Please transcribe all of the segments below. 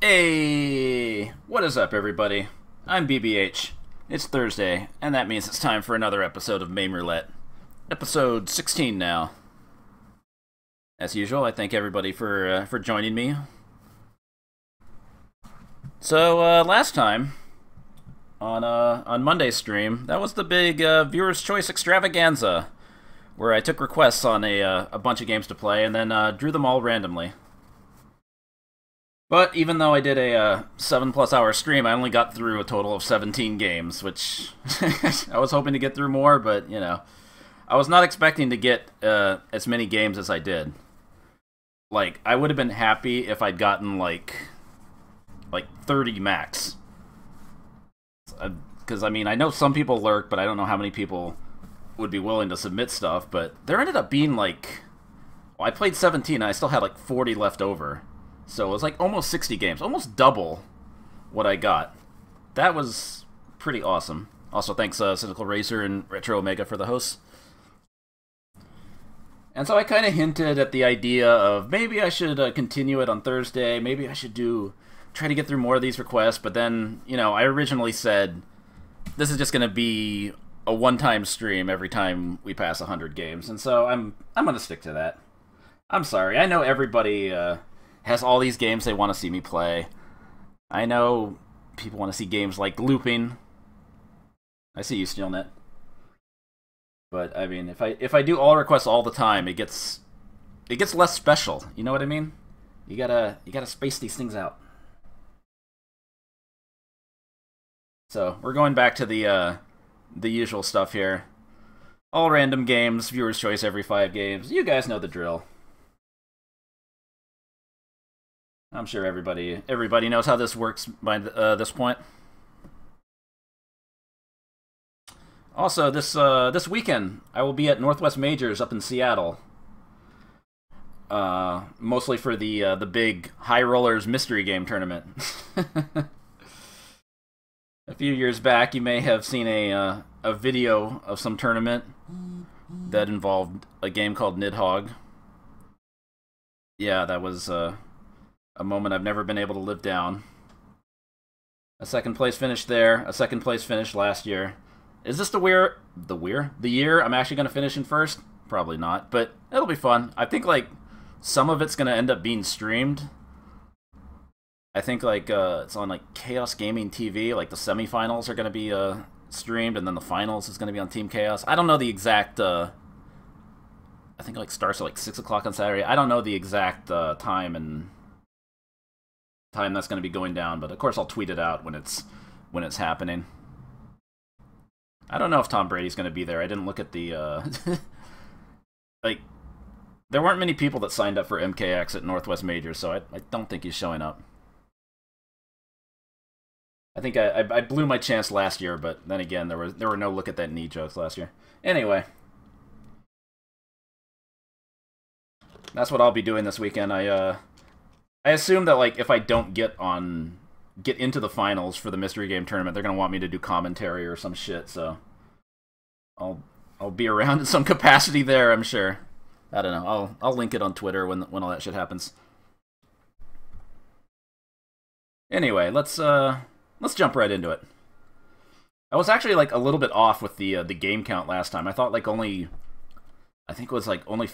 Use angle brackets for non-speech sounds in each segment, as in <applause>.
Hey, what is up, everybody? I'm BBH. It's Thursday, and that means it's time for another episode of MAME Roulette. Episode 16 now. As usual, I thank everybody for uh, for joining me. So uh, last time on uh, on Monday's stream, that was the big uh, viewers' choice extravaganza, where I took requests on a uh, a bunch of games to play and then uh, drew them all randomly. But even though I did a uh, seven plus hour stream, I only got through a total of 17 games, which <laughs> I was hoping to get through more, but you know, I was not expecting to get uh, as many games as I did. Like, I would have been happy if I'd gotten like like 30 max. Because I mean, I know some people lurk, but I don't know how many people would be willing to submit stuff. But there ended up being like, well, I played 17, and I still had like 40 left over. So it was like almost 60 games, almost double what I got. That was pretty awesome. Also, thanks uh, Cynical Racer and Retro Omega for the hosts. And so I kind of hinted at the idea of maybe I should uh, continue it on Thursday. Maybe I should do try to get through more of these requests. But then, you know, I originally said this is just going to be a one-time stream every time we pass 100 games, and so I'm I'm going to stick to that. I'm sorry. I know everybody. Uh, has all these games they want to see me play. I know people want to see games like looping. I see you, SteelNet. But I mean, if I if I do all requests all the time, it gets it gets less special. You know what I mean? You gotta you gotta space these things out. So we're going back to the uh, the usual stuff here. All random games, viewers' choice every five games. You guys know the drill. I'm sure everybody everybody knows how this works by uh, this point. Also, this uh, this weekend I will be at Northwest Majors up in Seattle. Uh, mostly for the uh, the big High Rollers mystery game tournament. <laughs> a few years back, you may have seen a uh, a video of some tournament that involved a game called Nidhogg. Yeah, that was uh, a moment I've never been able to live down. A second place finish there, a second place finish last year. Is this the weir the weir the year I'm actually going to finish in first? Probably not, but it'll be fun. I think like some of it's going to end up being streamed. I think like uh, it's on like Chaos Gaming TV. Like the semifinals are going to be uh, streamed, and then the finals is going to be on Team Chaos. I don't know the exact. Uh, I think it, like starts at like six o'clock on Saturday. I don't know the exact uh, time and time that's going to be going down, but of course I'll tweet it out when it's when it's happening. I don't know if Tom Brady's going to be there. I didn't look at the uh, <laughs> like there weren't many people that signed up for MKX at Northwest Major, so I, I don't think he's showing up. I think I, I, blew my chance last year, but then again, there was there were no look at that knee jokes last year. Anyway, that's what I'll be doing this weekend. I uh, I assume that like if I don't get on get into the finals for the mystery game tournament, they're gonna want me to do commentary or some shit. So I'll I'll be around <laughs> in some capacity there. I'm sure. I don't know. I'll I'll link it on Twitter when when all that shit happens. Anyway, let's uh let's jump right into it. I was actually like a little bit off with the uh, the game count last time. I thought like only I think it was like only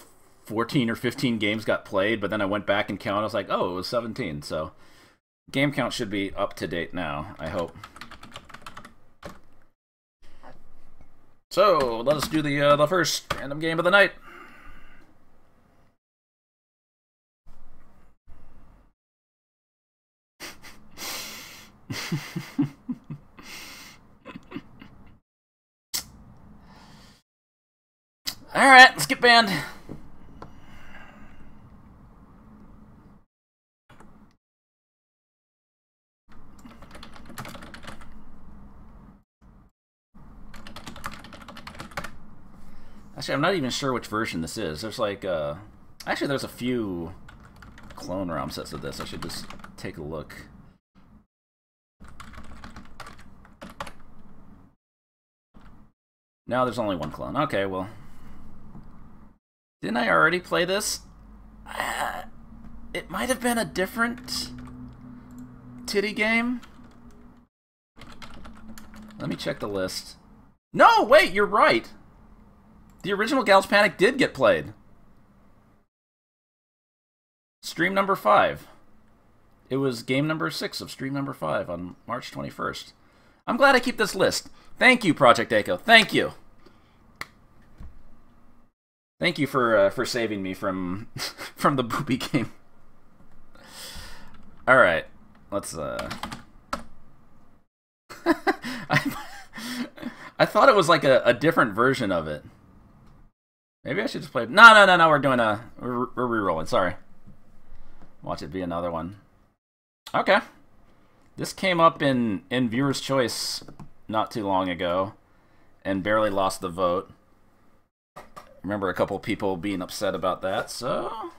14 or 15 games got played, but then I went back and counted. I was like, oh, it was 17. So game count should be up to date now, I hope. So let us do the uh, the first random game of the night. <laughs> All right, let's get banned. Actually, I'm not even sure which version this is. There's like, uh... Actually, there's a few clone ROM sets of this. I should just take a look. No, there's only one clone. Okay, well... Didn't I already play this? Uh, it might have been a different... titty game? Let me check the list. No, wait, you're right. The original Gals Panic did get played. Stream number five. It was game number six of stream number five on March 21st. I'm glad I keep this list. Thank you, Project Echo. Thank you. Thank you for uh, for saving me from <laughs> from the booby game. All right, let's. Uh... <laughs> I, I thought it was like a, a different version of it. Maybe I should just play. No, no, no, no. We're doing a. We're, we're re-rolling. Sorry. Watch it be another one. Okay. This came up in in viewers' choice not too long ago, and barely lost the vote. Remember a couple people being upset about that, so I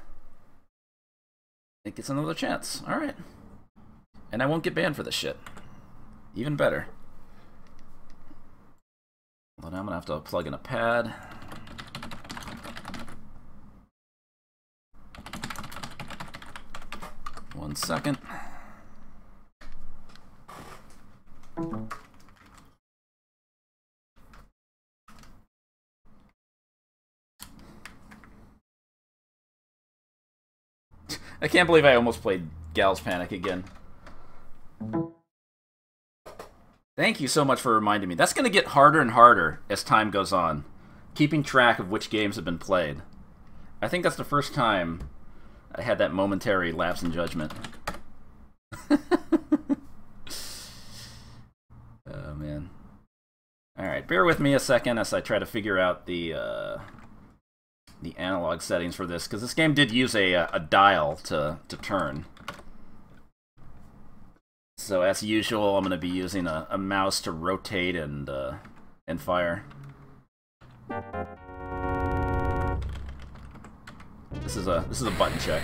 think it's another chance. All right. And I won't get banned for this shit. Even better. But I'm gonna have to plug in a pad. One second. I can't believe I almost played Gal's Panic again. Thank you so much for reminding me. That's going to get harder and harder as time goes on, keeping track of which games have been played. I think that's the first time I had that momentary lapse in judgment. <laughs> oh, man. Alright, bear with me a second as I try to figure out the, uh, the analog settings for this, because this game did use a, a dial to, to turn. So as usual, I'm going to be using a, a mouse to rotate and, uh, and fire. This is a this is a button check.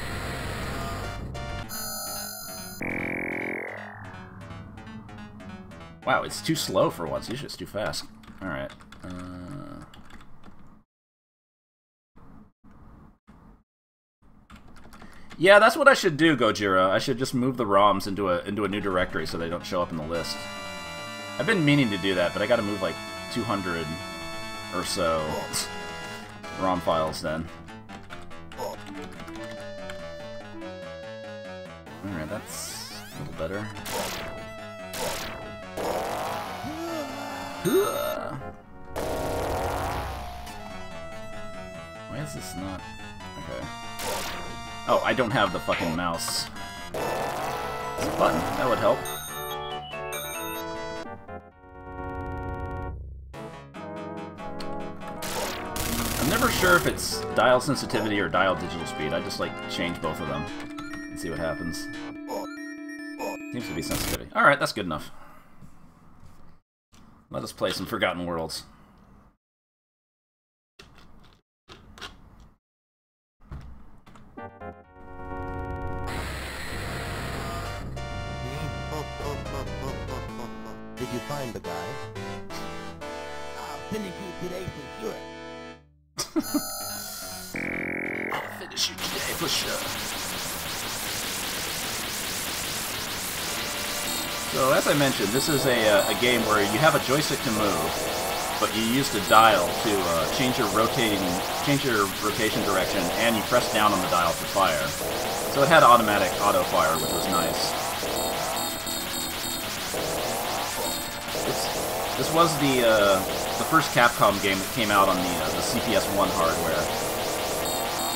Wow, it's too slow for once. Usually it's too fast. All right. Uh... Yeah, that's what I should do, Gojira. I should just move the ROMs into a into a new directory so they don't show up in the list. I've been meaning to do that, but I gotta move like 200 or so <laughs> ROM files then. Alright, that's a little better. Why is this not... Okay. Oh, I don't have the fucking mouse. button, that would help. I'm never sure if it's dial sensitivity or dial digital speed. I just like change both of them see what happens. Seems to be sensitivity. Alright, that's good enough. Let us play some Forgotten Worlds. Did you find the guy? <laughs> I'll finish you today for sure. I'll finish you today for sure. So as I mentioned, this is a, uh, a game where you have a joystick to move, but you use the dial to uh, change your rotating, change your rotation direction, and you press down on the dial to fire. So it had automatic auto fire, which was nice. This, was the uh, the first Capcom game that came out on the uh, the CPS-1 hardware,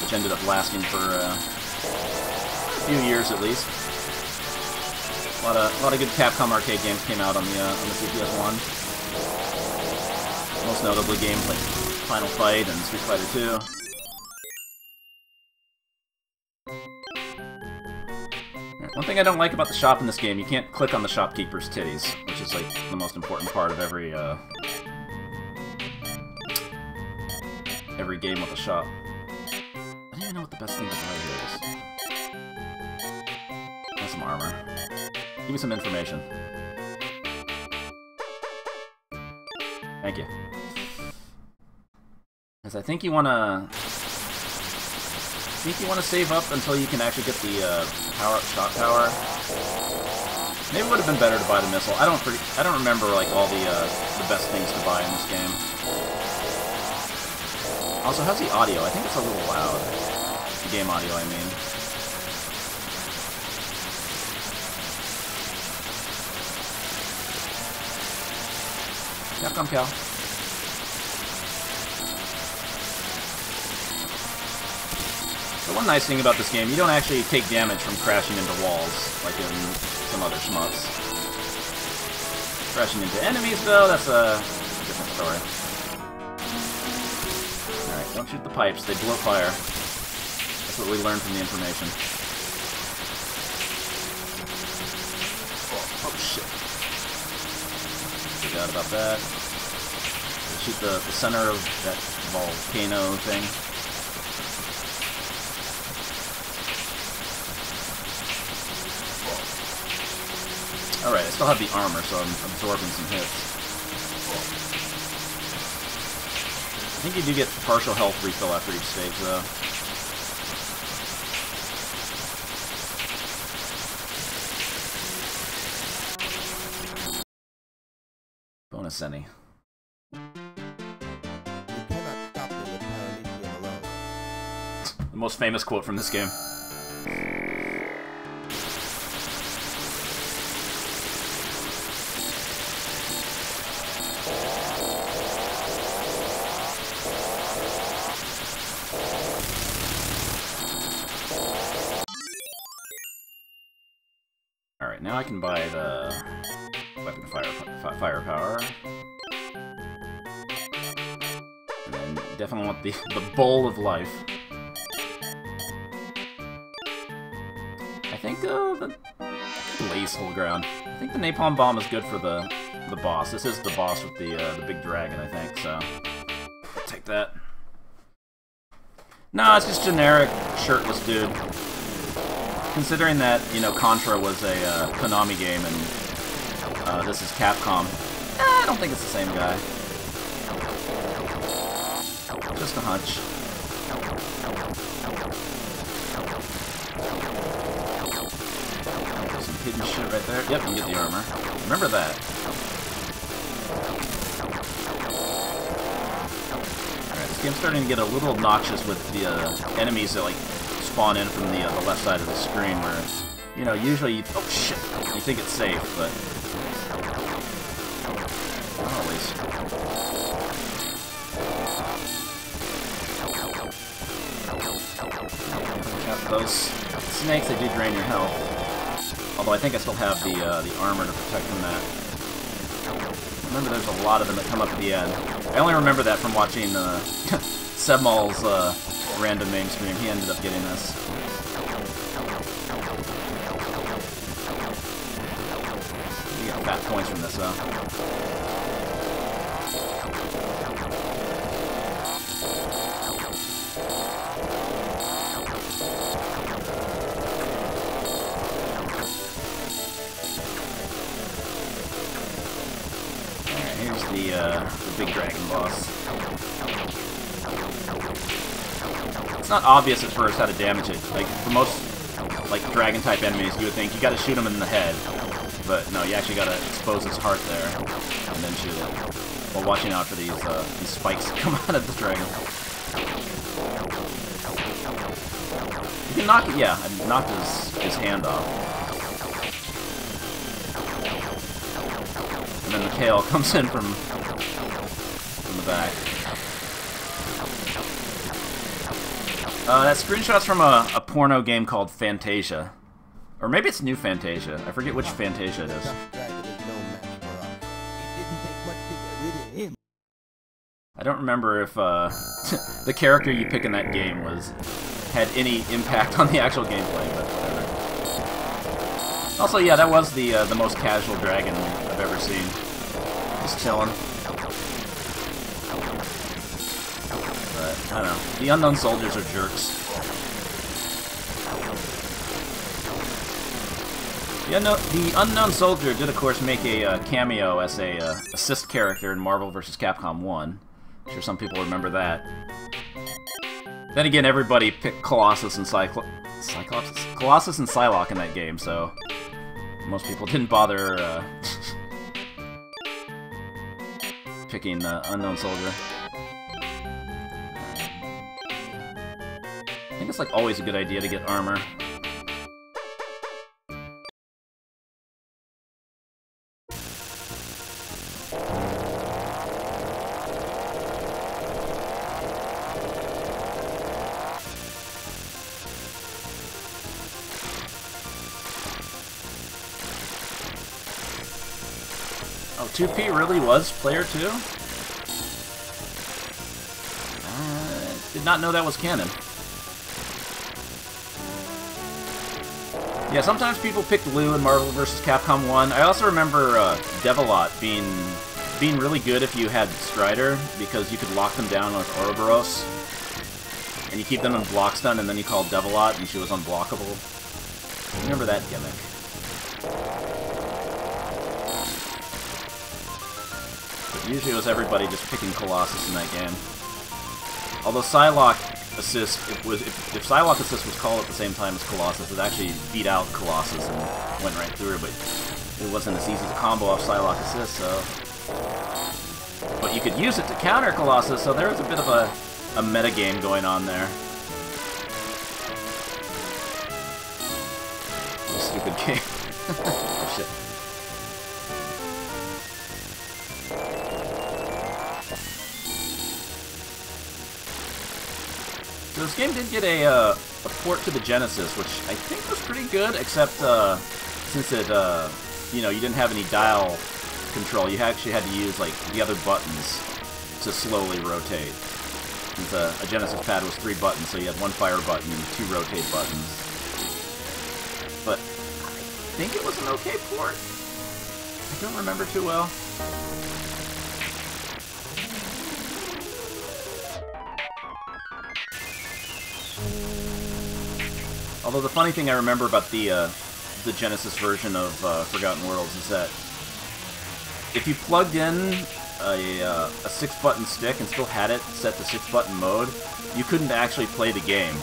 which ended up lasting for uh, a few years at least. A lot of, a lot of good Capcom arcade games came out on the uh, on the CPS One. Most notably games like Final Fight and Street Fighter Two. One thing I don't like about the shop in this game, you can't click on the shopkeeper's titties, which is like the most important part of every uh, every game with a shop. I don't even know what the best thing to buy here is. That's some armor. Give me some information. Thank you. Because I think you want to... I think you want to save up until you can actually get the uh, power-up shot power. Maybe it would have been better to buy the missile. I don't pre- I don't remember like all the uh, the best things to buy in this game. Also, how's the audio? I think it's a little loud. The game audio, I mean. Capcom Cal. The one nice thing about this game, you don't actually take damage from crashing into walls, like in some other shmups. Crashing into enemies, though, that's a different story. Alright, don't shoot the pipes, they blow fire. That's what we learned from the information. Oh, oh shit. About that. Shoot the, the center of that volcano thing. Alright, I still have the armor, so I'm absorbing some hits. I think you do get partial health refill after each stage, though. Bonus any. The most famous quote from this game. Alright, now I can buy the weapon fire, fi- firepower. Definitely want the, <laughs> the bowl of life. I think uh, the blaze whole ground. I think the napalm bomb is good for the the boss. This is the boss with the uh, the big dragon, I think. So take that. No, it's just generic shirtless dude. Considering that you know Contra was a uh, Konami game and uh, this is Capcom, eh, I don't think it's the same guy. Just a hunch. Some hidden shit right there. Yep, you get the armor. Remember that. Alright, this game's starting to get a little obnoxious with the uh, enemies that like spawn in from the, uh, the left side of the screen where, you know, usually you, oh shit, you think it's safe, but those snakes, they do drain your health. Although I think I still have the uh, the armor to protect from that. Remember, there's a lot of them that come up at the end. I only remember that from watching uh, <laughs> Sebmal's uh, random MAME stream. He ended up getting this. You get fat points from this, though. It's not obvious at first how to damage it. Like, for most, like, dragon-type enemies, you would think you gotta shoot him in the head. But no, you actually gotta expose his heart there, and then shoot it. While watching out for these, uh, these spikes <laughs> come out of the dragon. You can knock it, yeah, I knocked his, his hand off. And then the tail <laughs> comes in from Uh, that screenshot's from a, a porno game called Fantasia. Or maybe it's New Fantasia. I forget which Fantasia it is. I don't remember if uh, <laughs> the character you pick in that game was had any impact on the actual gameplay, but whatever. Also, yeah, that was the uh, the most casual dragon I've ever seen. Just chilling. I don't know. The unknown soldiers are jerks. The unknown, the unknown soldier did, of course, make a uh, cameo as a uh, assist character in Marvel vs. Capcom 1. I'm sure some people remember that. Then again, everybody picked Colossus and Cyclo Cyclops? Colossus and Psylocke in that game, so Most people didn't bother uh, <laughs> picking uh, Unknown Soldier. It's like always a good idea to get armor. Oh, 2P really was player 2? Uh, did not know that was canon. Yeah, sometimes people picked Lou in Marvel vs. Capcom 1. I also remember uh, Devilot being being really good if you had Strider, because you could lock them down with Ouroboros. And you keep them in block stun, and then you call Devilot, and she was unblockable. Remember that gimmick. But usually it was everybody just picking Colossus in that game. Although Psylocke assist, if, was, if, if Psylocke assist was called at the same time as Colossus, it actually beat out Colossus and went right through, but it wasn't as easy to combo off Psylocke assist, so... But you could use it to counter Colossus, so there was a bit of a, a meta game going on there. <laughs> Stupid game. So this game did get a, uh, a port to the Genesis, which I think was pretty good, except uh, since it, uh, you know, you didn't have any dial control, you actually had to use like the other buttons to slowly rotate. Since a, a Genesis pad was three buttons, so you had one fire button and two rotate buttons. But I think it was an okay port. I don't remember too well. Although the funny thing I remember about the uh, the Genesis version of uh, Forgotten Worlds is that if you plugged in a, uh, a six-button stick and still had it set to six-button mode, you couldn't actually play the game.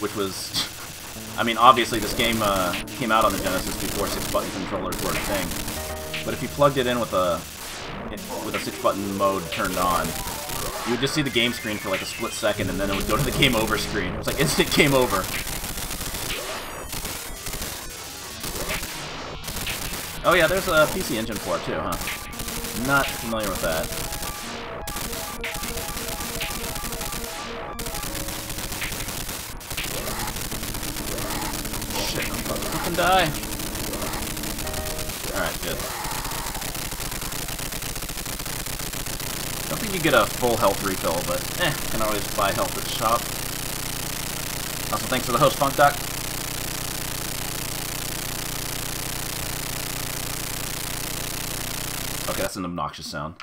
Which was... <laughs> I mean, obviously this game uh, came out on the Genesis before six-button controllers were a thing. But if you plugged it in with a with a six-button mode turned on, you would just see the game screen for like a split second, and then it would go to the game over screen. It was like instant game over. Oh yeah, there's a PC Engine for it too, huh? Not familiar with that. Shit, I'm about to fucking die. Alright, good. Think you get a full health refill, but eh, can always buy health at the shop. Also, thanks for the host, Funk Doc. Okay, that's an obnoxious sound.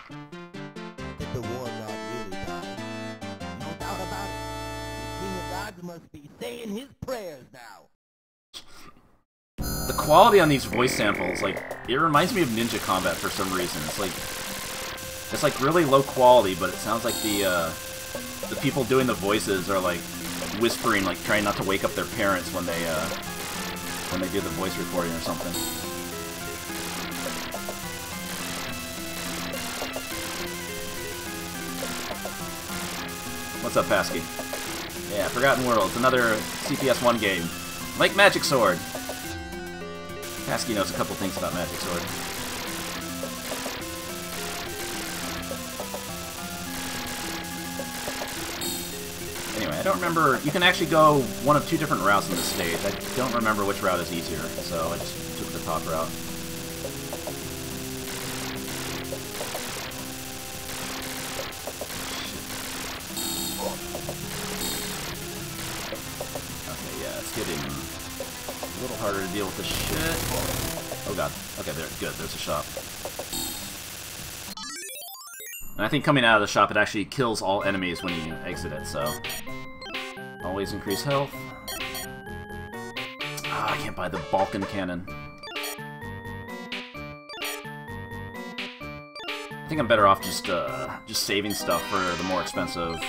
The war god really die? No doubt about it. The king of gods must be saying his prayers now. The quality on these voice samples, like, it reminds me of Ninja Combat for some reason. It's like, it's like really low quality, but it sounds like the, uh, the people doing the voices are like whispering, like trying not to wake up their parents when they, uh, when they do the voice recording or something. What's up, Pasky? Yeah, Forgotten Worlds, another CPS1 game. Like Magic Sword. Pasky knows a couple things about Magic Sword. I don't remember... You can actually go one of two different routes in this stage. I don't remember which route is easier, so I just took the top route. Okay, yeah, it's getting a little harder to deal with this shit. Oh god. Okay, there. Good. There's a shop. And I think coming out of the shop, it actually kills all enemies when you exit it, so... Always increase health. Ah, I can't buy the Balkan Cannon. I think I'm better off just, uh, just saving stuff for the more expensive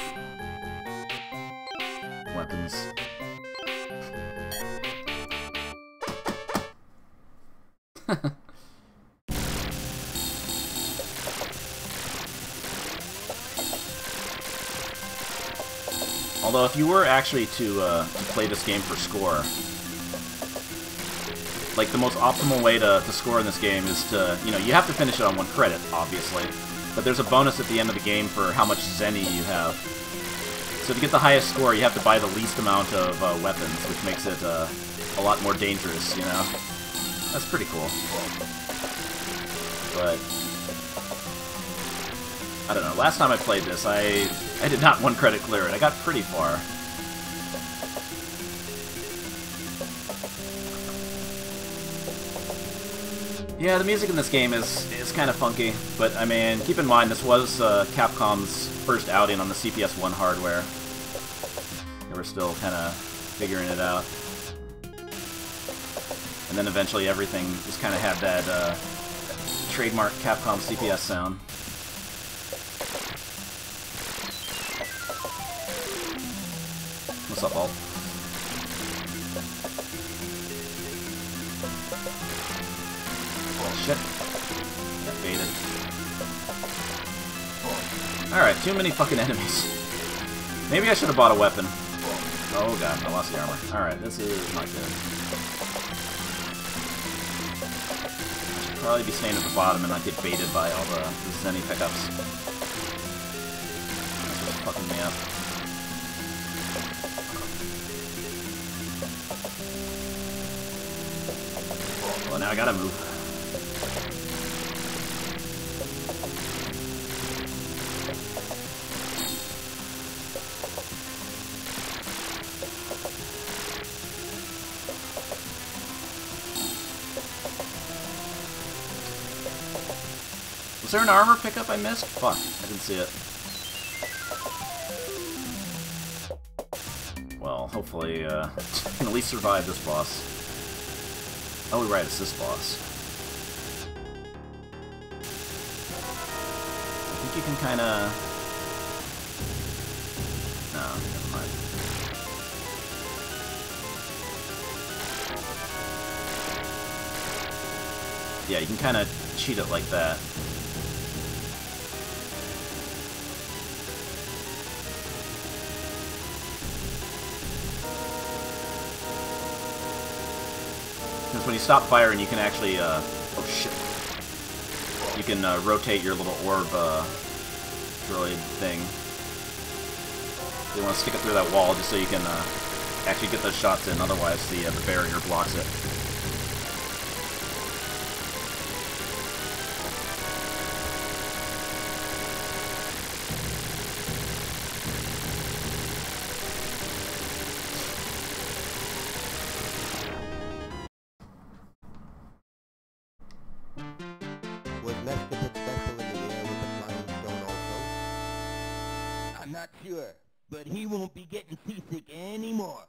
weapons. If you were actually to, uh, play this game for score, like, the most optimal way to, to score in this game is to, you know, you have to finish it on one credit, obviously, but there's a bonus at the end of the game for how much Zenny you have. So to get the highest score, you have to buy the least amount of uh, weapons, which makes it uh, a lot more dangerous, you know? That's pretty cool. But... I don't know, last time I played this, I I did not <laughs> one credit clear it. I got pretty far. Yeah, the music in this game is is kind of funky, but I mean, keep in mind this was uh, Capcom's first outing on the CPS-1 hardware. They were still kind of figuring it out. And then eventually everything just kind of had that uh, trademark Capcom CPS sound. What's up, Alt? Oh, shit. Got baited. Alright, too many fucking <laughs> enemies. Maybe I should have bought a weapon. Oh god, I lost the armor. Alright, this is not good. Should probably be staying at the bottom and not get baited by all the, Zenny pickups. That's what's fucking me up. Well, now I gotta move. Was there an armor pickup I missed? Fuck, I didn't see it. Well, hopefully, uh, can <laughs> at least survive this boss. Oh, right, it's this boss. I think you can kinda... No, never mind. Yeah, you can kinda cheat it like that. When you stop firing, you can actually, uh, oh shit. You can uh, rotate your little orb uh, droid thing. You want to stick it through that wall just so you can uh, actually get those shots in, otherwise the, uh, the barrier blocks it. Anymore.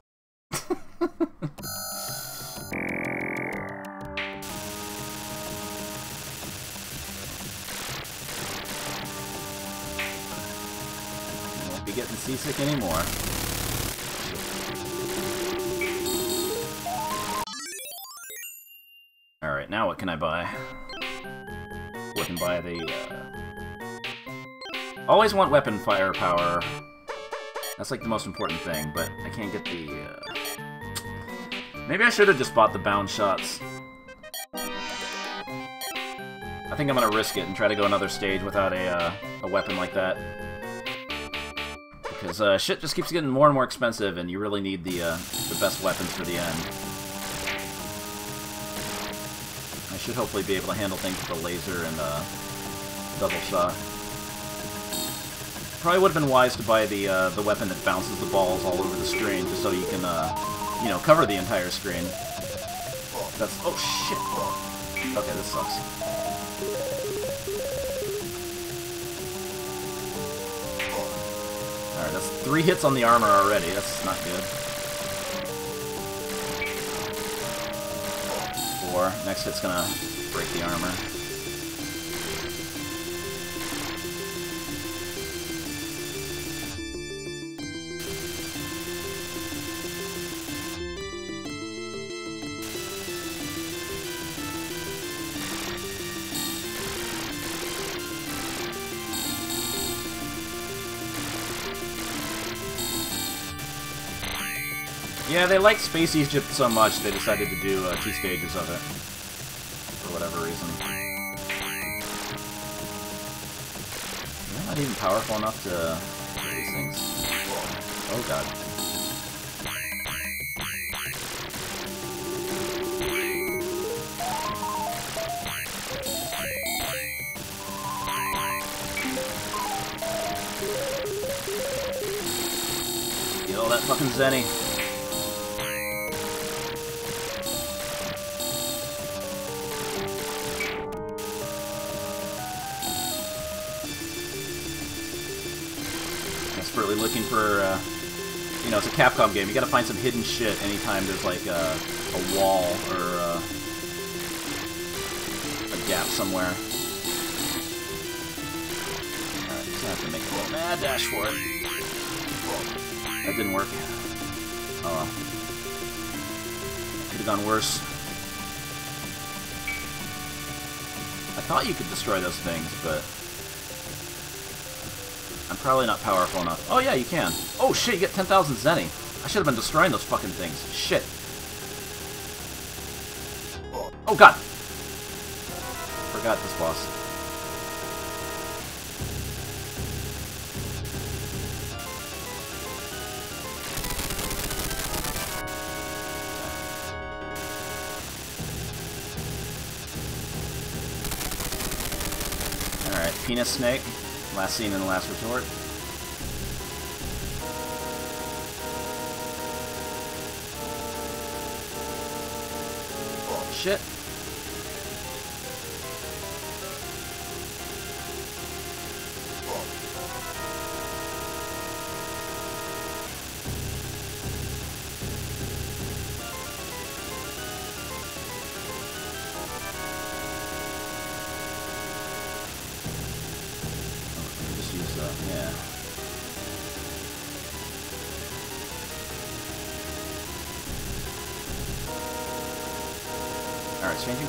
You'll be getting seasick anymore. Alright, now what can I buy? We can buy the... Uh... Always want weapon firepower. That's like the most important thing, but I can't get the... Uh... Maybe I should have just bought the bound shots. I think I'm gonna risk it and try to go another stage without a, uh, a weapon like that. Because uh, shit just keeps getting more and more expensive, and you really need the, uh, the best weapons for the end. I should hopefully be able to handle things with a laser and uh, double shot. Probably would have been wise to buy the uh, the weapon that bounces the balls all over the screen, just so you can, uh, you know, cover the entire screen. That's... oh shit! Okay, this sucks. Alright, that's three hits on the armor already. That's not good. Four. Next hit's gonna break the armor. Yeah, they liked Space Egypt so much they decided to do uh, two stages of it. For whatever reason. Not even powerful enough to these things. Oh god. Get all that fucking Zenny. Looking for, uh, you know, it's a Capcom game. You gotta find some hidden shit anytime there's like a, a wall or uh, a gap somewhere. Alright, just have to make a little mad dash for it. That didn't work. Oh. Could have gone worse. I thought you could destroy those things, but I'm probably not powerful enough. Oh yeah, you can. Oh shit, you get 10,000 Zenny. I should have been destroying those fucking things. Shit. Oh god! Forgot this boss. Alright, Penis Snake. Last scene in the last resort. Shit.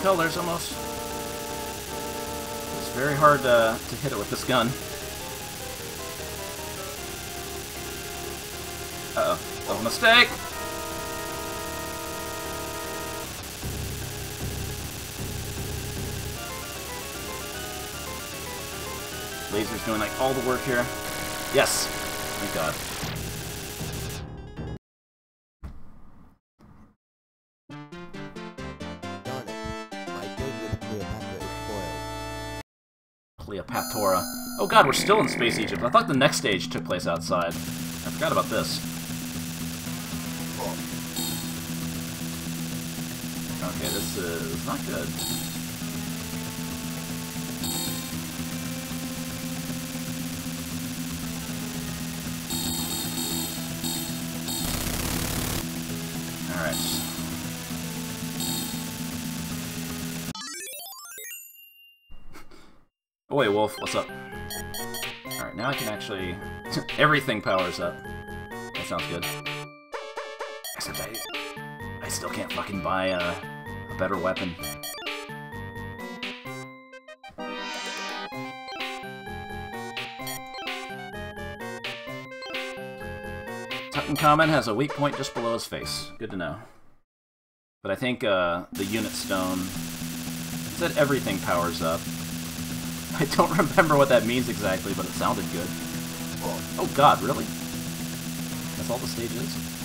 Colors almost. It's very hard uh, to hit it with this gun. Uh-oh. Mistake! Laser's doing like all the work here. Yes! Thank god. God, we're still in Space Egypt. I thought the next stage took place outside. I forgot about this. Okay, this is not good. Alright. <laughs> Oh wait, Wolf, what's up? Now I can actually... <laughs> Everything powers up. That sounds good. Except I... I still can't fucking buy a, a better weapon. Tutankhamun has a weak point just below his face. Good to know. But I think uh, the unit stone said everything powers up. I don't remember what that means exactly, but it sounded good. Oh, oh god, really? That's all the stage is?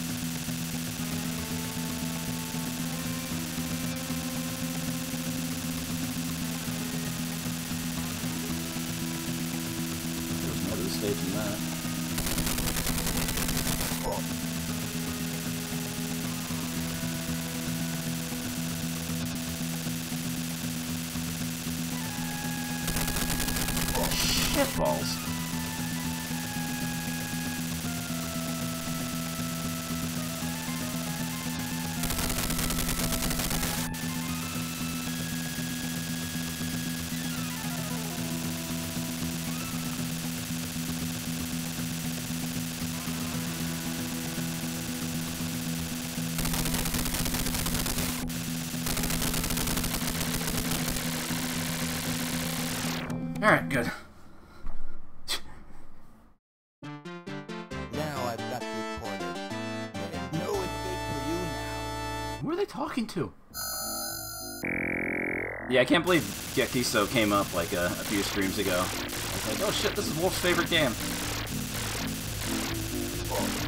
Yeah, I can't believe Gekiso came up like a, a few streams ago. I was like, oh shit, this is Wolf's favorite game.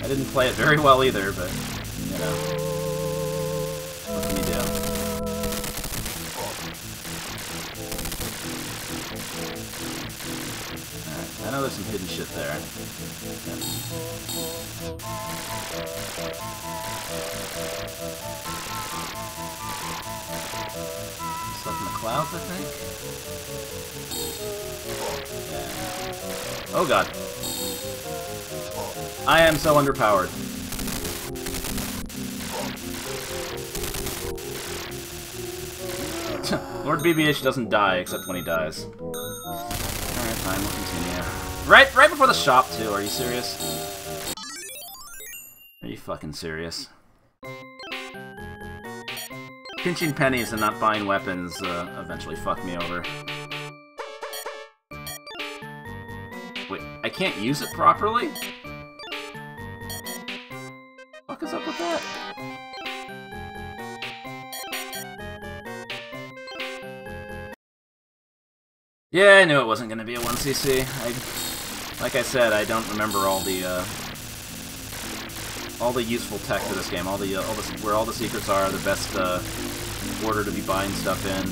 I didn't play it very well either, but, you know. What can you do? I know there's some hidden shit there. Yep. Stuff in the clouds, I think? Yeah. Oh god. I am so underpowered. <laughs> Lord BBH doesn't die except when he dies. Alright, fine, we'll continue. Right right before the shop too, are you serious? Are you fucking serious? Pinching pennies and not buying weapons uh, eventually fucked me over. Wait, I can't use it properly? Fuck is up with that? Yeah, I knew it wasn't gonna be a 1cc. I, like I said, I don't remember all the, uh, all the useful tech to this game, all the, uh, all the, where all the secrets are, the best, uh, order to be buying stuff in.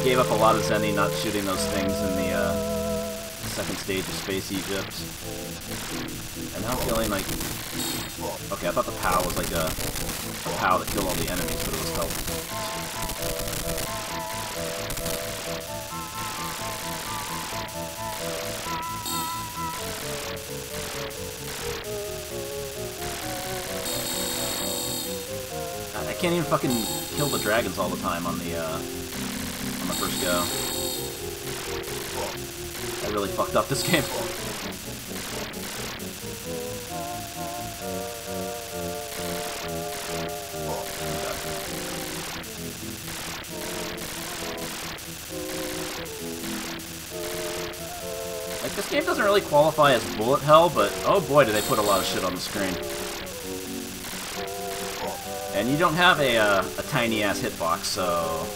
I gave up a lot of Zenny not shooting those things in the, uh, second stage of Space Egypt. And now I'm feeling like... Okay, I thought the POW was like a, a POW that killed all the enemies, but it was stealth. Can't even fucking kill the dragons all the time on the, uh, on the first go. I really fucked up this <laughs> game. Like, this game doesn't really qualify as bullet hell, but oh boy, do they put a lot of shit on the screen. And you don't have a, uh, a tiny-ass hitbox, so...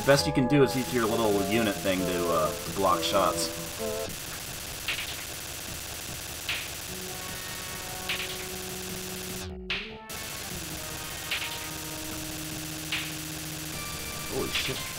The best you can do is use your little unit thing to, uh, to block shots. Holy shit.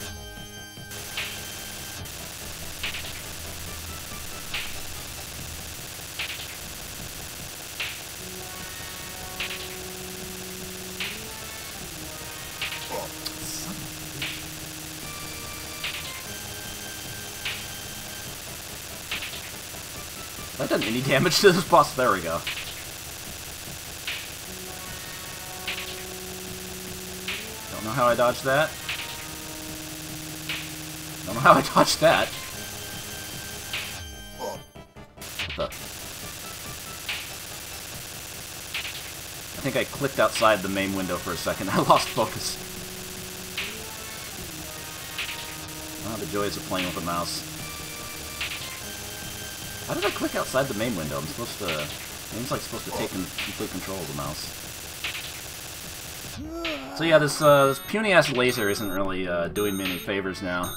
Any damage to this boss? There we go. Don't know how I dodged that. Don't know how I dodged that. What the? I think I clicked outside the main window for a second. <laughs> I lost focus. Oh, the joys of playing with a mouse. How did I click outside the main window? I'm supposed to... Game's like supposed to take complete control of the mouse. So yeah, this, uh, this puny-ass laser isn't really uh, doing me any favors now.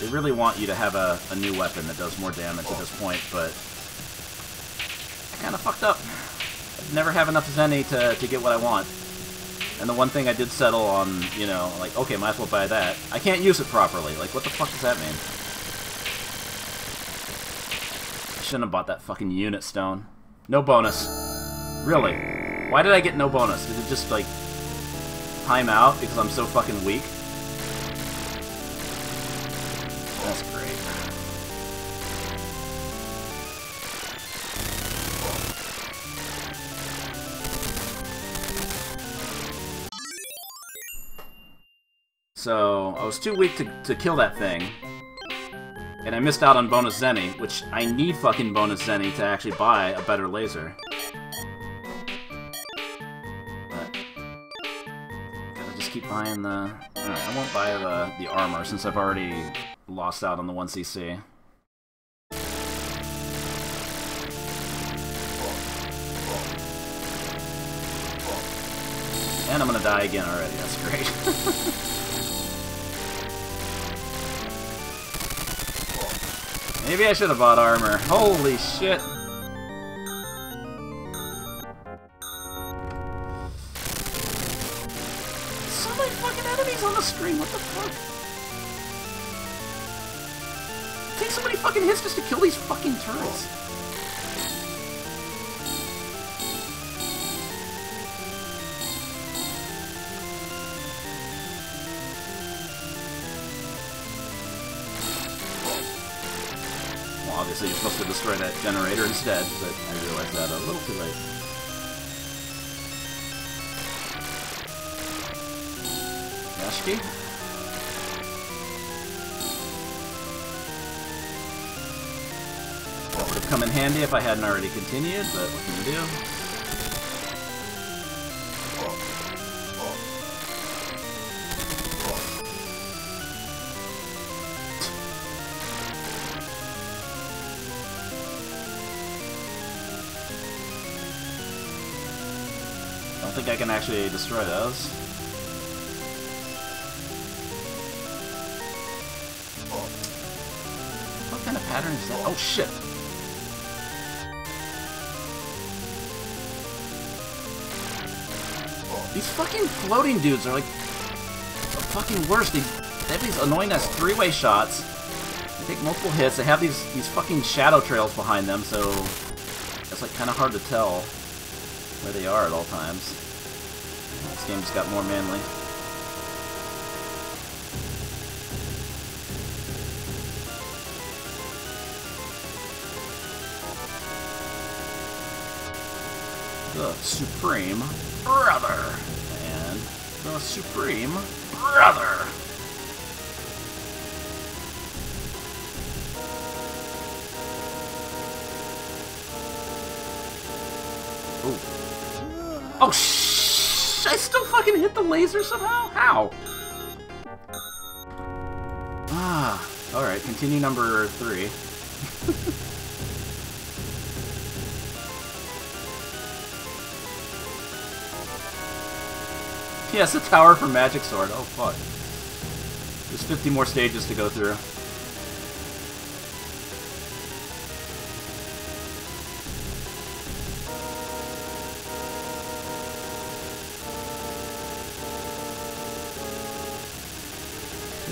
They really want you to have a, a new weapon that does more damage at this point, but... I kinda fucked up. I never have enough Zenny to, to get what I want. And the one thing I did settle on, you know, like, okay, might as well buy that. I can't use it properly. Like, what the fuck does that mean? I shouldn't have bought that fucking unit stone. No bonus. Really? Why did I get no bonus? Did it just, like, time out because I'm so fucking weak? That's great. So I was too weak to, to kill that thing. And I missed out on bonus Zenny, which I need fucking bonus Zenny to actually buy a better laser. But gotta just keep buying the... Alright, I won't buy the, the armor since I've already lost out on the 1cc. And I'm gonna die again already, that's great. <laughs> Maybe I should have bought armor. Holy shit. So many fucking enemies on the screen, what the fuck? It takes so many fucking hits just to kill these fucking turrets. Generator instead, but I realized that a little too late. Yashiki? That would have come in handy if I hadn't already continued, but what can you do? I can actually destroy those. What kind of pattern is that? Oh shit! These fucking floating dudes are like the fucking worst. They, they have these annoying ass three-way shots. They take multiple hits. They have these these fucking shadow trails behind them, so it's like kind of hard to tell where they are at all times. This game just got more manly. The Supreme Brother. And the Supreme Brother. Oh, oh shh! I still fucking hit the laser somehow? How? Ah, alright, continue number three. <laughs> yes, a tower for Magic Sword. Oh, fuck. There's 50 more stages to go through.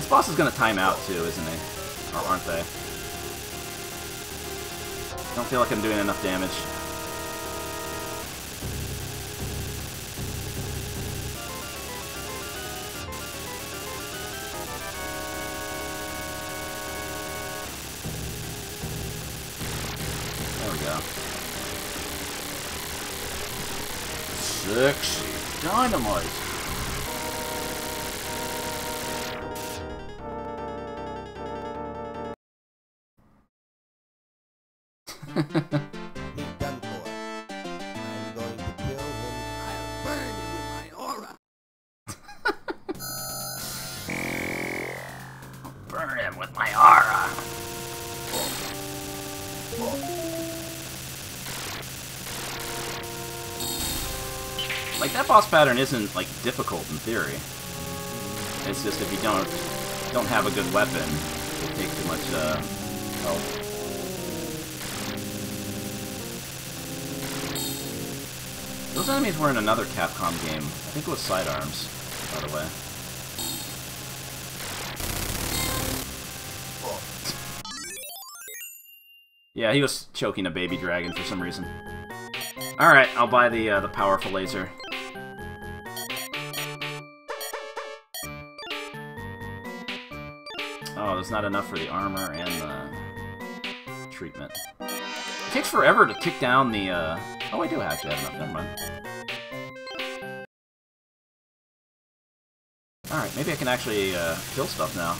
Boss is gonna time out too, isn't he? Or aren't they? Don't feel like I'm doing enough damage. Boss pattern isn't like difficult in theory. It's just if you don't don't have a good weapon, you take too much uh, health. Those enemies were in another Capcom game. I think it was Sidearms, by the way. Yeah, he was choking a baby dragon for some reason. Alright, I'll buy the uh, the powerful laser. There's not enough for the armor and the treatment. It takes forever to kick down the, uh... Oh, I do actually have enough, never mind. Alright, maybe I can actually, uh, kill stuff now.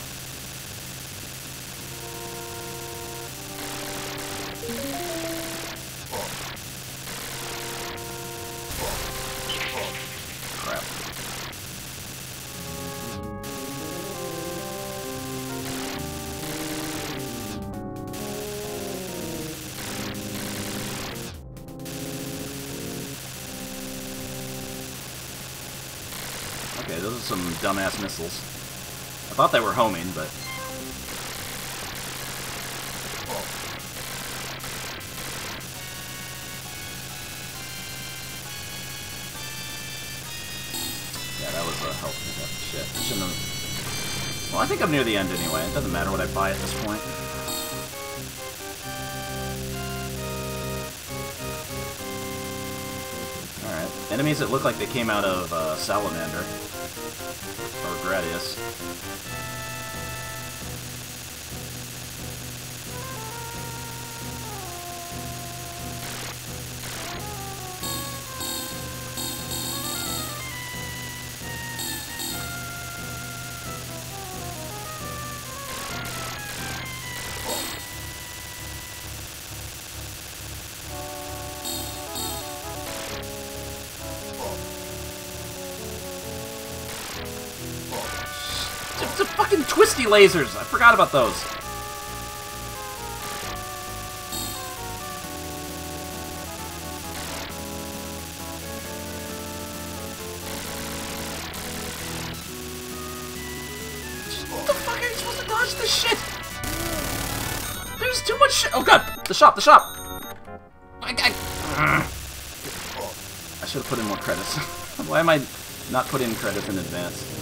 Dumbass missiles. I thought they were homing, but... Yeah, that was a health pickup. Shit, I shouldn't have... Well, I think I'm near the end anyway. It doesn't matter what I buy at this point. Alright. Enemies that look like they came out of uh, Salamander. Gradius. Lasers! I forgot about those. What the fuck are you supposed to dodge this shit? There's too much. Oh god, the shop, the shop. I, should have put in more credits. <laughs> Why am I not putting in credits in advance?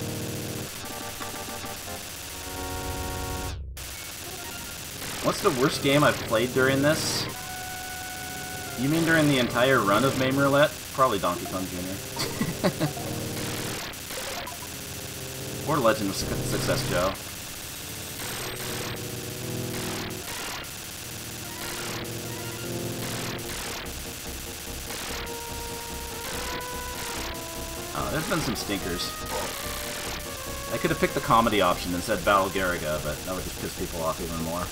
What's the worst game I've played during this? You mean during the entire run of MAME Roulette? Probably Donkey Kong Jr. <laughs> or Legend of Suc- Success Joe. Oh, there's been some stinkers. I could have picked the comedy option and said Battle Garegga, but that would just piss people off even more.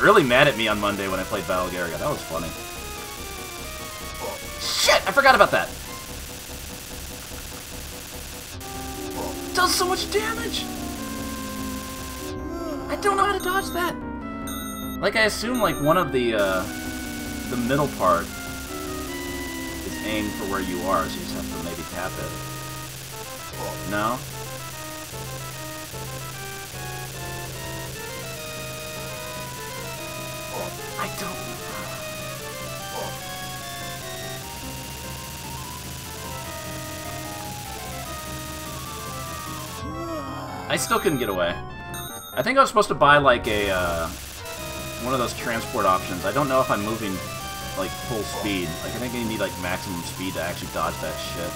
Really mad at me on Monday when I played Battle Garegga. That was funny. Shit! I forgot about that! It does so much damage! I don't know how to dodge that! Like, I assume, like, one of the, uh, the middle part is aimed for where you are, so you just have to maybe tap it. No? I still couldn't get away. I think I was supposed to buy like a uh, one of those transport options. I don't know if I'm moving like full speed. Like I think I need like maximum speed to actually dodge that shit.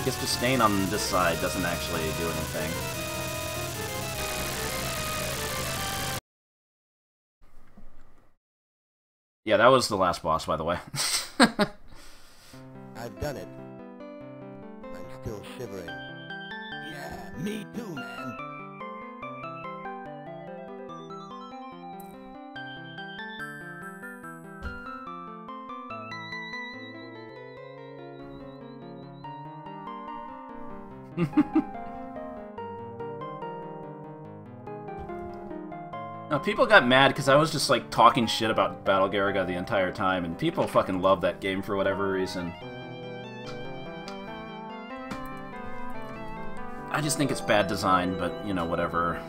I guess just staying on this side doesn't actually do anything. Yeah, that was the last boss, by the way. <laughs> I've done it. I'm still shivering. Yeah, me too, man. <laughs> No, people got mad because I was just like talking shit about Battle Garegga the entire time, and people fucking love that game for whatever reason. I just think it's bad design, but you know, whatever,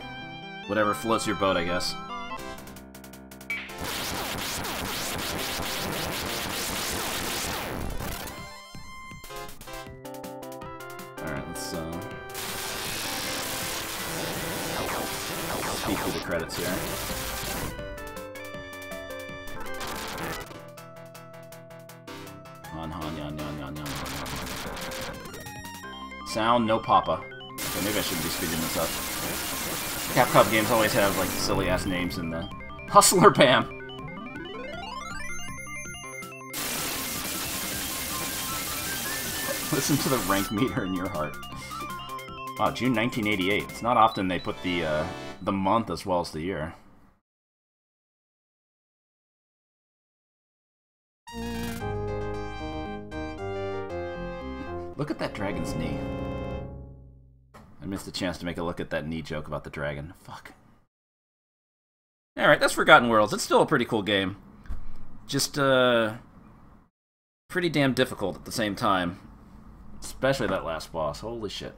whatever floats your boat, I guess. All right, let's uh, speed through the credits here. Sound, no papa. Speeding this up. Capcom games always have, like, silly-ass names in the... Hustler Bam! <laughs> Listen to the rank meter in your heart. Wow, June 1988. It's not often they put the, uh, the month as well as the year. Look at that dragon's knee. Chance to make a look at that knee joke about the dragon. Fuck. Alright, that's Forgotten Worlds. It's still a pretty cool game. Just, uh... pretty damn difficult at the same time. Especially that last boss. Holy shit.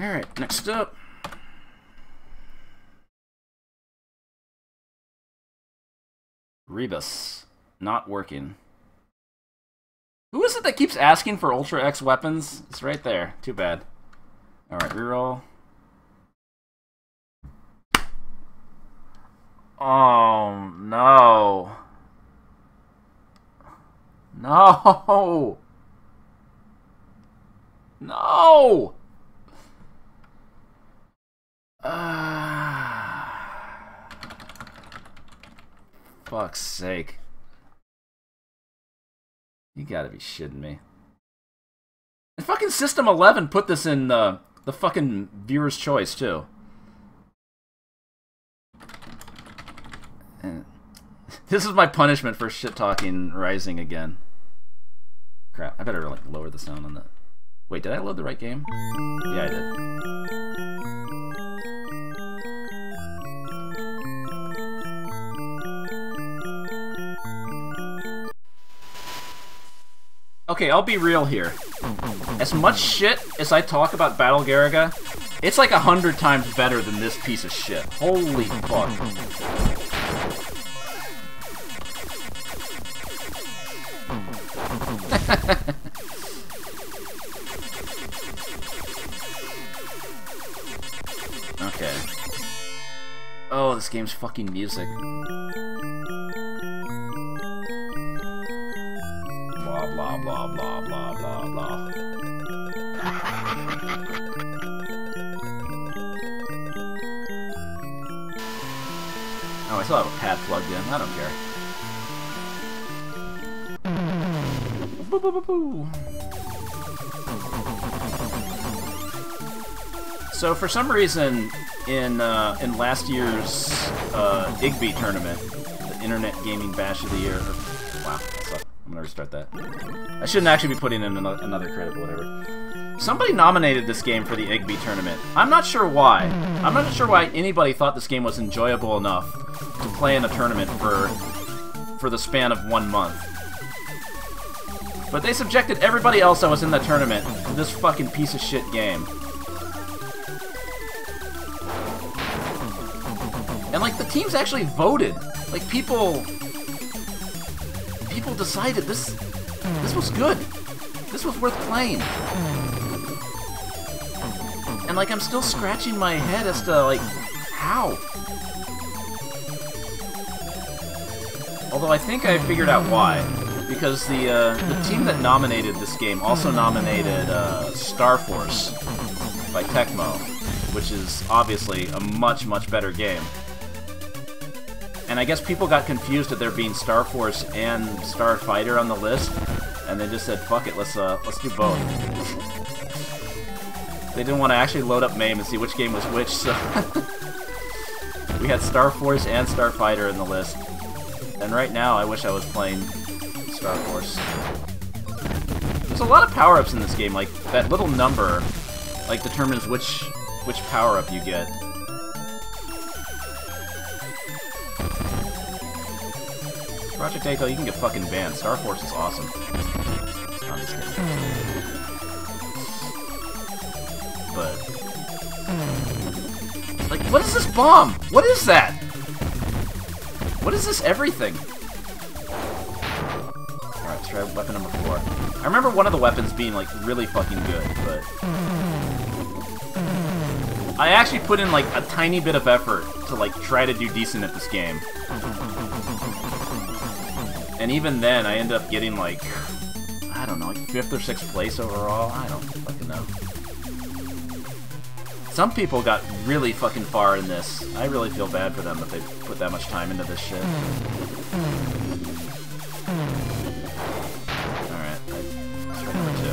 Alright, next up. Rebus. Not working. Who is it that keeps asking for Ultra X weapons? It's right there. Too bad. Alright, reroll. Oh, no. No! <laughs> No! Ah. Fuck's sake. You gotta be shitting me. And fucking System 11 put this in uh, the fucking viewer's choice, too. And <laughs> this is my punishment for shit talking Raizing again. Crap, I better like lower the sound on that. Wait, did I load the right game? Yeah, I did. Okay, I'll be real here. As much shit as I talk about Battle Garegga, it's like a hundred times better than this piece of shit. Holy fuck. <laughs> okay. Oh, this game's fucking music. Blah, blah, blah, blah, blah, blah. Oh, I still have a pad plugged in. I don't care. Boo, boo, boo, boo. So for some reason, in uh, in last year's uh, Igby tournament, the Internet Gaming Bash of the Year. I'm gonna restart that. I shouldn't actually be putting in another, another credit, but whatever. Somebody nominated this game for the Igby tournament. I'm not sure why. I'm not sure why anybody thought this game was enjoyable enough to play in a tournament for for the span of one month. But they subjected everybody else that was in the tournament to this fucking piece of shit game. And like the teams actually voted. Like people people decided this this was good. This was worth playing. And like I'm still scratching my head as to like how. Although I think I figured out why. Because the uh, the team that nominated this game also nominated uh, Star Force by Tecmo, which is obviously a much much better game. And I guess people got confused at there being Star Force and Starfighter on the list, and they just said, "Fuck it, let's uh, let's do both." they didn't want to actually load up MAME and see which game was which, so <laughs> we had Star Force and Starfighter in the list. And right now, I wish I was playing Star Force. There's a lot of power-ups in this game. Like that little number, like determines which which power-up you get. Project Echo, you can get fucking banned. Star Force is awesome. I'm just kidding. But... Like, what is this bomb? What is that? What is this everything? Alright, try weapon number four. I remember one of the weapons being, like, really fucking good, but... I actually put in, like, a tiny bit of effort to, like, try to do decent at this game. And even then, I end up getting, like, I don't know, like 5th or 6th place overall? I don't fucking know. Some people got really fucking far in this. I really feel bad for them that they put that much time into this shit. Alright, two.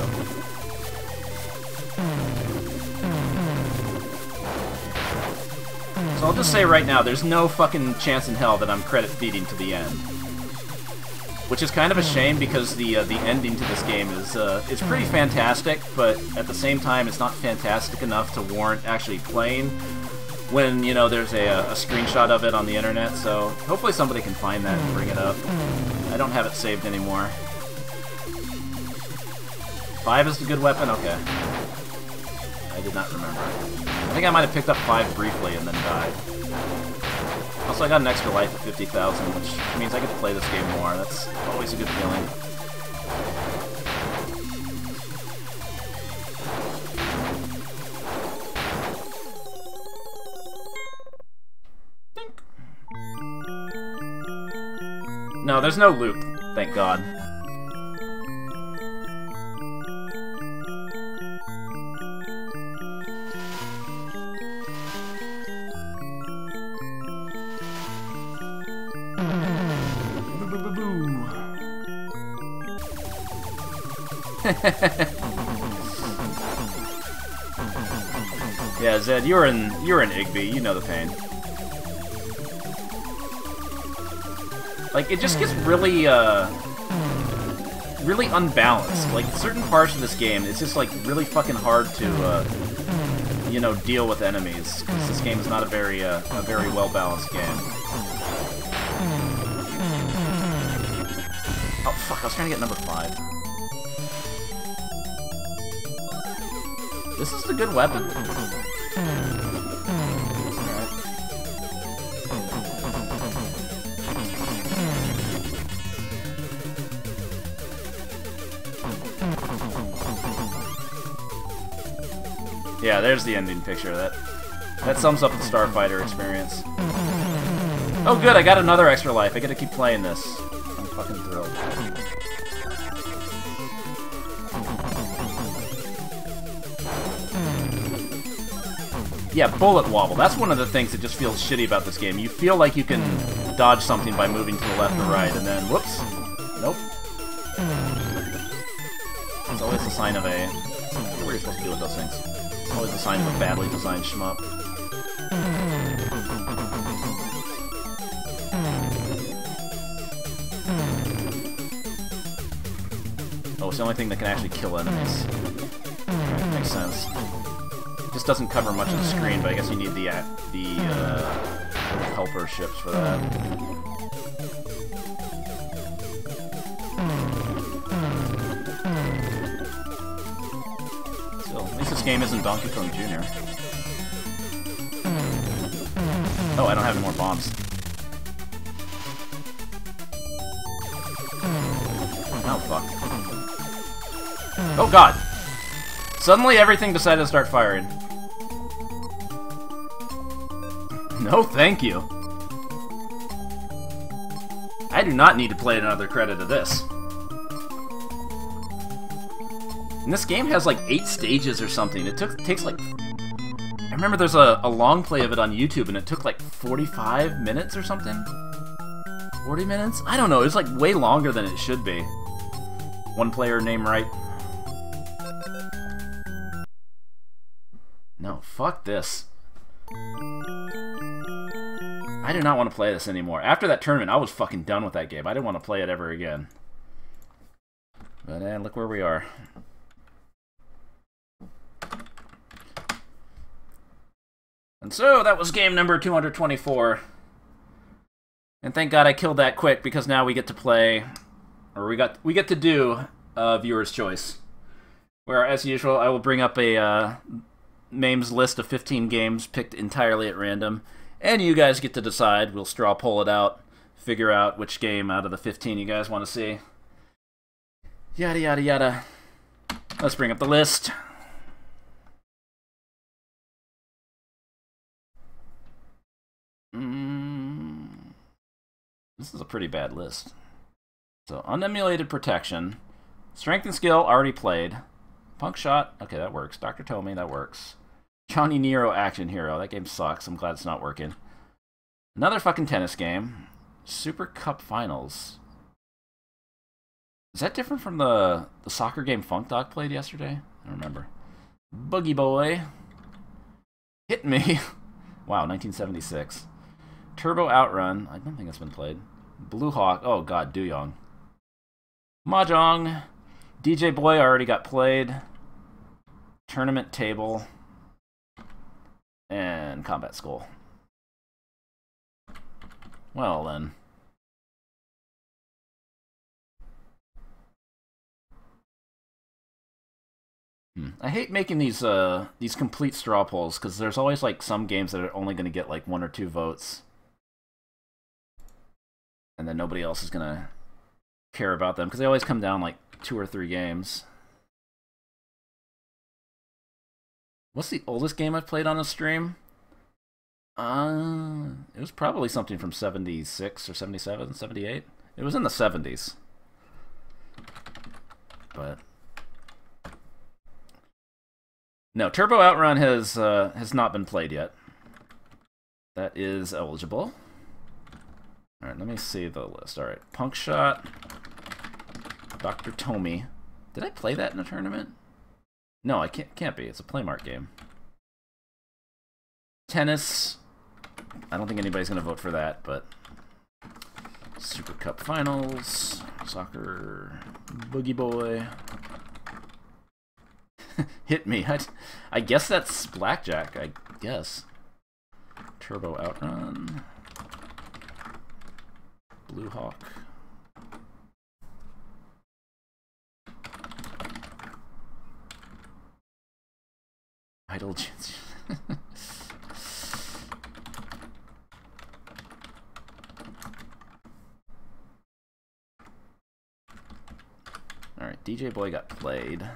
So I'll just say right now, there's no fucking chance in hell that I'm credit feeding to the end. Which is kind of a shame because the uh, the ending to this game is uh, it's pretty fantastic, but at the same time, it's not fantastic enough to warrant actually playing. When you know there's a, a screenshot of it on the internet, so hopefully somebody can find that and bring it up. I don't have it saved anymore. Five is a good weapon? Okay. I did not remember. I think I might have picked up five briefly and then died. Also, I got an extra life of 50,000, which means I get to play this game more. That's always a good feeling. No, there's no loop, thank god. <laughs> yeah, Zed, you're in you're in Igby. You know the pain. Like it just gets really uh really unbalanced. Like certain parts of this game, it's just like really fucking hard to uh you know deal with enemies because this game is not a very uh, a very well balanced game. Oh fuck! I was trying to get number five. This is a good weapon. Yeah, there's the ending picture. That that sums up the Starfighter experience. Oh good, I got another extra life. I get to keep playing this. I'm fucking thrilled. Yeah, bullet wobble. That's one of the things that just feels shitty about this game. You feel like you can dodge something by moving to the left or right, and then, whoops. Nope. It's always a sign of a... What are you supposed to do with those things? Always a sign of a badly designed shmup. Oh, it's the only thing that can actually kill enemies. Makes sense. This doesn't cover much of the screen, but I guess you need the uh, the uh, helper ships for that. So, at least this game isn't Donkey Kong Jr. Oh, I don't have any more bombs. Oh, fuck. Oh, God! Suddenly everything decided to start firing. No, thank you. I do not need to play another credit of this. And this game has like eight stages or something. It took takes like I remember there's a, a long play of it on YouTube and it took like 45 minutes or something. 40 minutes? I don't know, it's like way longer than it should be. One player name right. No, fuck this. I do not want to play this anymore. After that tournament, I was fucking done with that game. I didn't want to play it ever again. But eh, look where we are. And so, that was game number 224. And thank God I killed that quick, because now we get to play, or we got we get to do uh, viewer's choice. Where, as usual, I will bring up a uh, MAME's list of 15 games picked entirely at random, and you guys get to decide. We'll straw poll it out, figure out which game out of the 15 you guys want to see. Yada, yada, yada. Let's bring up the list. Mm, this is a pretty bad list. So, unemulated protection. Strength and skill, already played. Punk shot, okay, that works. Dr. Tomy, that works. Johnny Nero Action Hero, that game sucks. I'm glad it's not working. Another fucking tennis game. Super Cup Finals. Is that different from the, the soccer game Funk Dog played yesterday? I remember. Boogie Boy. Hit Me. <laughs> wow, 1976. Turbo Outrun. I don't think it's been played. Blue Hawk. Oh god, Duyong. Mahjong. DJ Boy already got played. Tournament table. And combat school. Well then. Hmm. I hate making these uh these complete straw polls because there's always like some games that are only going to get like one or two votes, and then nobody else is gonna care about them because they always come down like two or three games. What's the oldest game I've played on a stream? Uh, it was probably something from 76 or 77, 78. It was in the 70s. But no, Turbo Outrun has uh, has not been played yet. That is eligible. All right, let me see the list. All right, Punk Shot, Dr. Tomy. Did I play that in a tournament? No, I can't. Can't be. It's a Playmark game. Tennis. I don't think anybody's gonna vote for that, but Super Cup Finals, Soccer, Boogie Boy. <laughs> Hit me. I, I guess that's Blackjack, I guess. Turbo Outrun. Blue Hawk. Idle Alright, DJ Boy got played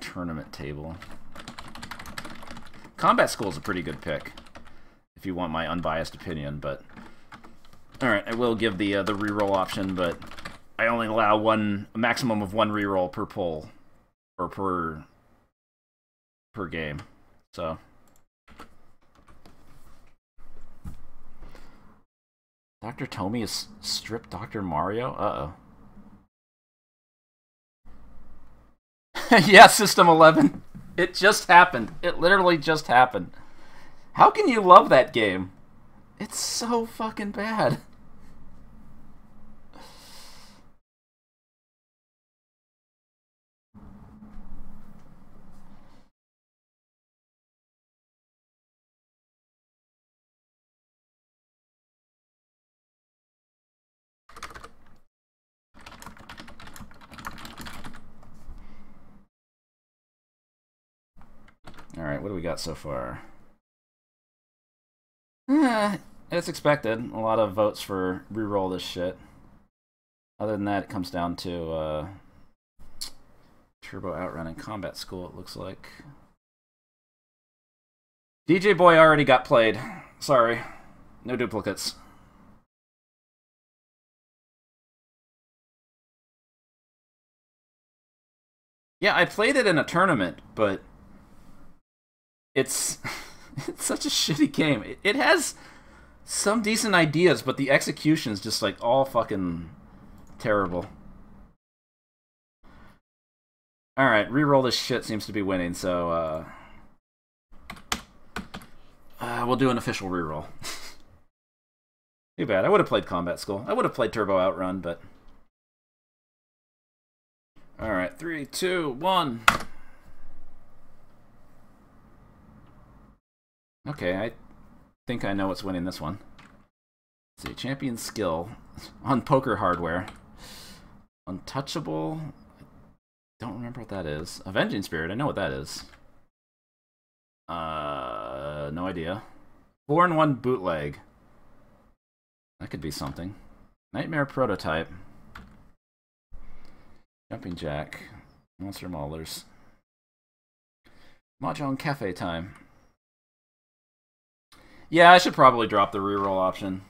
tournament table. Combat School is a pretty good pick, if you want my unbiased opinion. But all right, I will give the uh, the reroll option, but I only allow one a maximum of one reroll per pull or per per game. So. Dr. Tomy is stripped Dr. Mario? Uh-oh. <laughs> yeah, System 11. It just happened. It literally just happened. How can you love that game? It's so fucking bad. Alright, what do we got so far? Eh, it's expected. A lot of votes for re-roll this shit. Other than that, it comes down to uh, Turbo Outrun and Combat School, it looks like. DJ Boy already got played. Sorry. No duplicates. Yeah, I played it in a tournament, but it's <laughs> it's such a shitty game. It, it has some decent ideas, but the execution is just like all fucking terrible. All right, re-roll this shit seems to be winning, so uh, uh we'll do an official re-roll. <laughs> Too bad. I would have played Combat School. I would have played Turbo Outrun, but. Alright, three, two, one. Okay, I think I know what's winning this one. Let's see, champion skill on poker hardware. Untouchable. Don't remember what that is. Avenging Spirit, I know what that is. Uh, no idea. Four in one bootleg. That could be something. Nightmare prototype. Jumping Jack. Monster Maulers. Mahjong Cafe time. Yeah, I should probably drop the reroll option.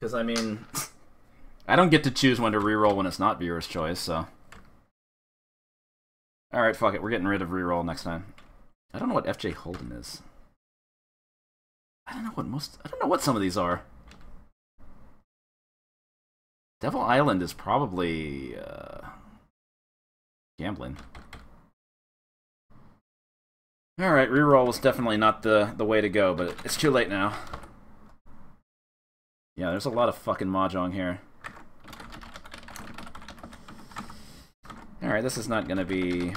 Because, I mean, I don't get to choose when to reroll when it's not viewer's choice, so. Alright, fuck it. We're getting rid of reroll next time. I don't know what FJ Holden is. I don't know what most... I don't know what some of these are. Devil Island is probably... Uh, gambling. Alright, reroll was definitely not the, the way to go, but it's too late now. Yeah, there's a lot of fucking Mahjong here. Alright, this is not gonna be...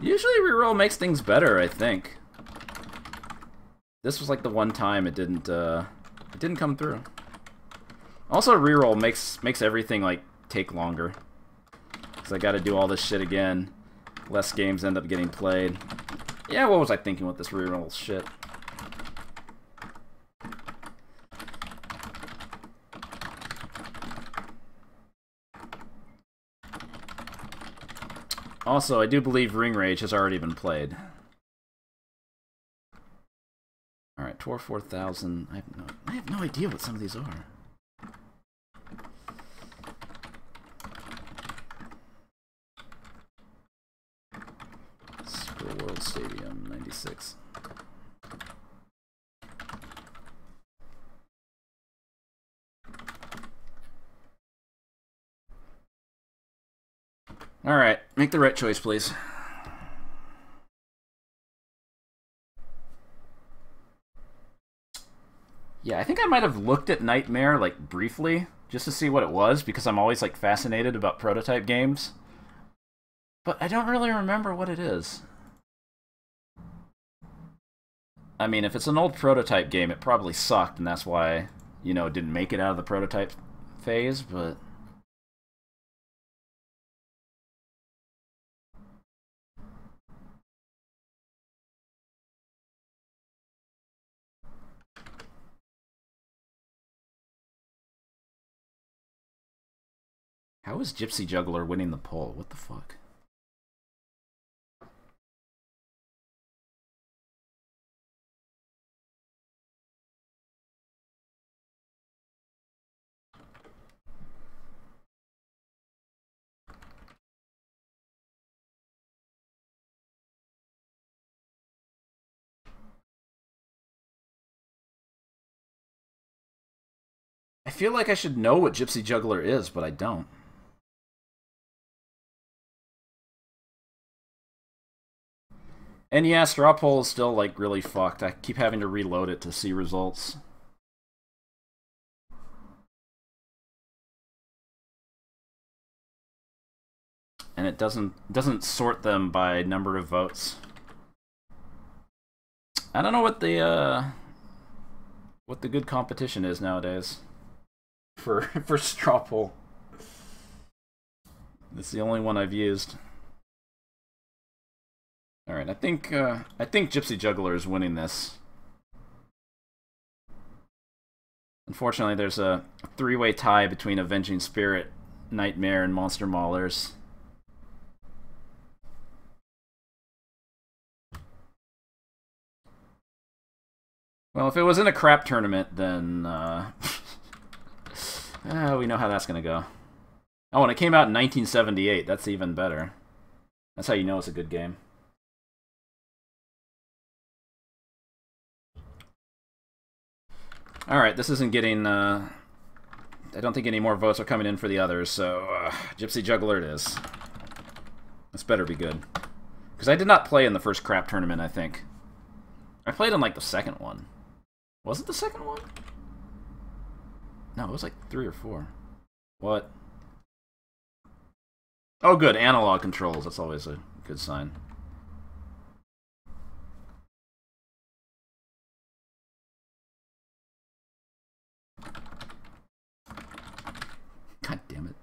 Usually reroll makes things better, I think. This was like the one time it didn't, uh... It didn't come through. Also, reroll makes makes everything, like, take longer. Because I gotta do all this shit again. Less games end up getting played. Yeah, what was I thinking with this reroll shit? Also, I do believe Ring Rage has already been played. Alright, Tor 4000. I have, no, I have no idea what some of these are. World Stadium 96. Alright, make the right choice, please. Yeah, I think I might have looked at Nightmare, like, briefly, just to see what it was, because I'm always, like, fascinated about prototype games. But I don't really remember what it is. I mean, if it's an old prototype game, it probably sucked, and that's why, you know, it didn't make it out of the prototype phase, but... How is Gypsy Juggler winning the poll? What the fuck? Feel like I should know what Gypsy Juggler is, but I don't. And yeah, straw poll is still like really fucked. I keep having to reload it to see results. And it doesn't doesn't sort them by number of votes. I don't know what the uh what the good competition is nowadays for <laughs> for straw poll. It's the only one I've used. All right, I think uh, I think Gypsy Juggler is winning this. Unfortunately, there's a three-way tie between Avenging Spirit, Nightmare, and Monster Maulers. Well, if it was in a crap tournament, then uh, <laughs> uh, we know how that's gonna go. Oh, and it came out in 1978. That's even better. That's how you know it's a good game. Alright, this isn't getting... Uh, I don't think any more votes are coming in for the others, so uh, Gypsy Juggler it is. This better be good. Because I did not play in the first crap tournament, I think. I played in, like, the second one. Was it the second one? No, it was like three or four. What? Oh, good. Analog controls. That's always a good sign. God damn it.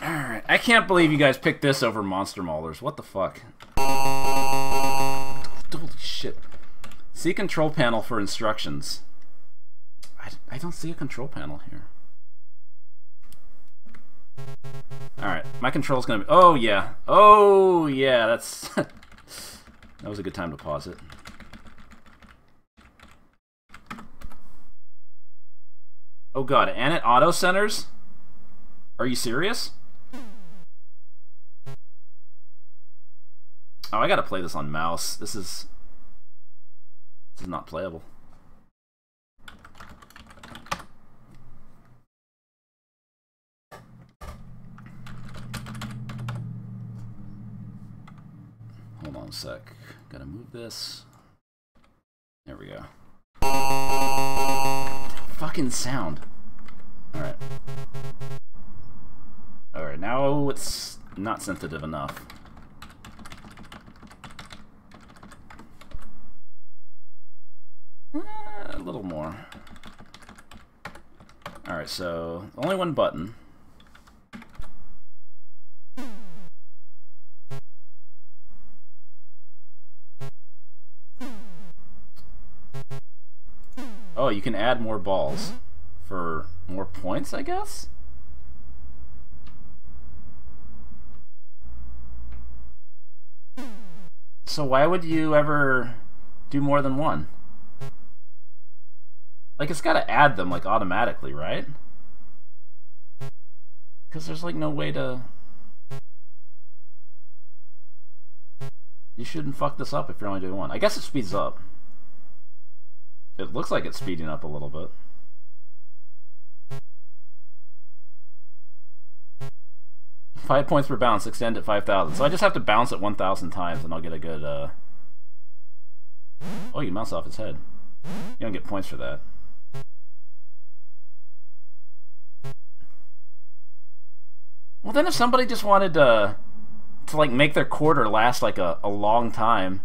Alright, I can't believe you guys picked this over Monster Maulers. What the fuck? Holy shit. See control panel for instructions. I, I don't see a control panel here. Alright, my control's gonna be... Oh, yeah. Oh, yeah, that's... <laughs> that was a good time to pause it. Oh god, and it auto centers? Are you serious? Oh, I gotta play this on mouse. This is... This is not playable. Hold on a sec. Gotta move this. There we go. Fucking sound. Alright. Alright, now it's not sensitive enough. Uh, a little more. Alright, so only one button. Oh, you can add more balls for more points, I guess? So why would you ever do more than one? Like, it's gotta add them, like, automatically, right? Because there's, like, no way to... You shouldn't fuck this up if you're only doing one. I guess it speeds up. It looks like it's speeding up a little bit. Five points per bounce, extend at 5,000. So I just have to bounce it 1,000 times and I'll get a good, uh... Oh, you mouse off his head. You don't get points for that. Well, then if somebody just wanted to, to like, make their quarter last, like, a, a long time,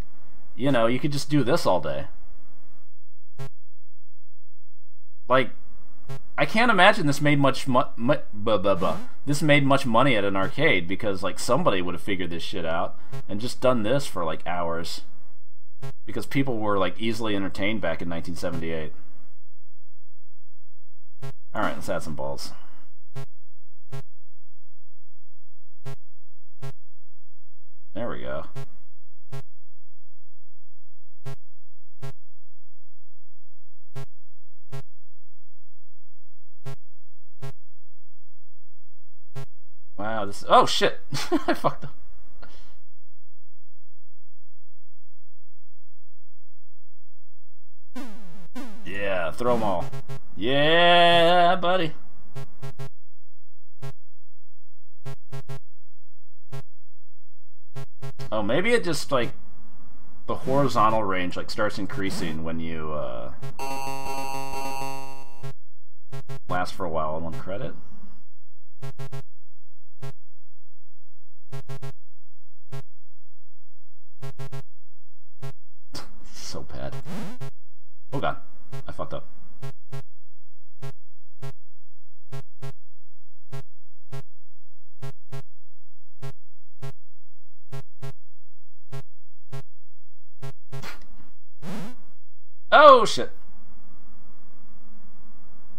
you know, you could just do this all day. Like, I can't imagine this made much mu- mu- buh. This made much money at an arcade because like somebody would have figured this shit out and just done this for like hours. Because people were like easily entertained back in 1978. All right, let's add some balls. There we go. Wow, this. Oh shit! <laughs> I fucked up. Yeah, throw them all. Yeah, buddy. Oh, maybe it just like the horizontal range like starts increasing when you uh, last for a while on one credit. <laughs> so bad. Oh god, I fucked up. Oh shit.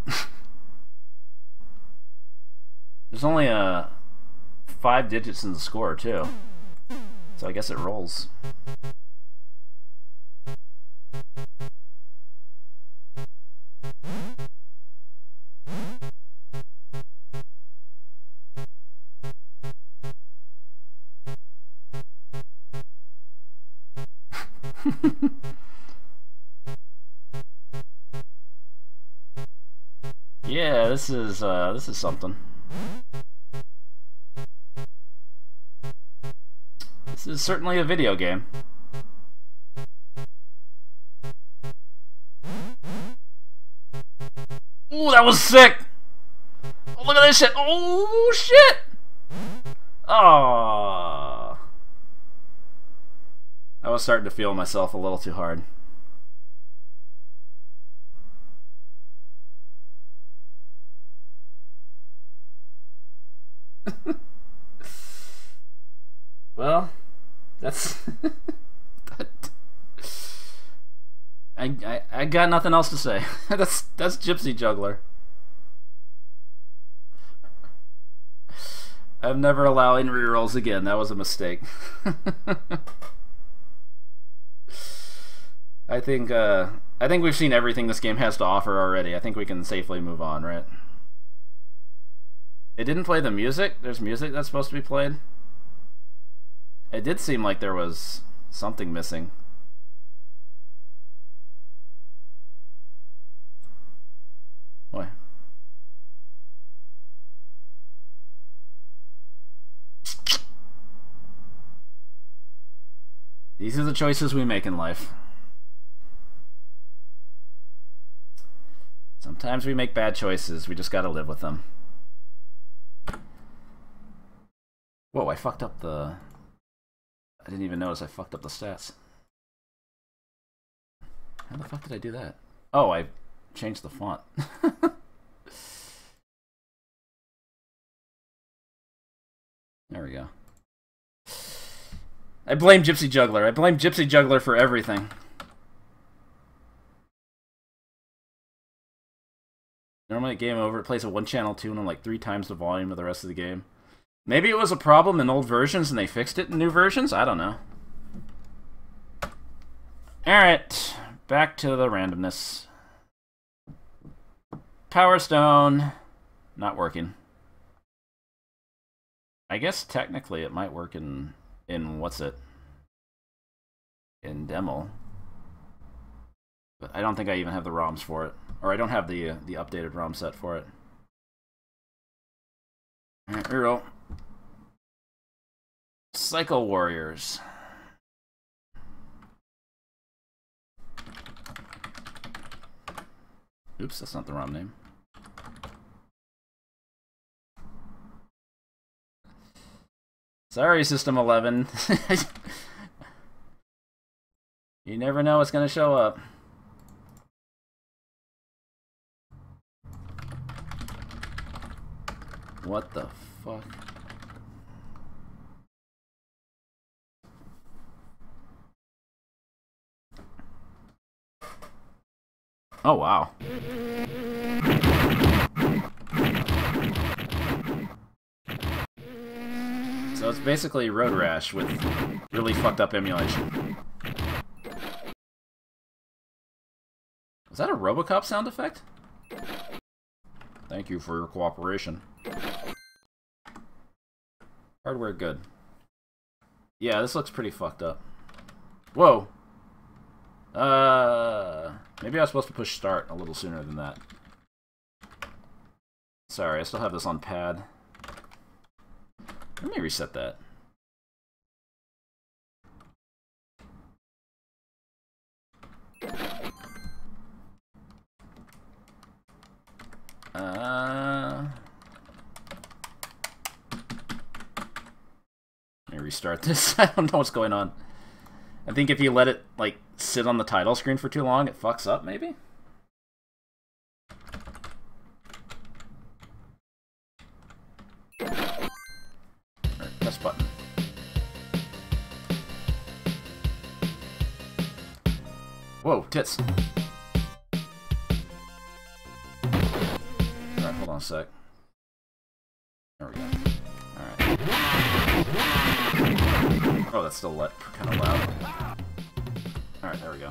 <laughs> There's only uh five digits in the score too. So I guess it rolls. Yeah, this is uh this is something. This is certainly a video game. Ooh, that was sick! Oh, look at this shit! Oh, shit! Oh. I was starting to feel myself a little too hard. well, that's... that, I, I, I got nothing else to say. <laughs> that's that's Gypsy Juggler. I'm never allowing rerolls again. That was a mistake. <laughs> I think uh, I think we've seen everything this game has to offer already. I think we can safely move on, right? It didn't play the music. There's music that's supposed to be played. It did seem like there was something missing. These are the choices we make in life. Sometimes we make bad choices. We just gotta live with them. Whoa, I fucked up the... I didn't even notice I fucked up the stats. How the fuck did I do that? Oh, I changed the font. <laughs> there we go. I blame Gypsy Juggler. I blame Gypsy Juggler for everything. Normally game over, it plays a one channel tune on like three times the volume of the rest of the game. Maybe it was a problem in old versions and they fixed it in new versions? I don't know. Alright, back to the randomness. Power Stone, not working. I guess technically it might work in, in what's it? In Demul. But I don't think I even have the ROMs for it. Or I don't have the, uh, the updated ROM set for it. Alright, reroll. Cycle Warriors. Oops, that's not the ROM name. Sorry, System 11. <laughs> you never know what's going to show up. What the fuck? Oh, wow. So it's basically Road Rash with really fucked up emulation. Was that a Robocop sound effect? Thank you for your cooperation. Hardware good. Yeah, this looks pretty fucked up. Whoa! Uh, maybe I was supposed to push start a little sooner than that. Sorry, I still have this on pad. Let me reset that. Uh, let me restart this. <laughs> I don't know what's going on. I think if you let it like sit on the title screen for too long, it fucks up, maybe? Tits. Alright, hold on a sec. There we go. Alright. Oh, that's still let kind of loud. Alright, there we go.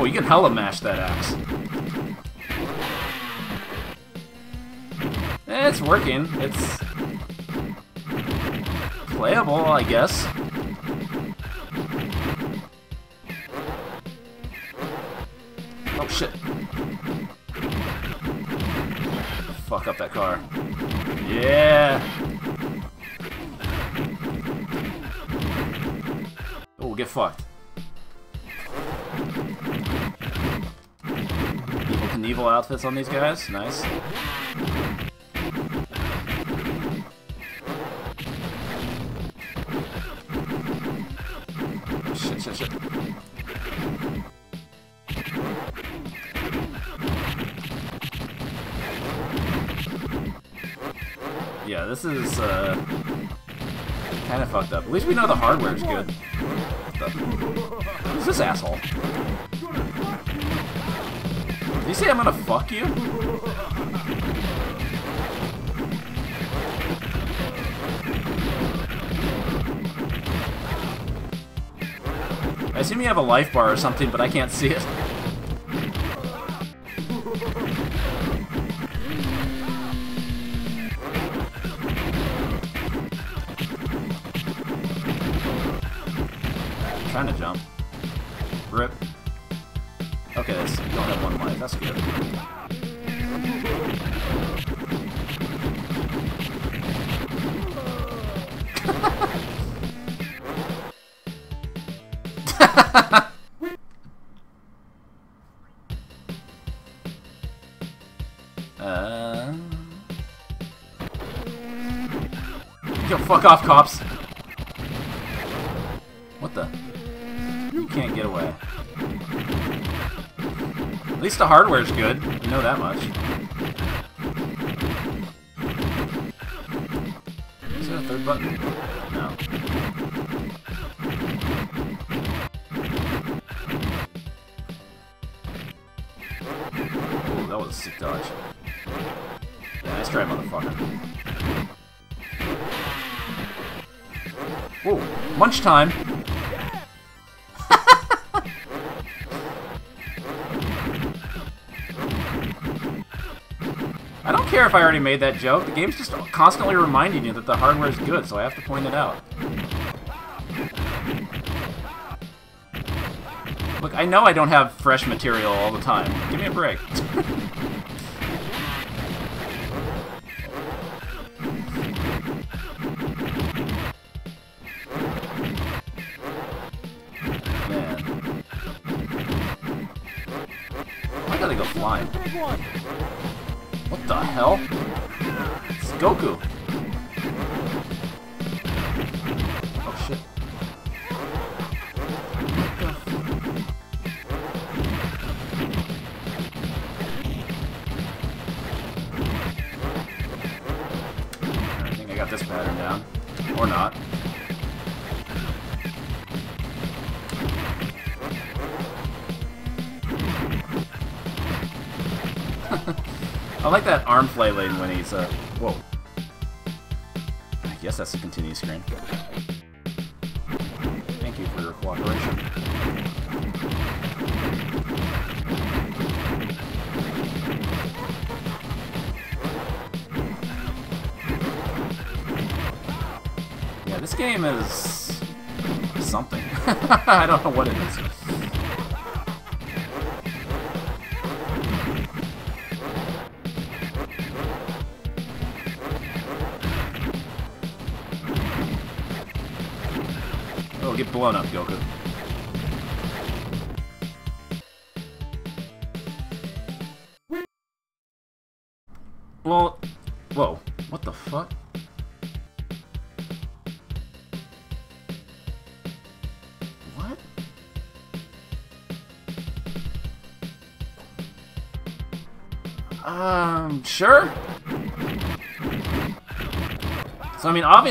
Oh, you can hella mash that axe. Eh, it's working. It's playable, I guess. Fuck up that car. Yeah! Oh, get fucked. Evil outfits on these guys. Nice. This is, uh, kind of fucked up. At least we know the hardware's good. Who's this asshole? Did you say I'm gonna fuck you? I assume you have a life bar or something, but I can't see it. that's good. <laughs> uh... Yo, fuck off, cops. The hardware's good. You know that much. Is there a third button? No. Ooh, that was a sick dodge. Yeah, nice try, motherfucker. Whoa, munch if I already made that joke. The game's just constantly reminding you that the hardware is good, so I have to point it out. Look, I know I don't have fresh material all the time. Give me a break. Arm flailing when he's, uh... Whoa. I guess that's the continue screen. Thank you for your cooperation. Yeah, this game is... something. <laughs> I don't know what it is.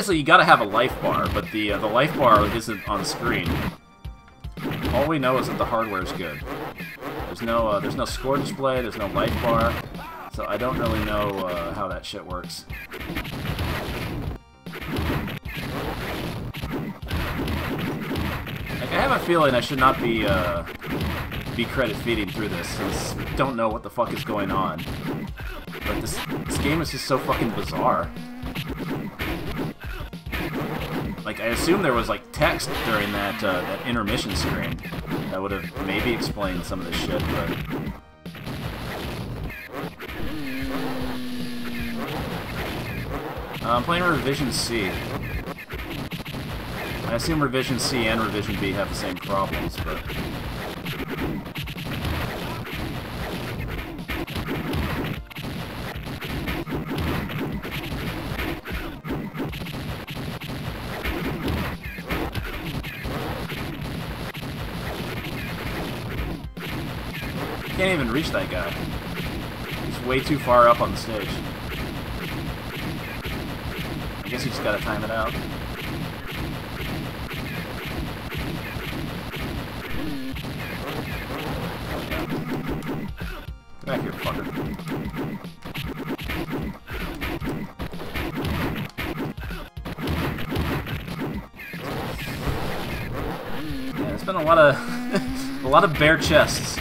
Obviously you gotta have a life bar, but the uh, the life bar isn't on screen. All we know is that the hardware is good. There's no uh, there's no score display, there's no life bar, so I don't really know uh, how that shit works. Like I have a feeling I should not be uh, be credit feeding through this, since don't know what the fuck is going on. But this this game is just so fucking bizarre. Assume there was, like, text during that, uh, that intermission screen that would have maybe explained some of the shit, but... Uh, I'm playing Revision C. I assume Revision C and Revision B have the same problems, but... even reach that guy. He's way too far up on the stage. I guess you just gotta time it out. Back here, fucker. Yeah, there's been a lot of <laughs> a lot of bare chests.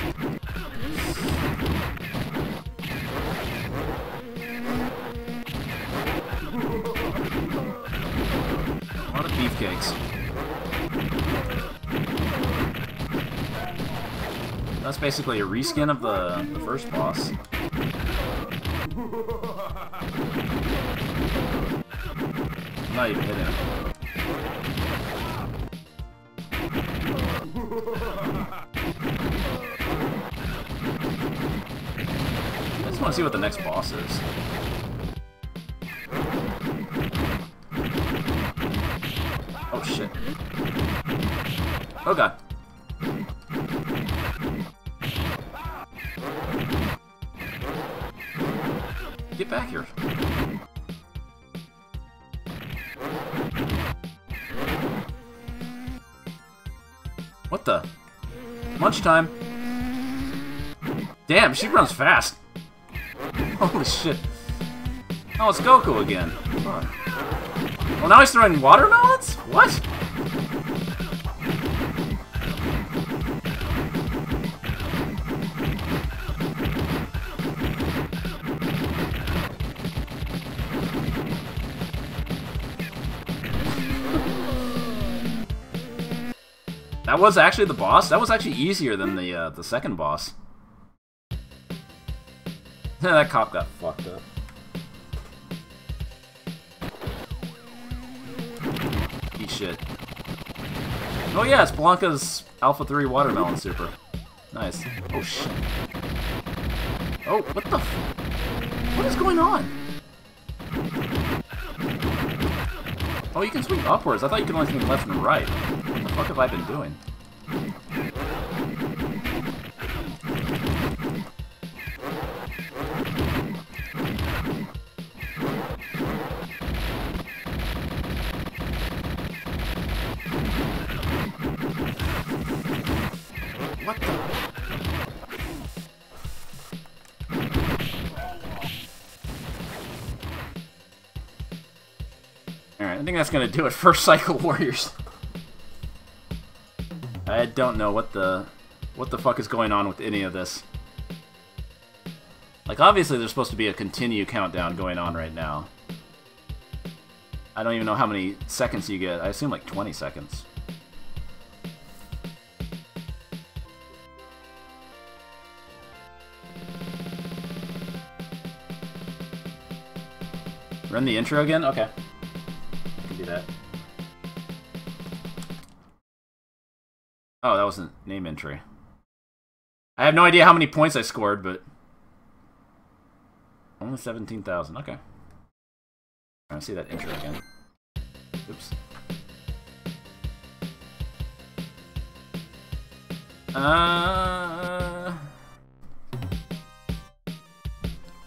Basically a reskin of the, the first boss. I'm not even hitting him. I just want to see what the next Lunchtime. Damn, she runs fast. Holy shit. Oh, it's Goku again. Fuck. Well, now he's throwing watermelons? What? That was actually the boss? That was actually easier than the uh, the second boss. <laughs> that cop got fucked up. Eat shit. Oh yeah, it's Blanka's Alpha 3 Watermelon Super. Nice. Oh shit. Oh, what the What is going on? Oh, you can swing upwards. I thought you could only swing left and right. Fuck have I been doing? What? Alright, I think that's gonna do it for <laughs> Cycle Warriors. I don't know what the what the fuck is going on with any of this. Like obviously there's supposed to be a continue countdown going on right now. I don't even know how many seconds you get. I assume like 20 seconds. Run the intro again? Okay. Oh, that wasn't name entry. I have no idea how many points I scored, but... Only 17,000. Okay. I see that intro again. Oops. Uh...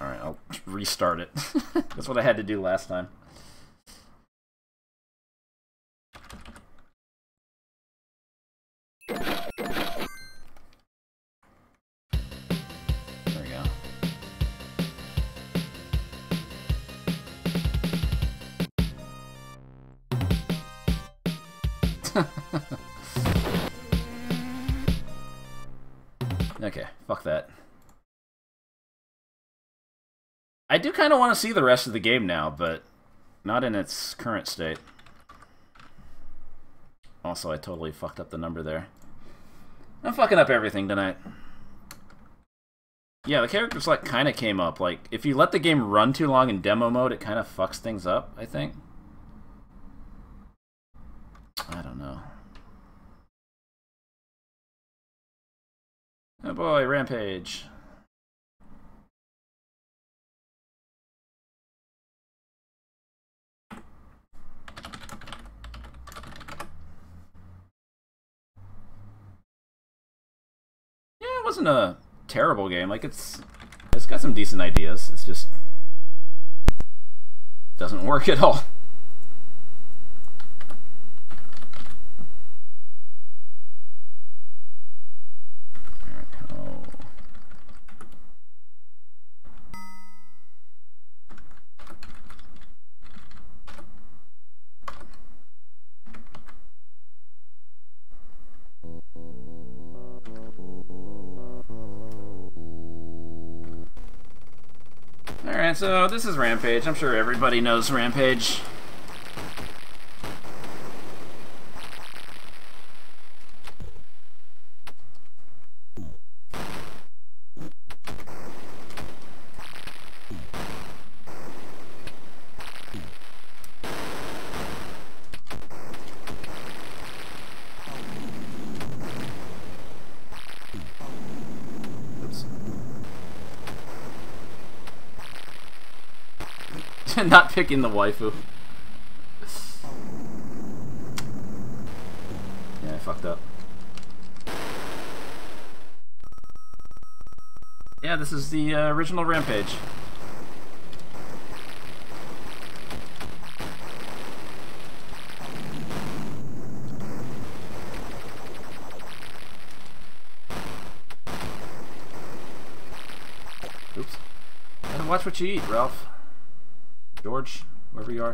Alright, I'll restart it. <laughs> That's what I had to do last time. I do kind of want to see the rest of the game now, but not in its current state. Also, I totally fucked up the number there. I'm fucking up everything tonight. Yeah, the characters like kind of came up. Like, if you let the game run too long in demo mode, it kind of fucks things up, I think. I don't know. Oh boy, Rampage. Wasn't a terrible game. Like it's it's got some decent ideas. It's just doesn't work <laughs> at all. So this is Rampage. I'm sure everybody knows Rampage. Oops. Not picking the waifu. Yeah, I fucked up. Yeah, this is the uh, original Rampage. Oops. Gotta watch what you eat, Ralph. George, wherever you are.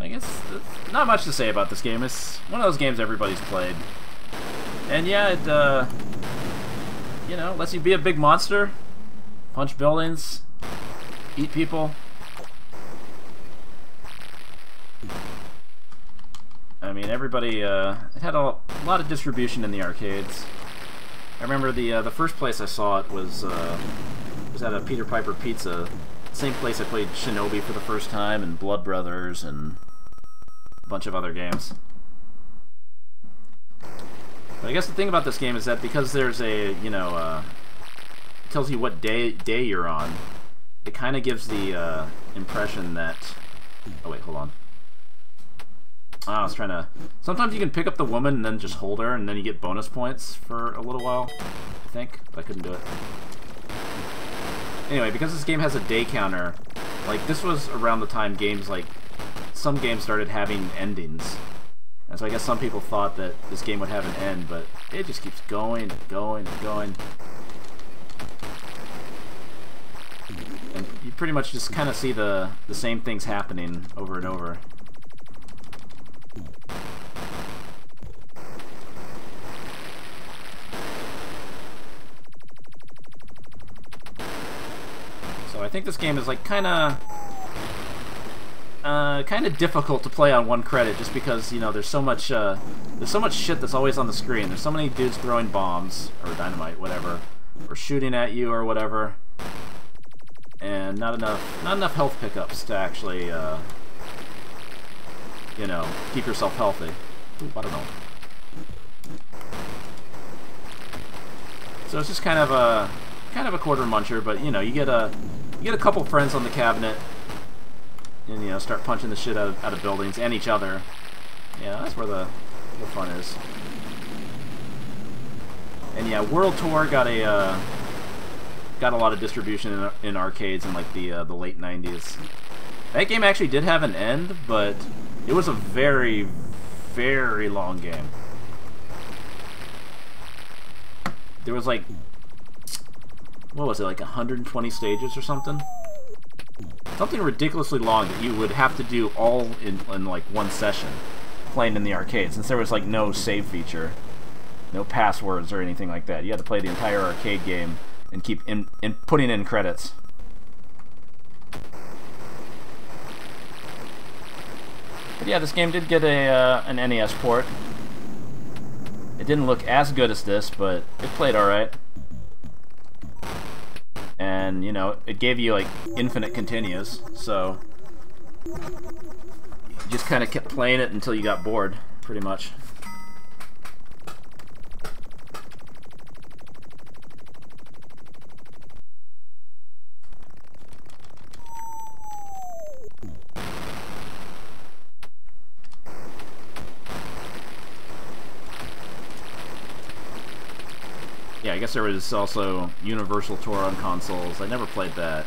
I guess there's not much to say about this game. It's one of those games everybody's played. And yeah, it, uh, you know, lets you be a big monster, punch buildings, eat people. I mean, everybody, uh, it had a, lot of distribution in the arcades. I remember the uh, the first place I saw it was uh, was at a Peter Piper Pizza. Same place I played Shinobi for the first time, and Blood Brothers, and a bunch of other games. But I guess the thing about this game is that because there's a, you know, uh, it tells you what day day you're on, it kind of gives the uh, impression that. Oh wait, hold on. Oh, I was trying to. Sometimes you can pick up the woman and then just hold her, and then you get bonus points for a little while. I think, but I couldn't do it. Anyway, because this game has a day counter, like this was around the time games like some games started having endings. And so I guess some people thought that this game would have an end, but it just keeps going and going and going. And you pretty much just kind of see the, the same things happening over and over. So I think this game is like kind of uh, kind of difficult to play on one credit just because you know there's so much uh, there's so much shit that's always on the screen. There's so many dudes throwing bombs or dynamite, whatever, or shooting at you or whatever, and not enough not enough health pickups to actually uh, you know keep yourself healthy. Ooh, I don't know. So it's just kind of a kind of a quarter muncher, but you know you get a you get a couple friends on the cabinet and you know start punching the shit out of, out of buildings and each other. Yeah, that's where the the fun is. And yeah, World Tour got a uh, got a lot of distribution in, in arcades in like the uh, the late '90s. That game actually did have an end, but it was a very very long game. There was like what was it like 120 stages or something? Something ridiculously long that you would have to do all in, in like one session playing in the arcade since there was like no save feature no passwords or anything like that. You had to play the entire arcade game and keep in, in putting in credits. But yeah this game did get a uh, an NES port. It didn't look as good as this but it played alright and you know it gave you like infinite continues so you just kind of kept playing it until you got bored pretty much I guess there was also Universal Tour on consoles. I never played that.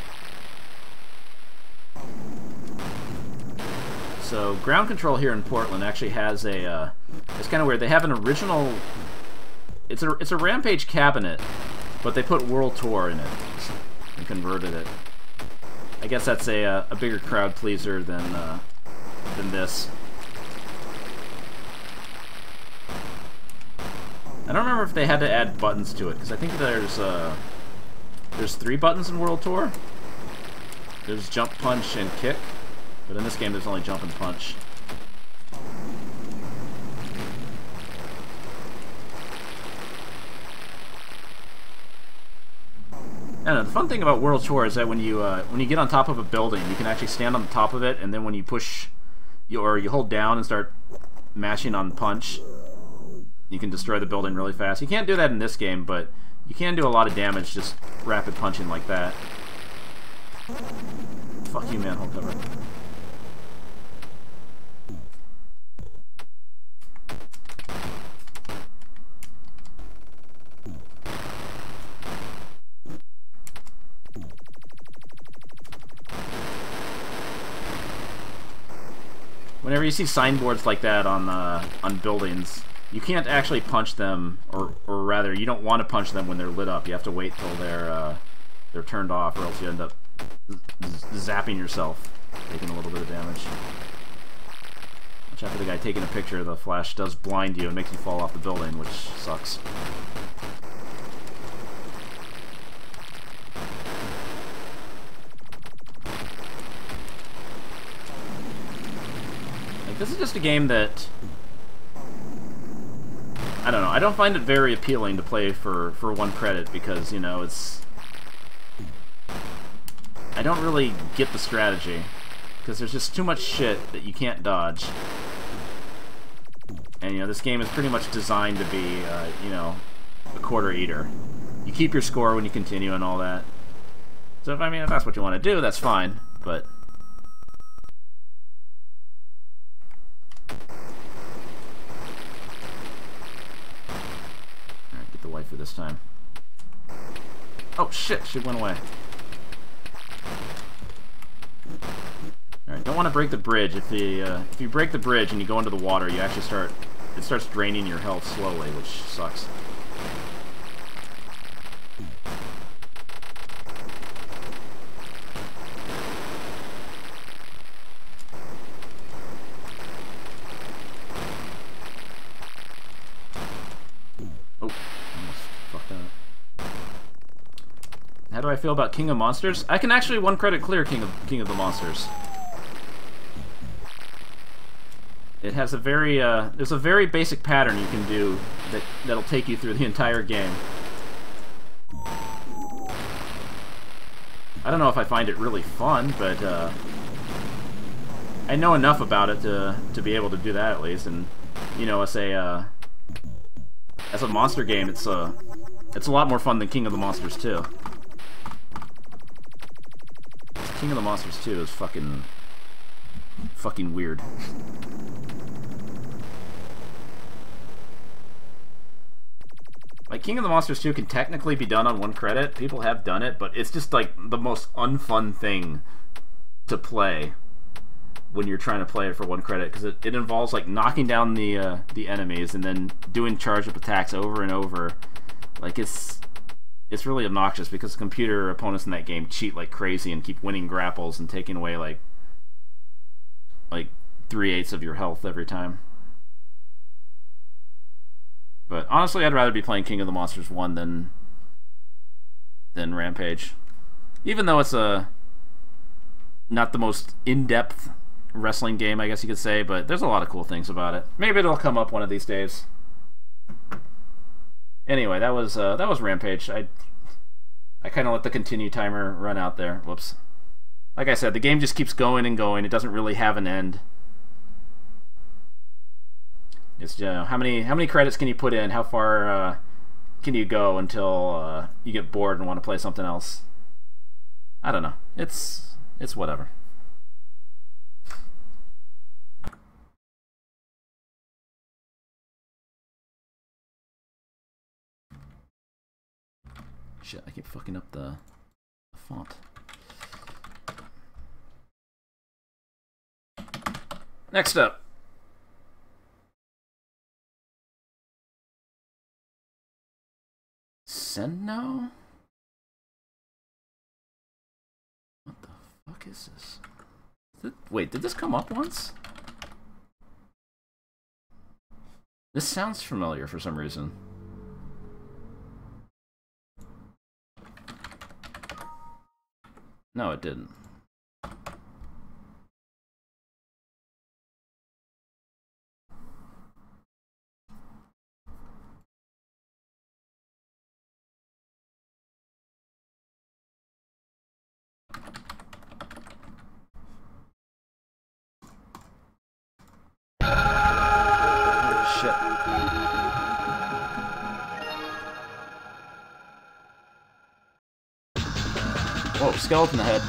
So Ground Kontrol here in Portland actually has a. Uh, it's kind of weird. They have an original. It's a it's a Rampage cabinet, but they put World Tour in it and converted it. I guess that's a uh, a bigger crowd pleaser than uh, than this. I don't remember if they had to add buttons to it, because I think there's uh, there's three buttons in World Tour. There's jump, punch, and kick, but in this game there's only jump and punch. Know, the fun thing about World Tour is that when you uh, when you get on top of a building, you can actually stand on the top of it, and then when you push, or you hold down and start mashing on punch, you can destroy the building really fast. You can't do that in this game, but you can do a lot of damage just rapid punching like that. Fuck you, manhole cover. Whenever you see signboards like that on uh, on buildings, you can't actually punch them, or or rather, you don't want to punch them when they're lit up. You have to wait till they're uh, they're turned off, or else you end up zapping yourself, taking a little bit of damage. Watch out for the guy taking a picture. The flash does blind you and makes you fall off the building, which sucks. Like, this is just a game that... I don't know, I don't find it very appealing to play for, for one credit because, you know, it's... I don't really get the strategy. Because there's just too much shit that you can't dodge. And, you know, this game is pretty much designed to be, uh, you know, a quarter eater. You keep your score when you continue and all that. So, if I mean, if that's what you want to do, that's fine. But Waifu this time. Oh shit, she went away. Alright, don't want to break the bridge. If the uh, if you break the bridge and you go into the water, you actually start it starts draining your health slowly, which sucks. Oh, almost fucked up. How do I feel about King of Monsters? I can actually one credit clear King of King of the Monsters. It has a very uh, there's a very basic pattern you can do that that'll take you through the entire game. I don't know if I find it really fun, but uh, I know enough about it to to be able to do that at least. And you know, as a uh, as a monster game, it's uh, it's a lot more fun than King of the Monsters 2. King of the Monsters 2 is fucking fucking weird. Like, King of the Monsters 2 can technically be done on one credit. People have done it, but it's just, like, the most unfun thing to play when you're trying to play it for one credit, because it, it involves, like, knocking down the, uh, the enemies and then doing charge-up attacks over and over. Like, it's... It's really obnoxious because computer opponents in that game cheat like crazy and keep winning grapples and taking away, like, like, three-eighths of your health every time. But honestly, I'd rather be playing King of the Monsters 1 than than Rampage. Even though it's a not the most in-depth wrestling game, I guess you could say, but there's a lot of cool things about it. Maybe it'll come up one of these days. Anyway, that was uh, that was Rampage. I I kind of let the continue timer run out there. Whoops. Like I said, the game just keeps going and going. It doesn't really have an end. It's you know, how many how many credits can you put in? How far uh, can you go until uh, you get bored and want to play something else? I don't know. It's it's whatever. Shit, I keep fucking up the, font. Next up. Sen-Know? What the fuck is this? Did, wait, did this come up once? This sounds familiar for some reason. No, it didn't. Skeleton head.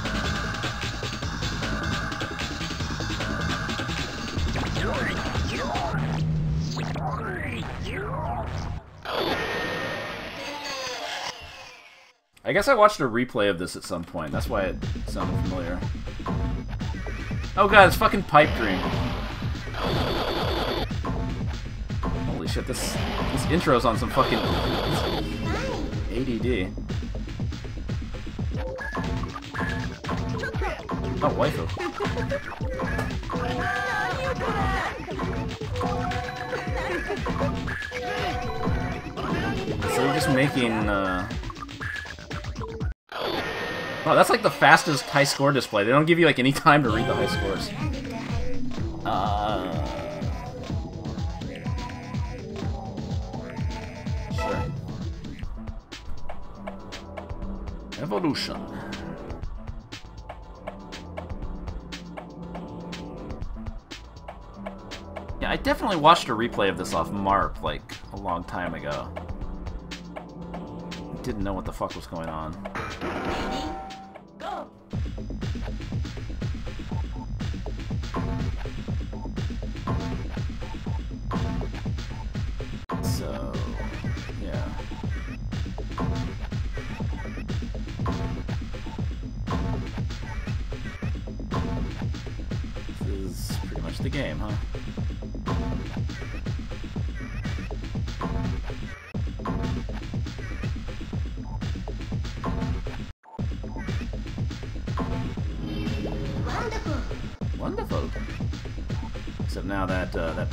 I guess I watched a replay of this at some point. That's why it sounded familiar. Oh god, it's fucking Pipe Dream. Holy shit, this this intro's on some fucking ADD. Oh, waifu. So you're just making, uh... Oh, that's like the fastest high score display. They don't give you like any <laughs> time to read the high scores. Uh... Sure. Evolution. Definitely watched a replay of this off MARP, like, a long time ago. Didn't know what the fuck was going on.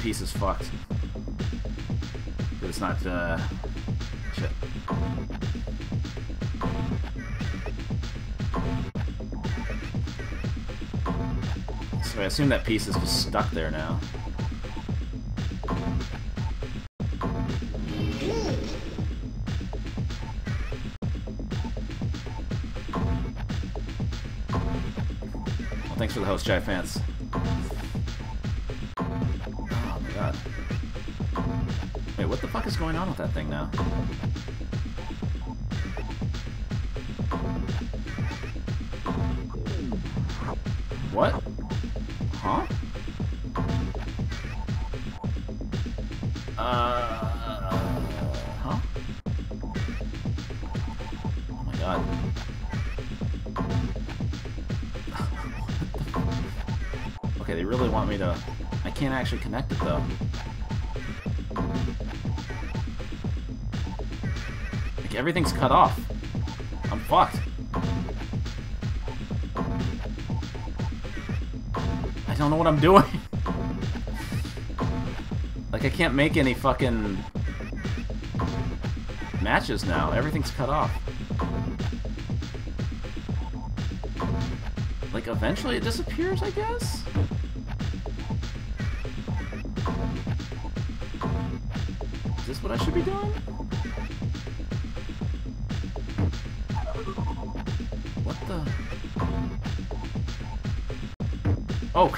Piece is fucked. But it's not. Uh, shit. So I assume that piece is just stuck there now. Well, thanks for the host, Jai Fans. Going on with that thing now? Everything's cut off. I'm fucked. I don't know what I'm doing. <laughs> like, I can't make any fucking matches now. Everything's cut off. Like, eventually it disappears, I guess?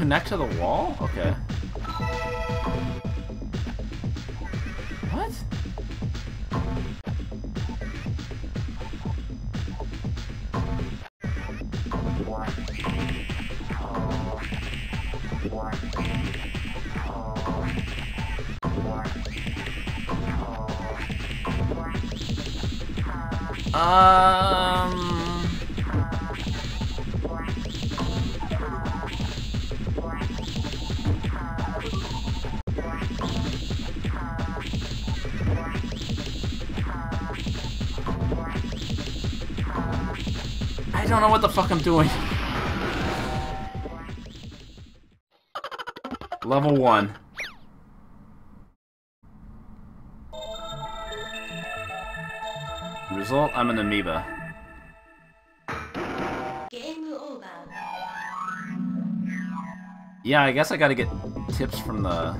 Connect to the wall? Okay. don't know what the fuck I'm doing. Level 1. Result, I'm an amoeba. Game over. Yeah, I guess I gotta get tips from the...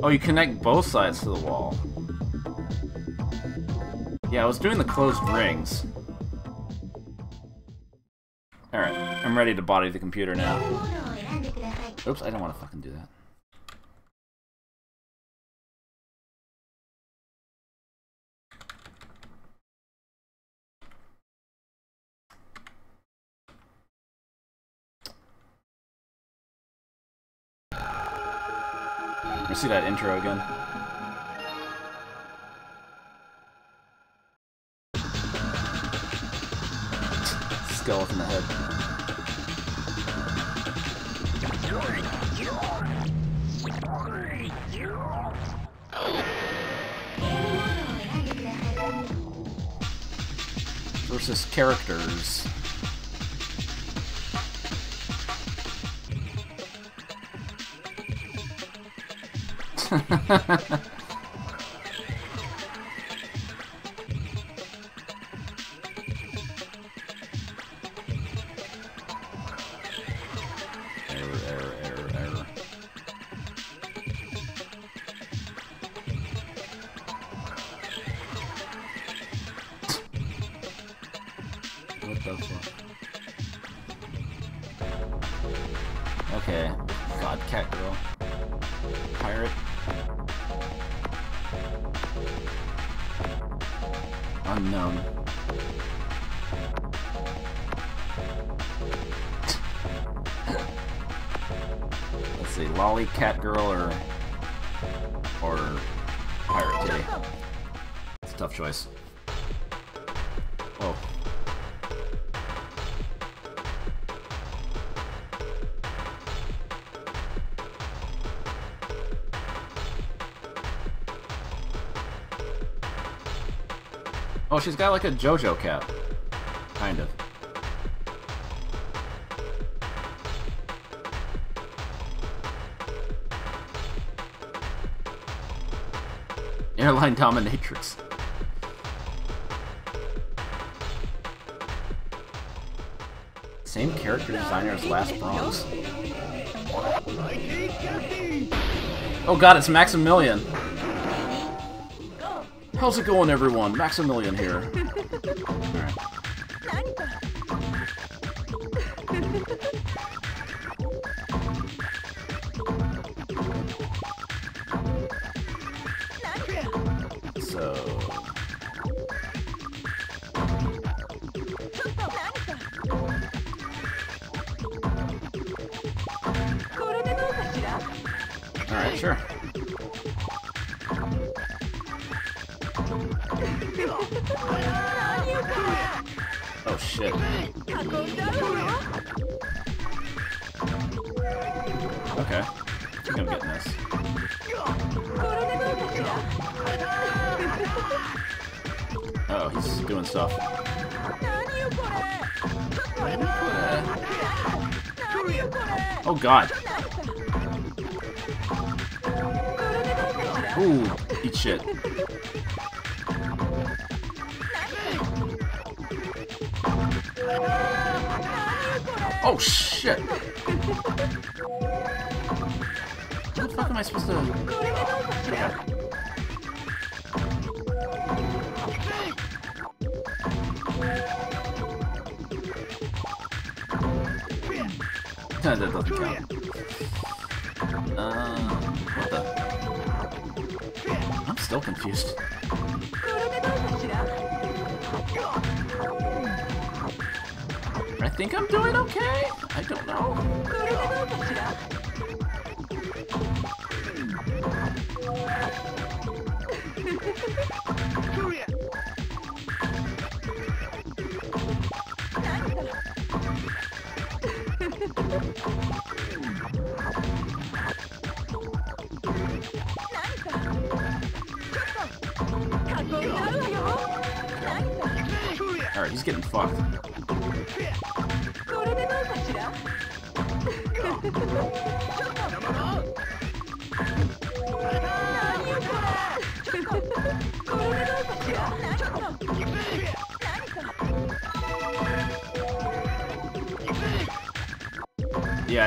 Oh, you connect both sides to the wall. Yeah, I was doing the closed rings. Alright, I'm ready to body the computer now. Oops, I don't want to fucking do that. I see that intro again. Skeleton ahead. Versus characters. <laughs> she's got like a JoJo cap. Kind of. Airline dominatrix. Same character designer as Last Bronx. Oh god, it's Maximilian. How's it going, everyone? Maximilian here. <laughs> god.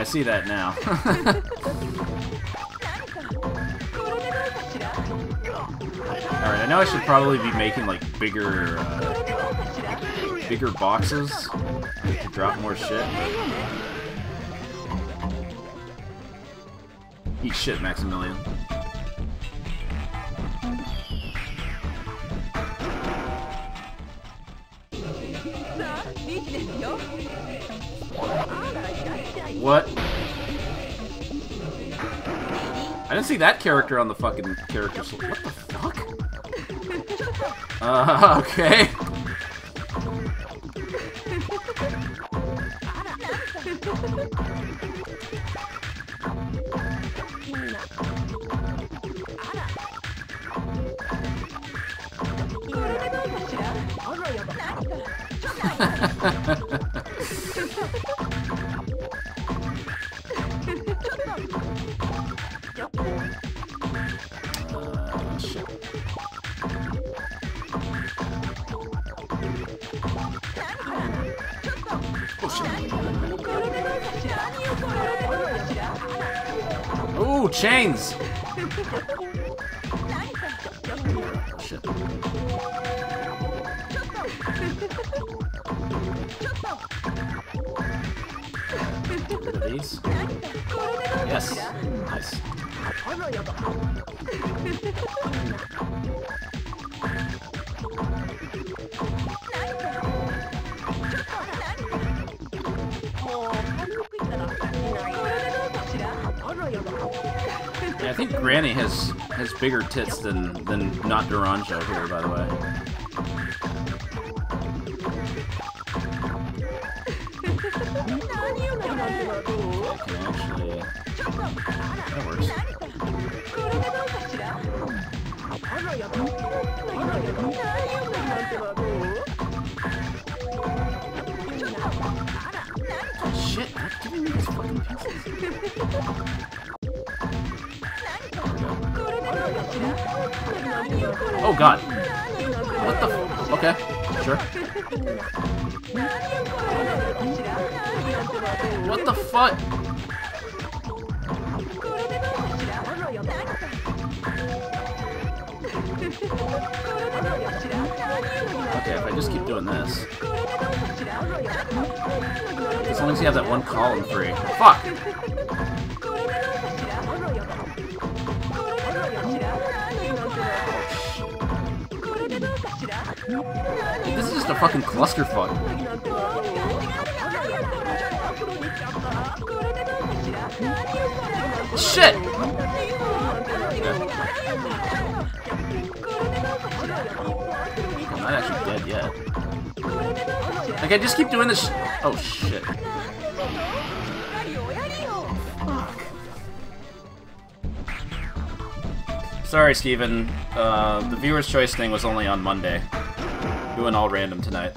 See that now. <laughs> Alright, I know I should probably be making like bigger uh, bigger boxes to drop more shit. Eat shit, Maximilian. See that character on the fucking character select. What the fuck? <laughs> Uh, <laughs> okay. Chains! Shit. These. Yes. Nice. Has has bigger tits than than not Duranjo here, by the way. Fucking clusterfuck. Shit! I'm not actually dead yet. Like, I just keep doing this. Oh, shit. Sorry, Steven. Uh, the viewer's choice thing was only on Monday. Doing all random tonight.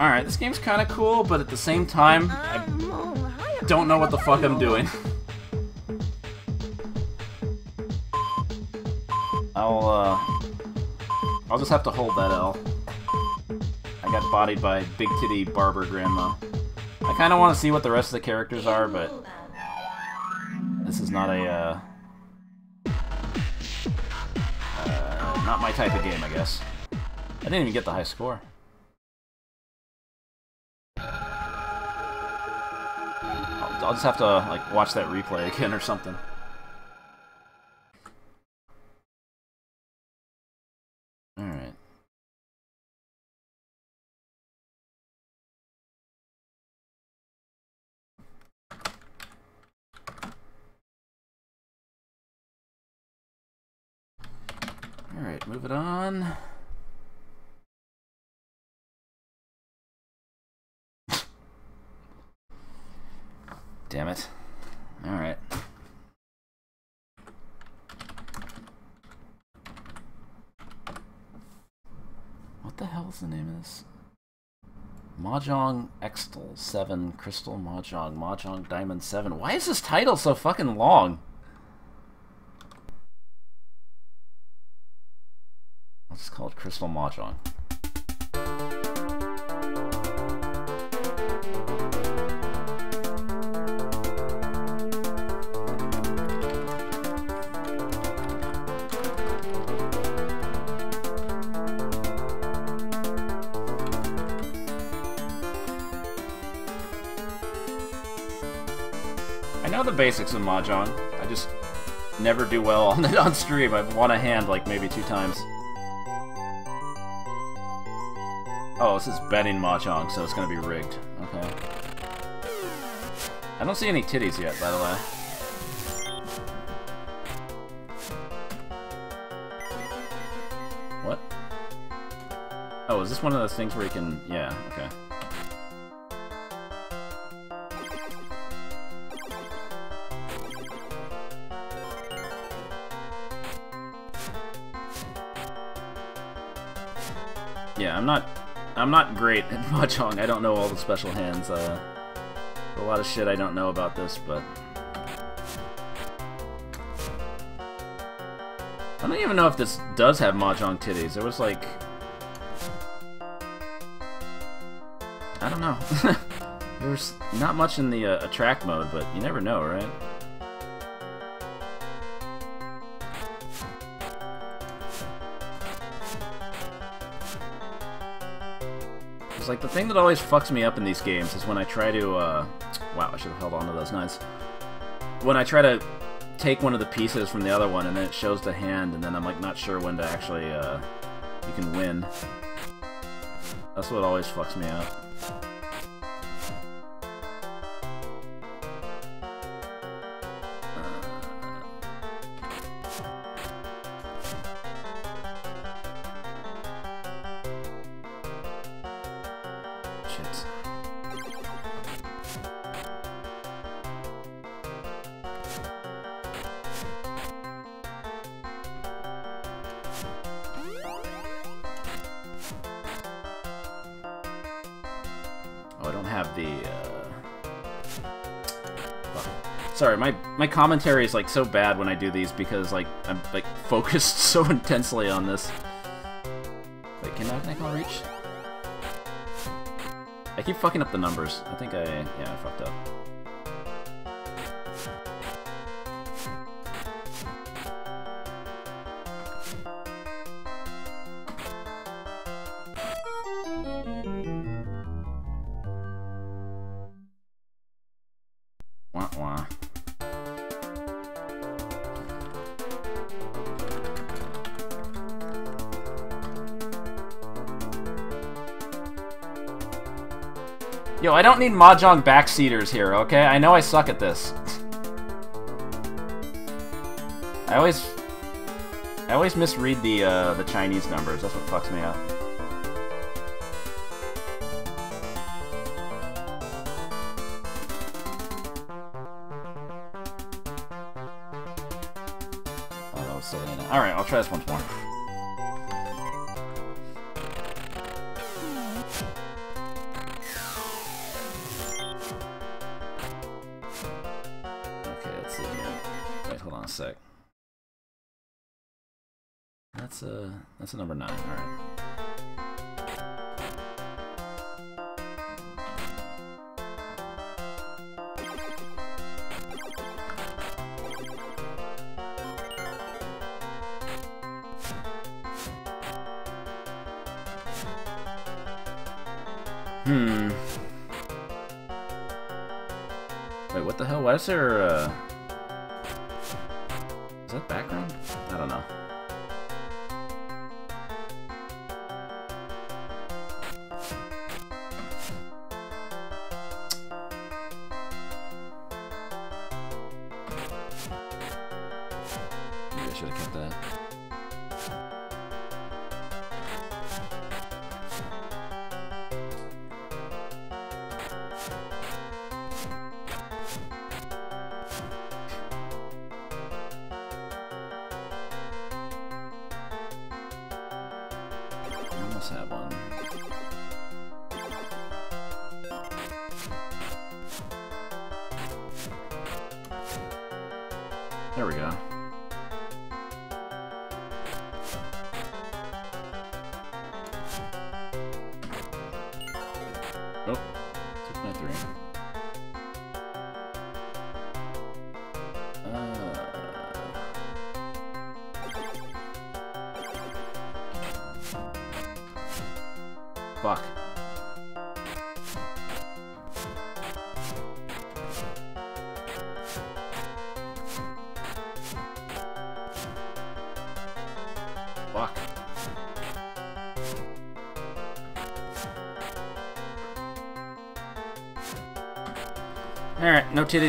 Alright, this game's kinda cool, but at the same time, I don't know what the fuck I'm doing. <laughs> I'll, uh... I'll just have to hold that L. I got bodied by Big Titty Barber Grandma. I kinda wanna see what the rest of the characters are, but this is not a, uh... uh not my type of game, I guess. I didn't even get the high score. I'll, I'll just have to like watch that replay <laughs> again or something. All right. All right, move it on. Damn it. Alright. What the hell is the name of this? Mahjong X-Tal 7 Crystal Mahjong Mahjong Diamond 7. Why is this title so fucking long? Let's call it Crystal Mahjong. I know the basics of Mahjong. I just never do well <laughs> on on stream. I've won a hand like maybe two times. Oh, this is betting mahjong, so it's gonna be rigged. Okay. I don't see any titties yet, by the way. What? Oh, is this one of those things where you can... Yeah, okay. Yeah, I'm not... I'm not great at <laughs> Mahjong. I don't know all the special hands. Uh, a lot of shit I don't know about this, but... I don't even know if this does have Mahjong titties. There was like... I don't know. <laughs> There's not much in the uh, attract mode, but you never know, right? Like the thing that always fucks me up in these games is when I try to, uh... Wow, I should have held on to those nines. When I try to take one of the pieces from the other one and then it shows the hand and then I'm like not sure when to actually, uh... You can win. That's what always fucks me up. The, uh... Sorry, my, my commentary is, like, so bad when I do these because, like, I'm, like, <laughs> focused so intensely on this. Wait, can call reach? I keep fucking up the numbers. I think I... yeah, I fucked up. I don't need Mahjong backseaters here, okay? I know I suck at this. I always... I always misread the, uh, the Chinese numbers. That's what fucks me up. Alright, I'll try this once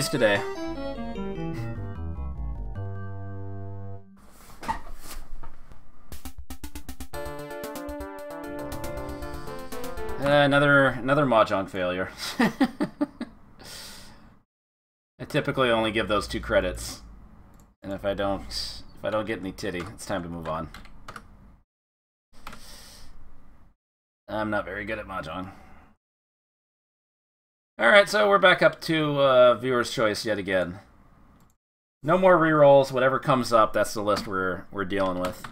Today. Uh, another another mahjong failure. <laughs> I typically only give those two credits, and if I don't, if I don't get any titty, it's time to move on. I'm not very good at mahjong. All right, so we're back up to uh, viewer's choice yet again. No more rerolls. Whatever comes up, that's the list we're we're dealing with.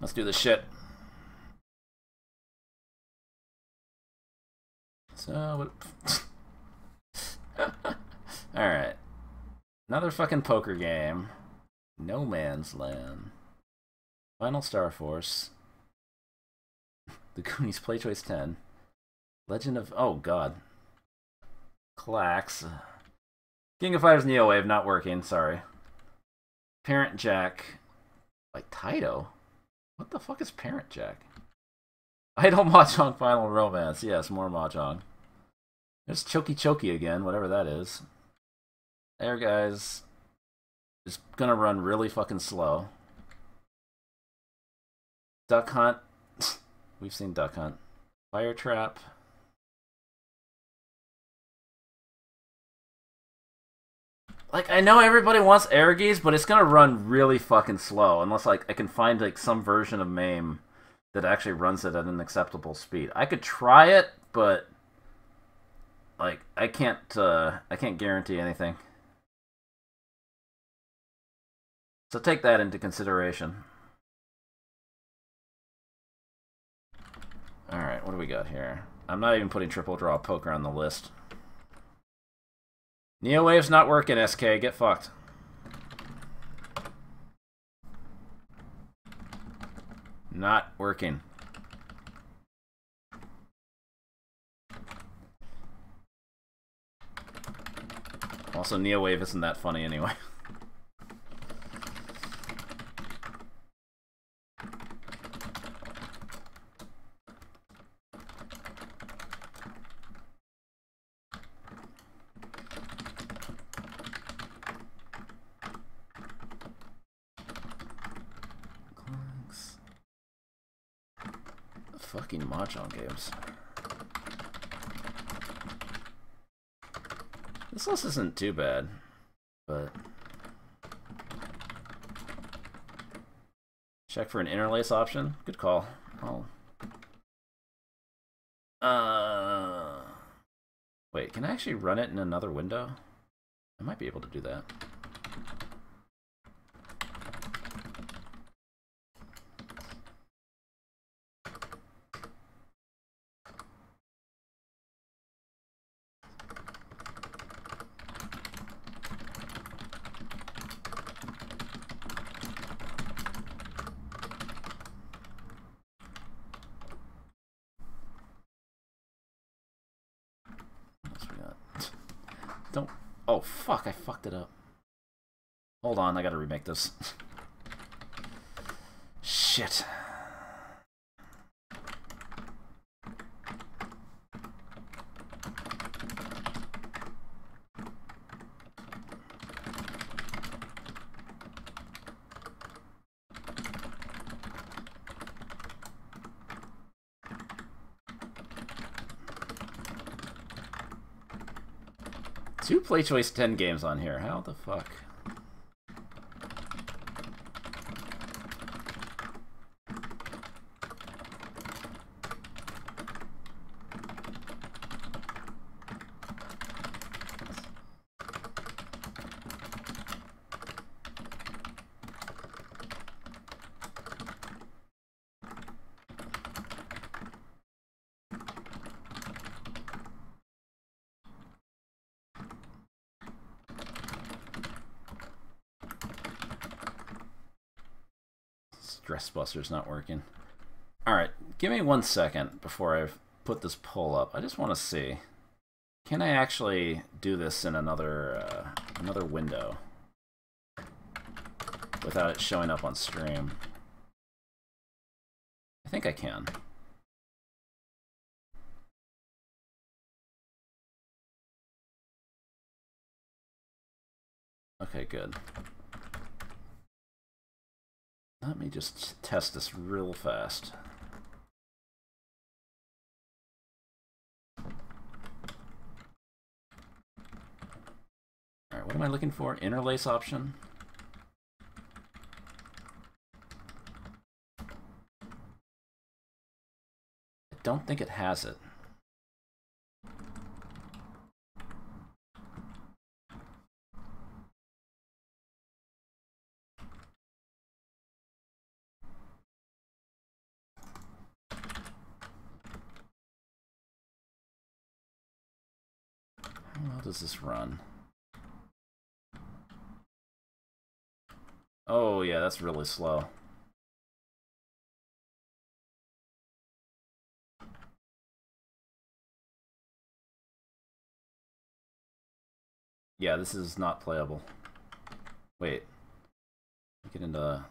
Let's do this shit. So, what? <laughs> alright. Another fucking poker game. No Man's Land. Final Star Force. <laughs> The Goonies Play Choice 10. Legend of. Oh, God. Klax. King of Fighters Neo Wave not working, sorry. Parent Jack. Like Taito? What the fuck is Parent Jack? Idol <laughs> Mahjong Final Romance. Yes, more Mahjong. There's Choky Choky again, whatever that is. There, guys. It's gonna run really fucking slow. Duck Hunt. <laughs> We've seen Duck Hunt. Fire Trap. Like, I know everybody wants Airgees, but it's gonna run really fucking slow unless, like, I can find, like, some version of MAME that actually runs it at an acceptable speed. I could try it, but like I can't uh, I can't guarantee anything. So take that into consideration. Alright, what do we got here? I'm not even putting triple draw poker on the list. Neo Wave's not working, SK. Get fucked. Not working. Also, Neo Wave isn't that funny anyway. <laughs> Klax. Fucking Mahjong games. This list isn't too bad, but... Check for an interlace option? Good call. Oh. Uh... Wait, can I actually run it in another window? I might be able to do that. What else we got? Don't. Oh, fuck, I fucked it up. Hold on, I gotta remake this. Shit. Two Play Choice 10 games on here. How the fuck? Buster's not working. Alright, give me one second before I put this poll up. I just want to see. Can I actually do this in another, uh, another window without it showing up on stream? I think I can. Okay, good. Let me just test this real fast. Alright, what am I looking for? Interlace option? I don't think it has it. How well does this run? Oh yeah, that's really slow. Yeah, this is not playable. Wait. Get into...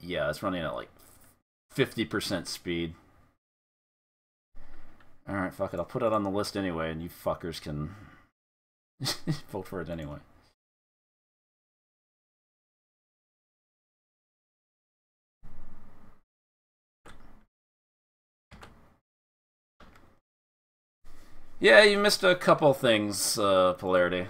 Yeah, it's running at like 50% speed. Alright, fuck it. I'll put it on the list anyway, and you fuckers can <laughs> vote for it anyway. Yeah, you missed a couple things, uh, Polarity.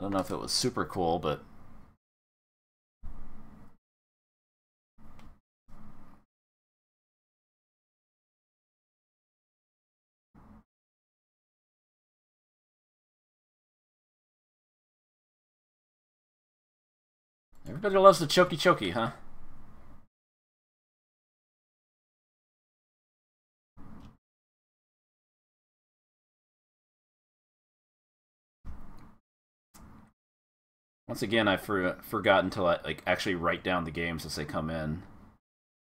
I don't know if it was super cool, but Everybody loves the choky choky, huh? Once again, I for, forgot until I like actually write down the games as they come in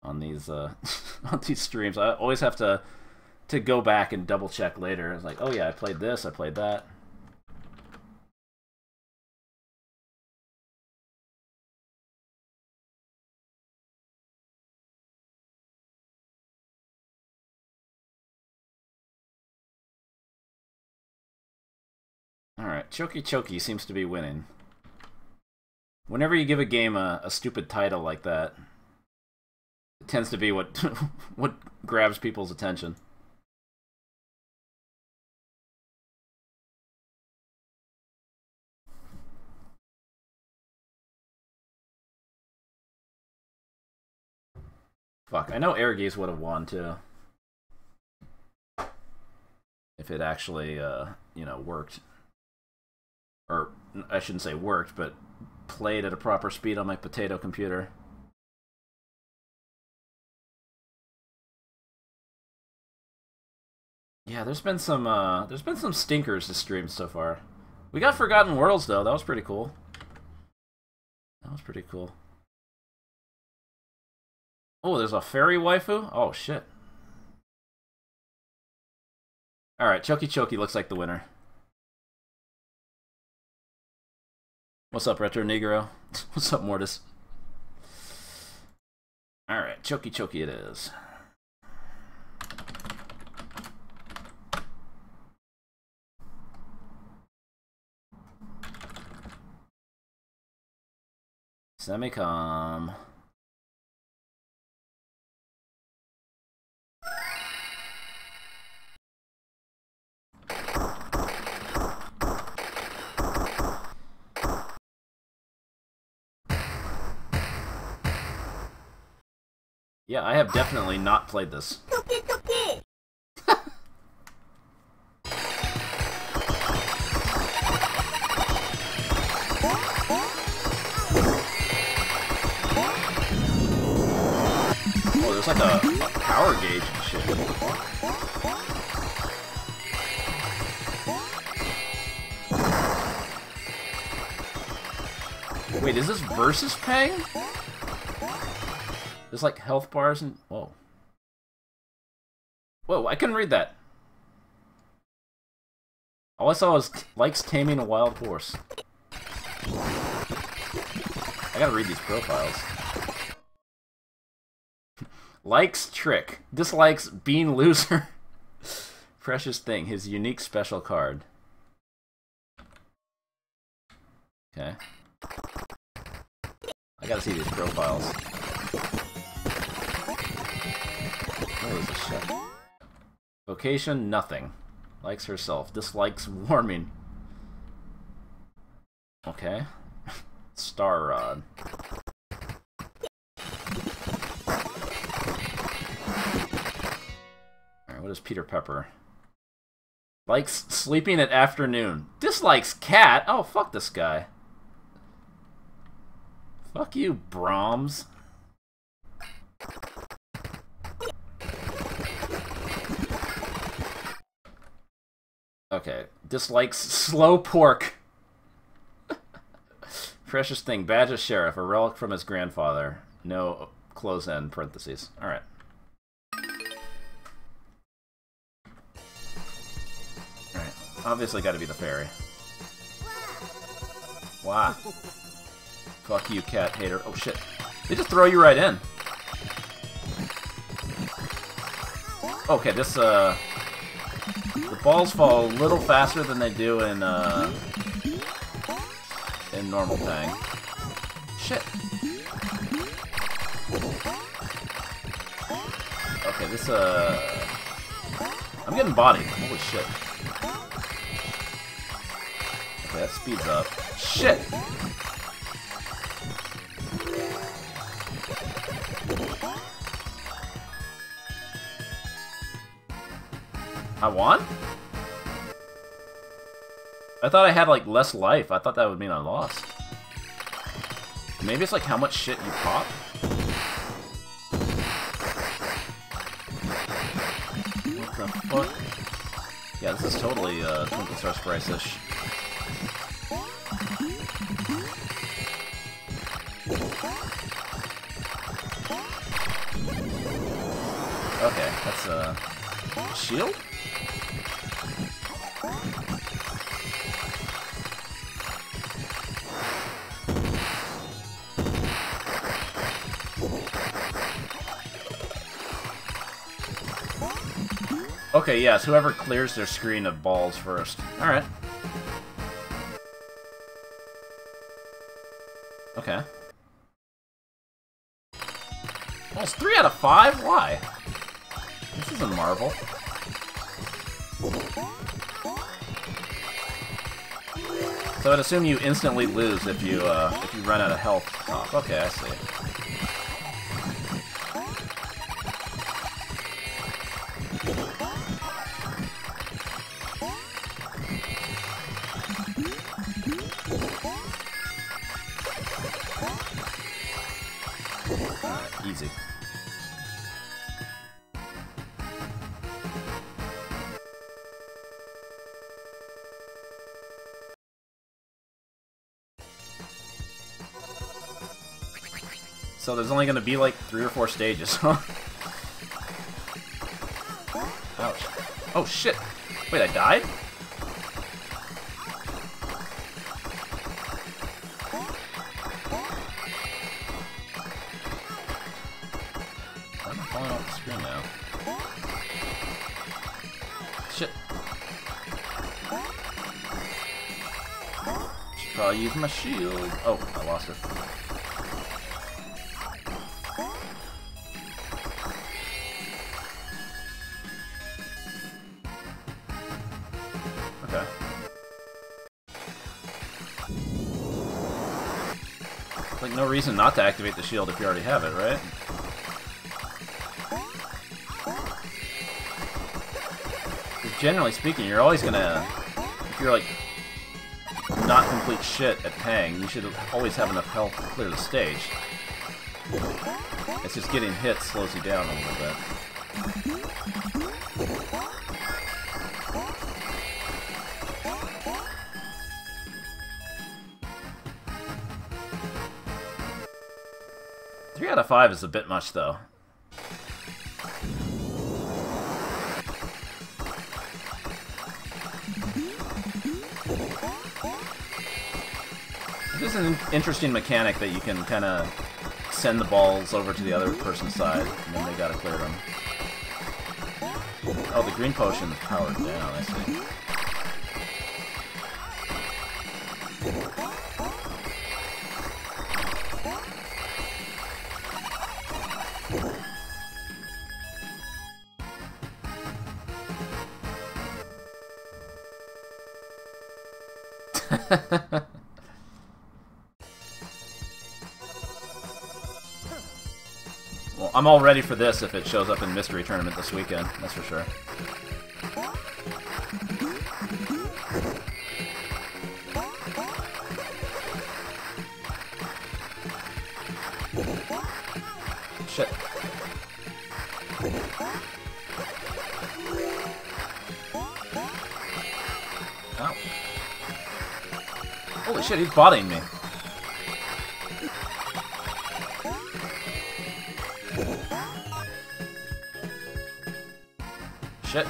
on these uh, <laughs> on these streams. I always have to to go back and double check later. It's like, oh yeah, I played this, I played that. Choky Choky seems to be winning. Whenever you give a game a, a stupid title like that, it tends to be what <laughs> what grabs people's attention. Fuck, I know Airgaze would have won too. If it actually, uh, you know, worked. Or, I shouldn't say worked, but played at a proper speed on my potato computer. Yeah, there's been some uh there's been some stinkers to stream so far. We got Forgotten Worlds though, that was pretty cool. That was pretty cool. Oh, there's a fairy waifu? Oh shit. Alright, Choky Choky looks like the winner. What's up, Retro Negro? <laughs> What's up, Mortis? Alright, Choky Choky it is. Semicom. Yeah, I have definitely not played this. Oh, there's like a, a power gauge and shit. Wait, is this versus Pang? Like health bars and whoa. Whoa, I couldn't read that. All I saw was likes taming a wild horse. I gotta read these profiles. <laughs> Likes trick. Dislikes bean loser. <laughs> Precious thing. His unique special card. Okay. I gotta see these profiles. Vocation, nothing. Likes herself. Dislikes warming. Okay. <laughs> Star Rod. Alright, what is Peter Pepper? Likes sleeping at afternoon. Dislikes cat? Oh, fuck this guy. Fuck you, Brahms. Okay. Dislikes slow pork. Precious thing, badge of sheriff, a relic from his grandfather. No close end parentheses. Alright. Alright. Obviously gotta be the fairy. Wow. Fuck you, cat hater. Oh shit. They just throw you right in. Okay, this, uh... Balls fall a little faster than they do in, uh... In normal Pang. Shit. Okay, this, uh... I'm getting bodied. Holy shit. Okay, that speeds up. Shit! I won? I thought I had, like, less life. I thought that would mean I lost. Maybe it's, like, how much shit you pop? What the fuck? Yeah, this is totally, uh, Twinkle Star Sprites-ish. Okay, that's, uh... Shield? Okay, yes, whoever clears their screen of balls first. Alright. Okay. It's 3 out of 5? Why? This isn't Marvel. So I'd assume you instantly lose if you, uh, if you run out of health. Oh, okay, I see. So there's only gonna be like three or four stages, huh? <laughs> Ouch. Oh shit! Wait, I died? I'm falling off the screen now. Shit. Should probably use my shield. Oh, I lost it. Reason not to activate the shield if you already have it, right? generally speaking, you're always gonna... If you're, like, not complete shit at Pang, you should always have enough health to clear the stage. It's just getting hit slows you down a little bit. Five is a bit much, though. This is an interesting mechanic that you can kind of send the balls over to the other person's side, and then they gotta clear them. Oh, the green potion is powered down, I see. <laughs> well, I'm all ready for this if it shows up in Mystery Tournament this weekend, that's for sure. Shit, he's bodying me. Shit.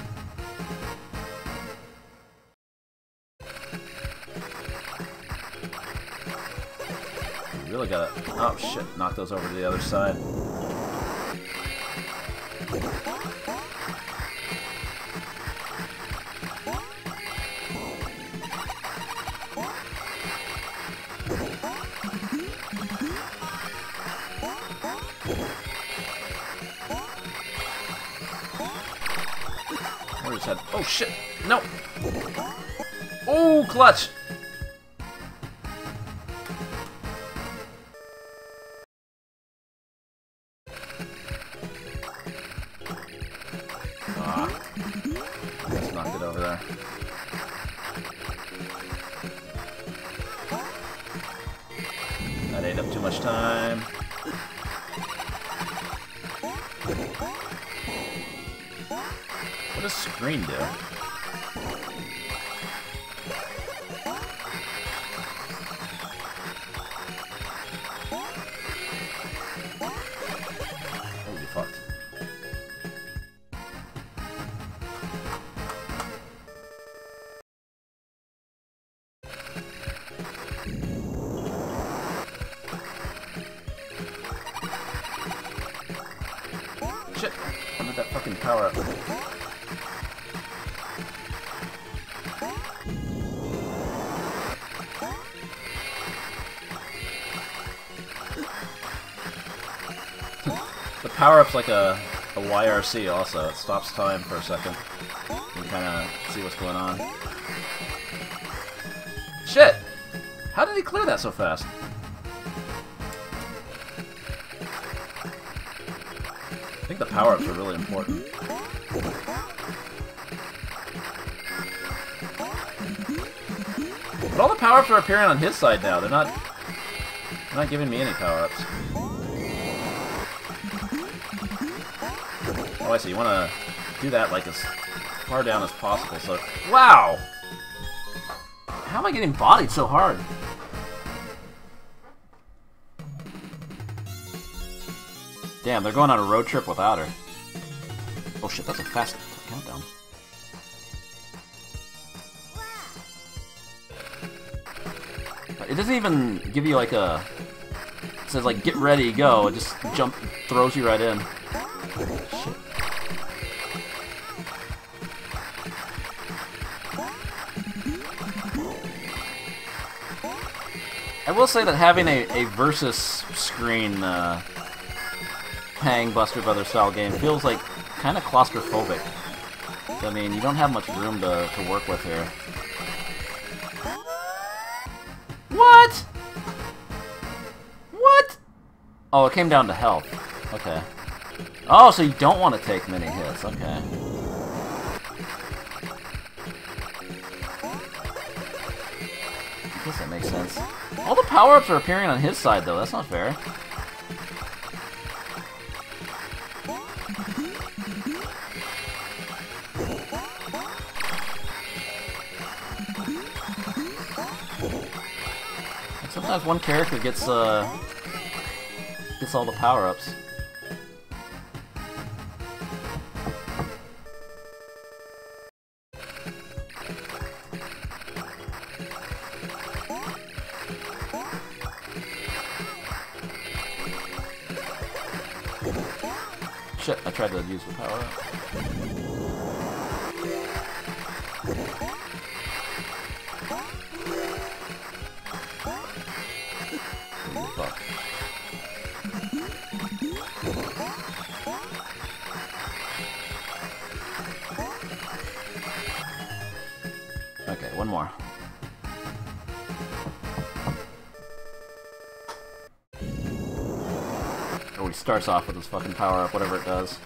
You really gotta... Oh shit, knock those over to the other side. Power-up's like a, a YRC also. It stops time for a second. You kind of see what's going on. Shit! How did he clear that so fast? I think the power-ups are really important. But all the power-ups are appearing on his side now. They're not... They're not giving me any power-ups. Oh, I see. You want to do that like as far down as possible. So, wow! How am I getting bodied so hard? Damn, they're going on a road trip without her. Oh shit, that's a fast countdown. It doesn't even give you like a. It says like get ready, go. It just jump throws you right in. Will say that having a, a versus screen uh, Pang Buster Brothers style game feels like kind of claustrophobic. I mean, you don't have much room to, to work with here. What? What? Oh, it came down to health. Okay. Oh, so you don't want to take many hits. Okay. Power-ups are appearing on his side, though. That's not fair. Sometimes one character gets uh gets all the power-ups. Tried to use the power up. Okay, one more. Starts off with his fucking power up, whatever it does.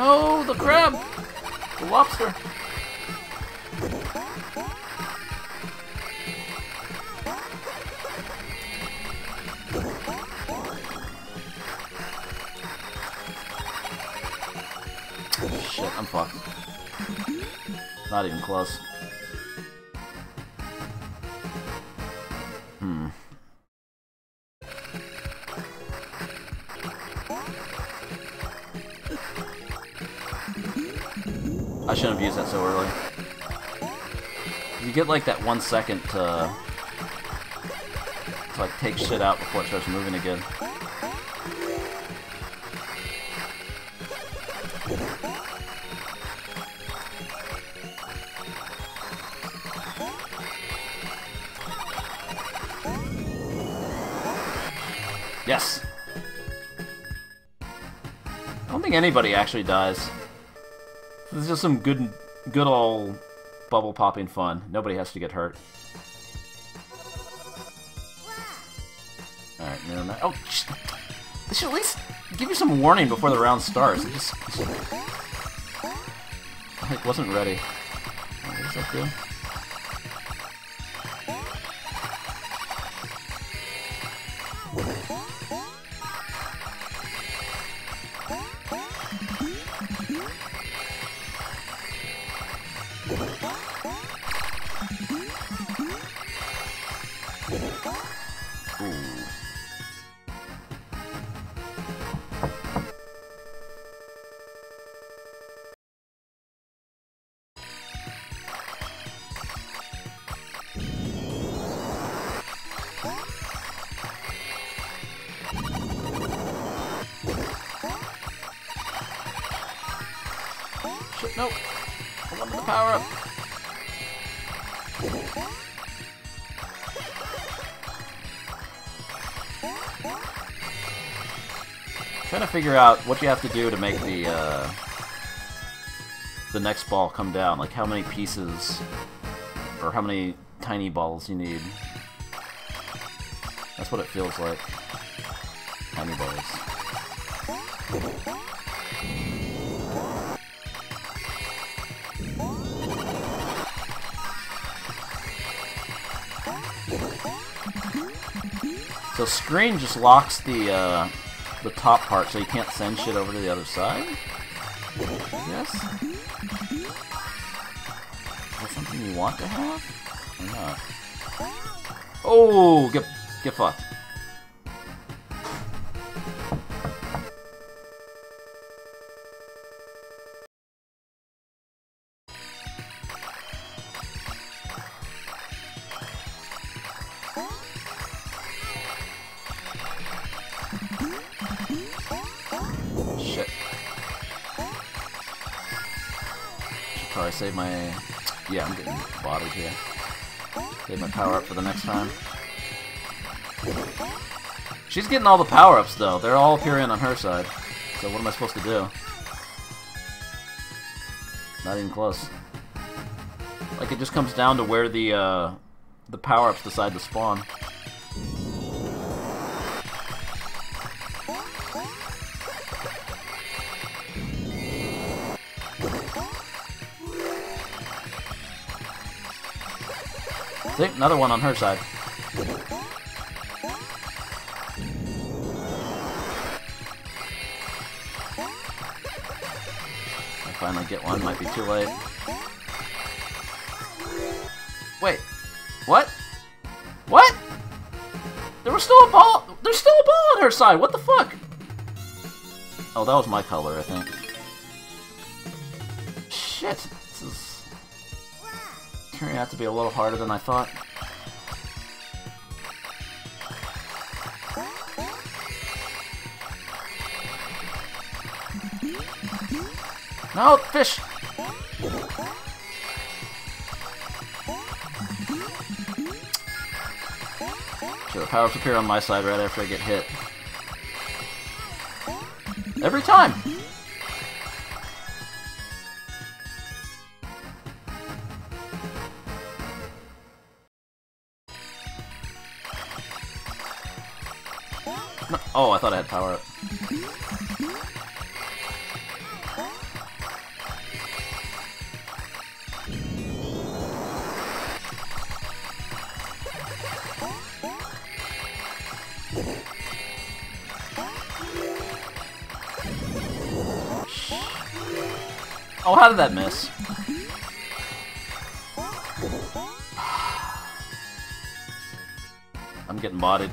No, the crab! The lobster! Like that one second to, to like take shit out before it starts moving again. Yes. I don't think anybody actually dies. This is just some good, good old bubble popping fun. Nobody has to get hurt. All right, never mind. Oh, they should at least give you some warning before the round starts. It just, just I wasn't ready. What does that do? Figure out what you have to do to make the uh, the next ball come down. Like how many pieces or how many tiny balls you need. That's what it feels like. Tiny balls. So screen just locks the uh, the top part, so you can't send shit over to the other side. Yes. Is that something you want to have or not? Oh, get get fucked. Save my power up for the next time. She's getting all the power ups though. They're all appearing on her side. So what am I supposed to do? Not even close. Like it just comes down to where the uh, the power ups decide to spawn. Another one on her side. I finally get one, might be too late. Wait, what? What? There was still a ball. There's still a ball on her side. What the fuck? Oh, that was my color, I think. Shit, this is turning out to be a little harder than I thought. No, fish! Sure, the power-ups appear on my side right after I get hit. Every time! No. Oh, I thought I had power up. How did that miss? I'm getting modded.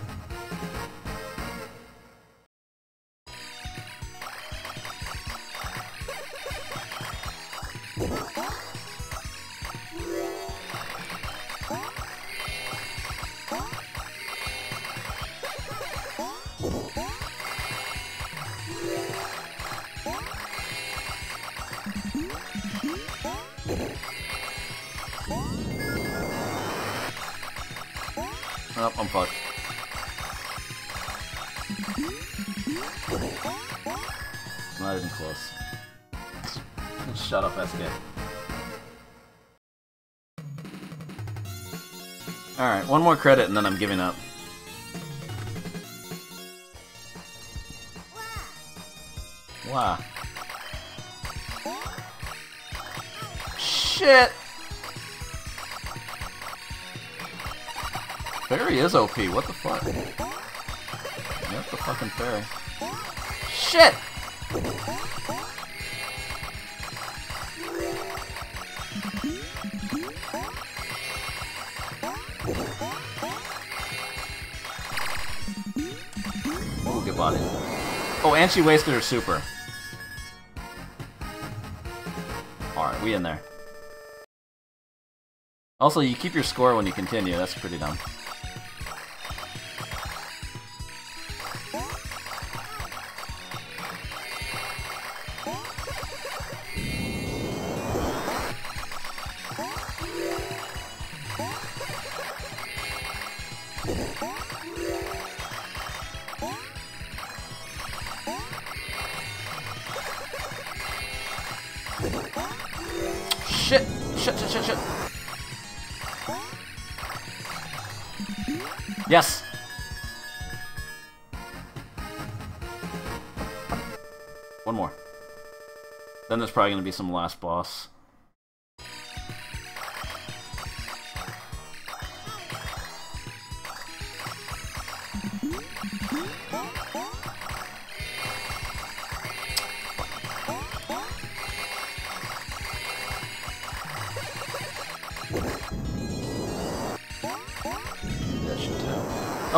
Credit and then I'm giving up. Wow. Shit! Fairy is OP, what the fuck? That's the fucking fairy. Shit! And she wasted her super. Alright, we in there. Also, you keep your score when you continue, that's pretty dumb. Shit! Shit, shit, shit, shit! Yes! One more. Then there's probably gonna be some last boss.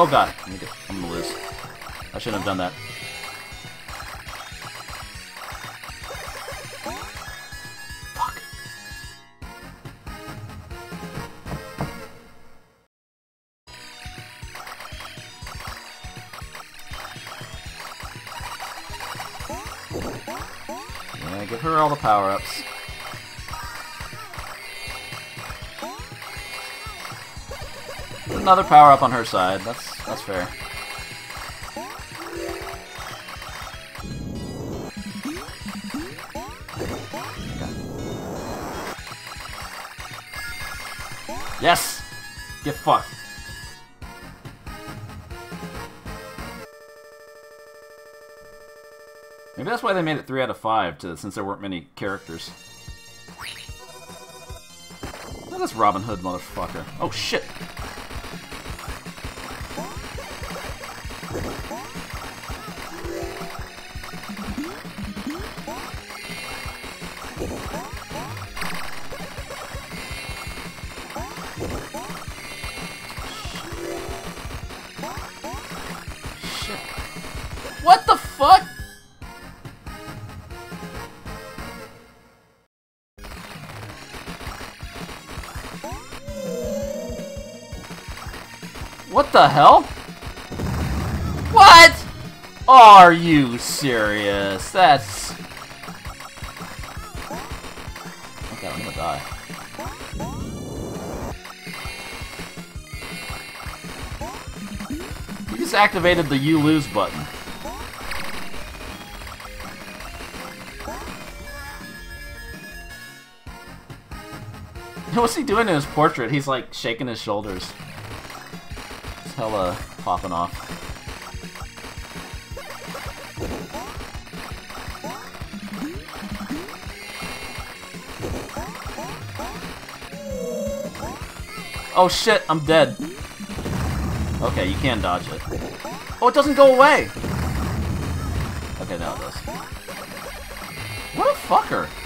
Oh god, me get- I'm gonna lose. I shouldn't have done that. Fuck. Yeah, give her all the power-ups. Another power up on her side. That's that's fair. Yes! Get fucked. Maybe that's why they made it 3 out of 5, to, since there weren't many characters. Look at this Robin Hood motherfucker. Oh shit! Shit. The hell? What? Are you serious? That's... Okay, I'm gonna die. He just activated the you lose button. <laughs> What's he doing in his portrait? He's like shaking his shoulders. Hella popping off. Oh shit, I'm dead. Okay, you can dodge it. Oh, it doesn't go away! Okay, now it does. What a fucker!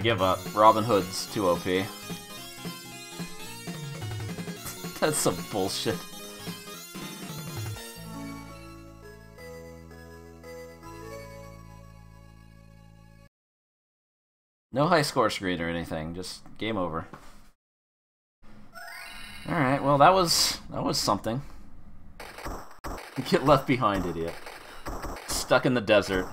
Give up. Robin Hood's too OP. <laughs> That's some bullshit. No high score screen or anything, just game over. Alright, well that was that was something. <laughs> Get left behind, idiot. Stuck in the desert.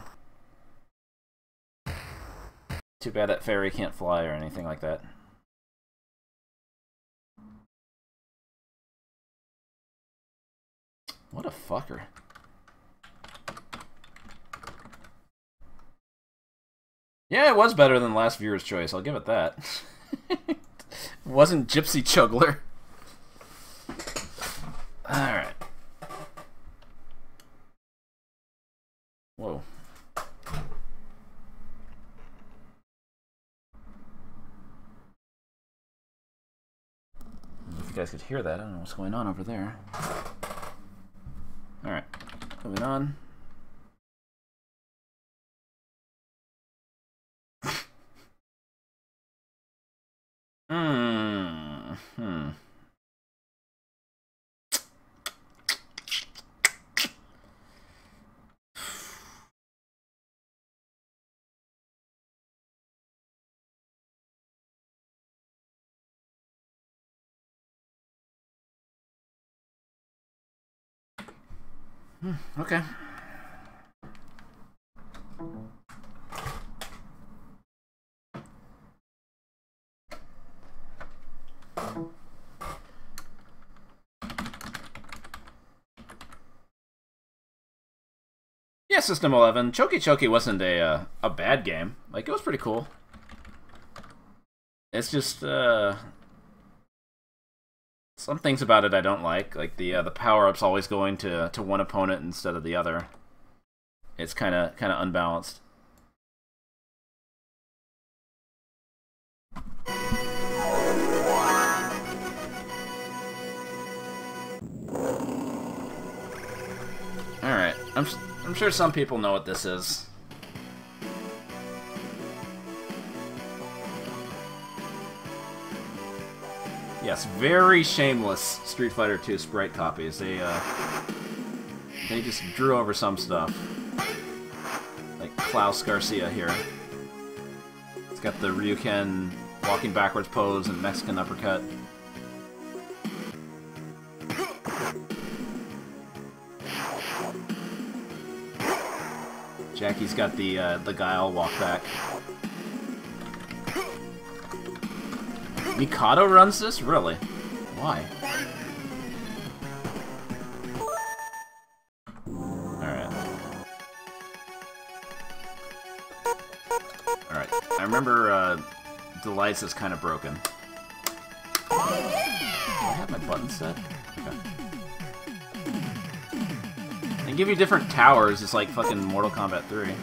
Too bad that fairy can't fly or anything like that. What a fucker. Yeah, it was better than last viewer's choice. I'll give it that. <laughs> it wasn't Gypsy Juggler. Alright. Whoa. If you guys could hear that, I don't know what's going on over there. Alright. Moving on. Hmm. Hmm. Hmm, Okay. Yeah, System 11. Choky Choky wasn't a uh, a bad game. Like it was pretty cool. It's just uh some things about it I don't like, like the uh, the power ups always going to to one opponent instead of the other. It's kind of kind of unbalanced. All right, I'm I'm sure some people know what this is. Yes, very shameless Street Fighter 2 sprite copies. They uh, they just drew over some stuff, like Klaus Garcia here. It's got the Ryuken walking backwards pose and Mexican uppercut. Jackie's got the uh, the Guile walk back. Mikado runs this? Really? Why? Alright. Alright. I remember uh, Delights is kind of broken. Do I have my button set? Okay. They give you different towers, it's like fucking Mortal Kombat 3.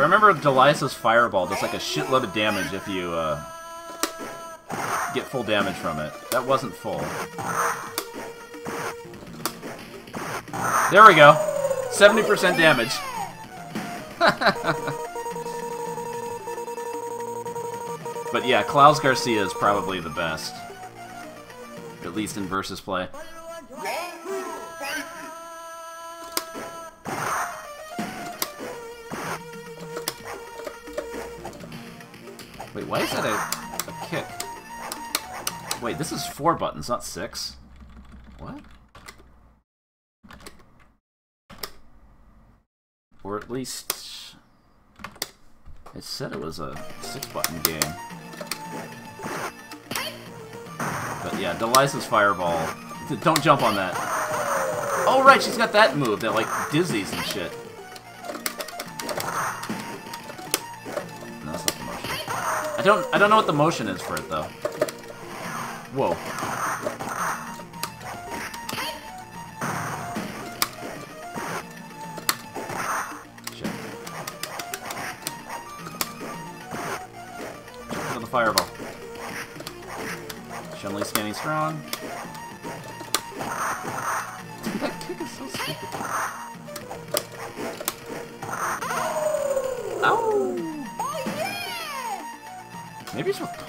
I remember Delisa's Fireball does like a shitload of damage if you uh, get full damage from it. That wasn't full. There we go. 70% damage. <laughs> but yeah, Klaus Garcia is probably the best. At least in versus play. Why is that a, a kick? Wait, this is four buttons, not six. What? Or at least... It said it was a six-button game. But yeah, Deliza's Fireball. Don't jump on that. Oh, right, she's got that move that, like, dizzies and shit. I don't, I don't know what the motion is for it, though. Whoa. Shit. Fireball. Chun-Li strong.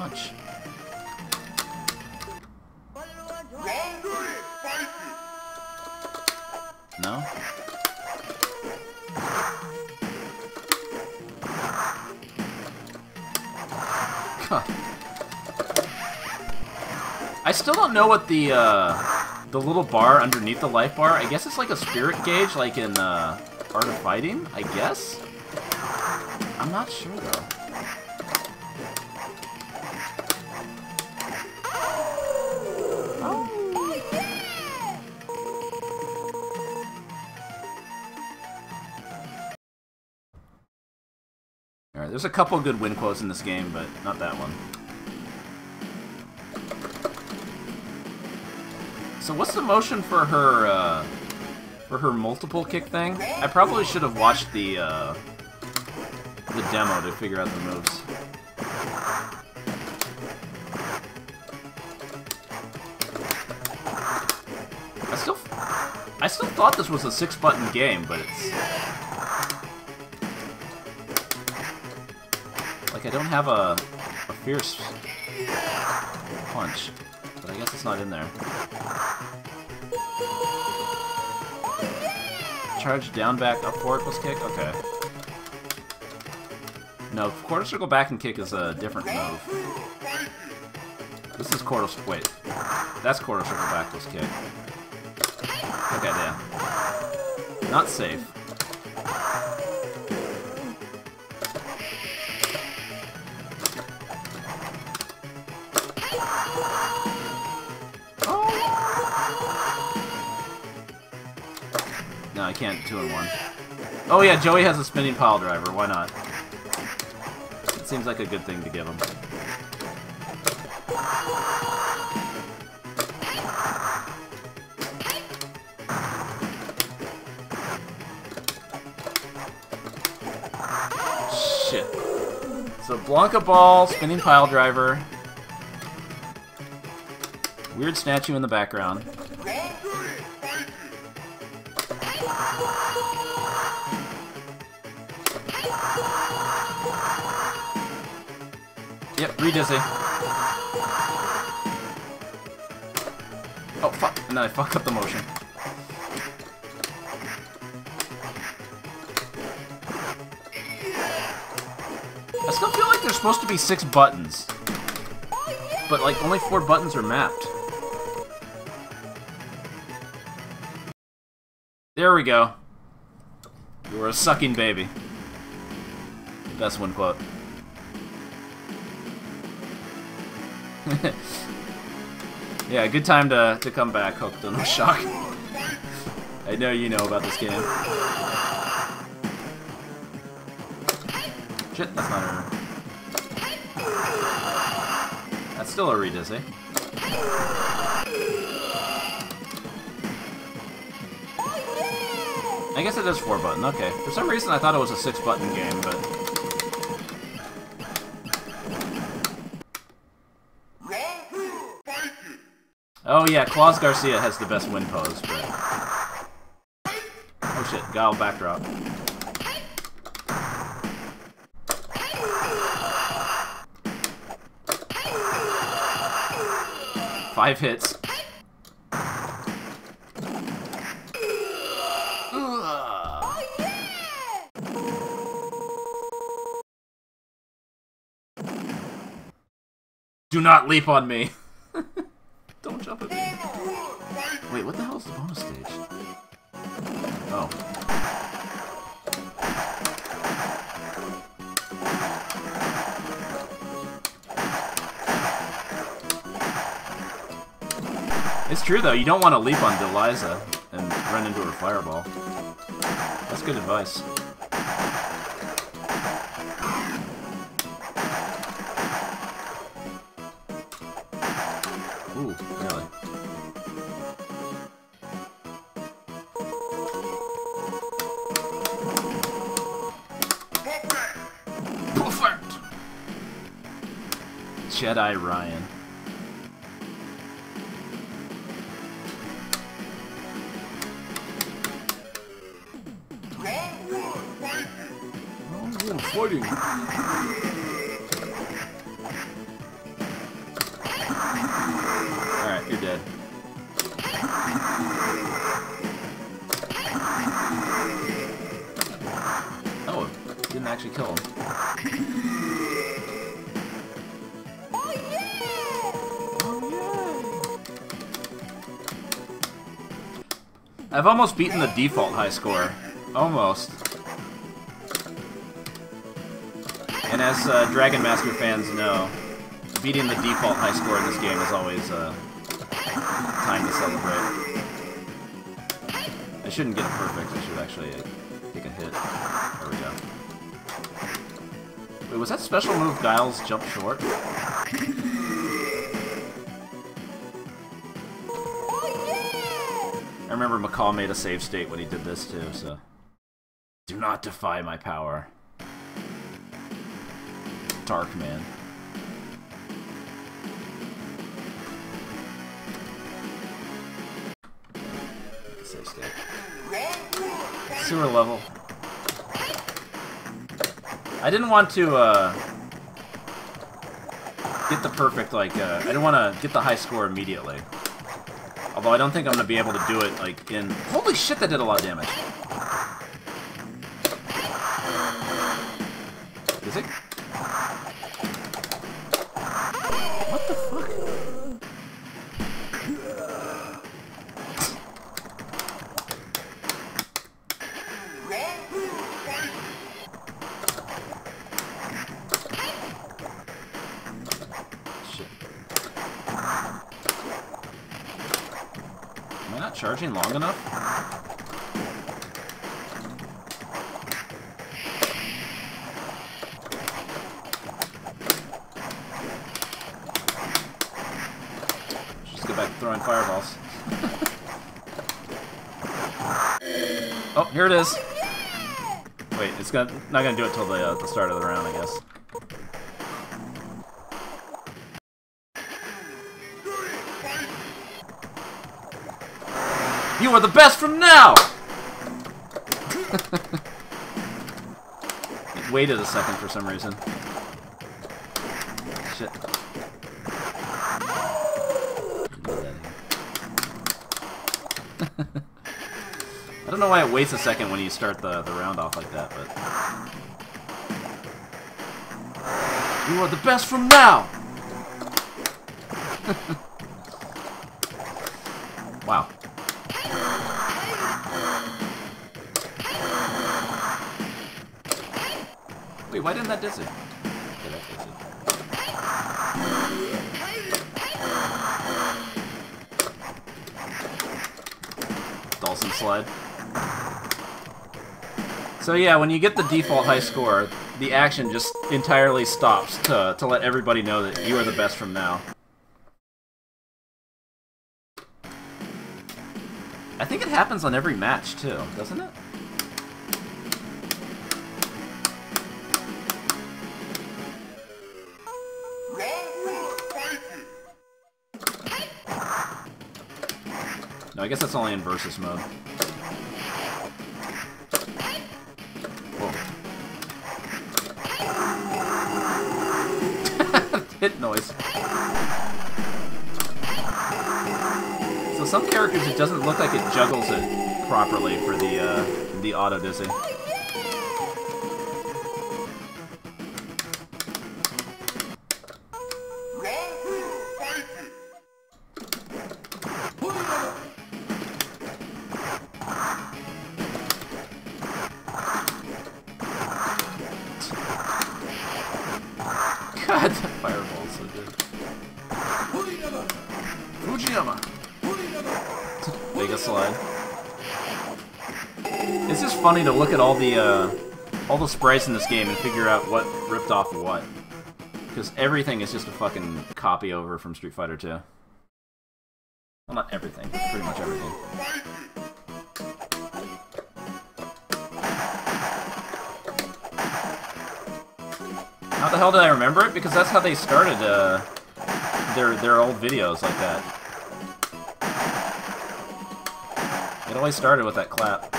Punch. No? Huh. I still don't know what the uh, the little bar underneath the life bar. I guess it's like a spirit gauge, like in uh, Art of Fighting. I guess. I'm not sure though. There's a couple good win quotes in this game, but not that one. So what's the motion for her, uh, for her multiple kick thing? I probably should have watched the, uh, the demo to figure out the moves. I still, I still thought this was a six-button game, but it's... Like, I don't have a, a fierce punch, but I guess it's not in there. Charge down, back, up, forward plus kick? Okay. No, quarter circle back and kick is a different move. This is quarter... wait. That's quarter circle back plus kick. Okay, yeah. Not safe. Can't two in one. Oh yeah, Joey has a spinning pile driver. Why not? It seems like a good thing to give him. Shit. So Blanka Ball, spinning pile driver. Weird statue in the background. Re-dizzy. Oh, fuck. Then I fuck up the motion. I still feel like there's supposed to be six buttons. But, like, only four buttons are mapped. There we go. You were a sucking baby. Best one quote. <laughs> yeah, good time to, to come back, Hooked on Shock. I know you know about this game. Shit, that's not her. That's still a redizzy. Eh? I guess it is four button, okay. For some reason I thought it was a six button game, but... yeah, Claus Garcia has the best win pose, but... Oh shit, Guile backdrop. Five hits. Do not leap on me. It's true though, you don't want to leap on Deliza and run into her fireball. That's good advice. Ooh, really? Perfect! Jedi Ryan. I've almost beaten the default high score. Almost. And as uh, Dragon Master fans know, beating the default high score in this game is always uh, time to celebrate. I shouldn't get it perfect. I should actually take a hit. There we go. Wait, was that special move Guile's jump short? McCall made a save state when he did this too, so... Do not defy my power. Dark man. Save state. Sewer level. I didn't want to, uh... Get the perfect, like, uh... I didn't want to get the high score immediately. Although I don't think I'm going to be able to do it, like, in... Holy shit, that did a lot of damage. Not gonna do it till the uh, the start of the round, I guess. You are the best from now! it <laughs> waited a second for some reason. Shit. <laughs> I don't know why it waits a second when you start the, the round off like that, but... You are the best from now! <laughs> wow. Wait, why didn't that diss it? Dhalsim slide. So yeah, when you get the default high score, the action just entirely stops to, to let everybody know that you are the best from now. I think it happens on every match too, doesn't it? No, I guess that's only in versus mode. Some characters, it doesn't look like it juggles it properly for the uh, the auto look at all the uh, all the sprites in this game and figure out what ripped off what. Because everything is just a fucking copy over from Street Fighter 2. Well, not everything, pretty much everything. How the hell did I remember it? Because that's how they started uh, their their old videos like that. It always started with that clap.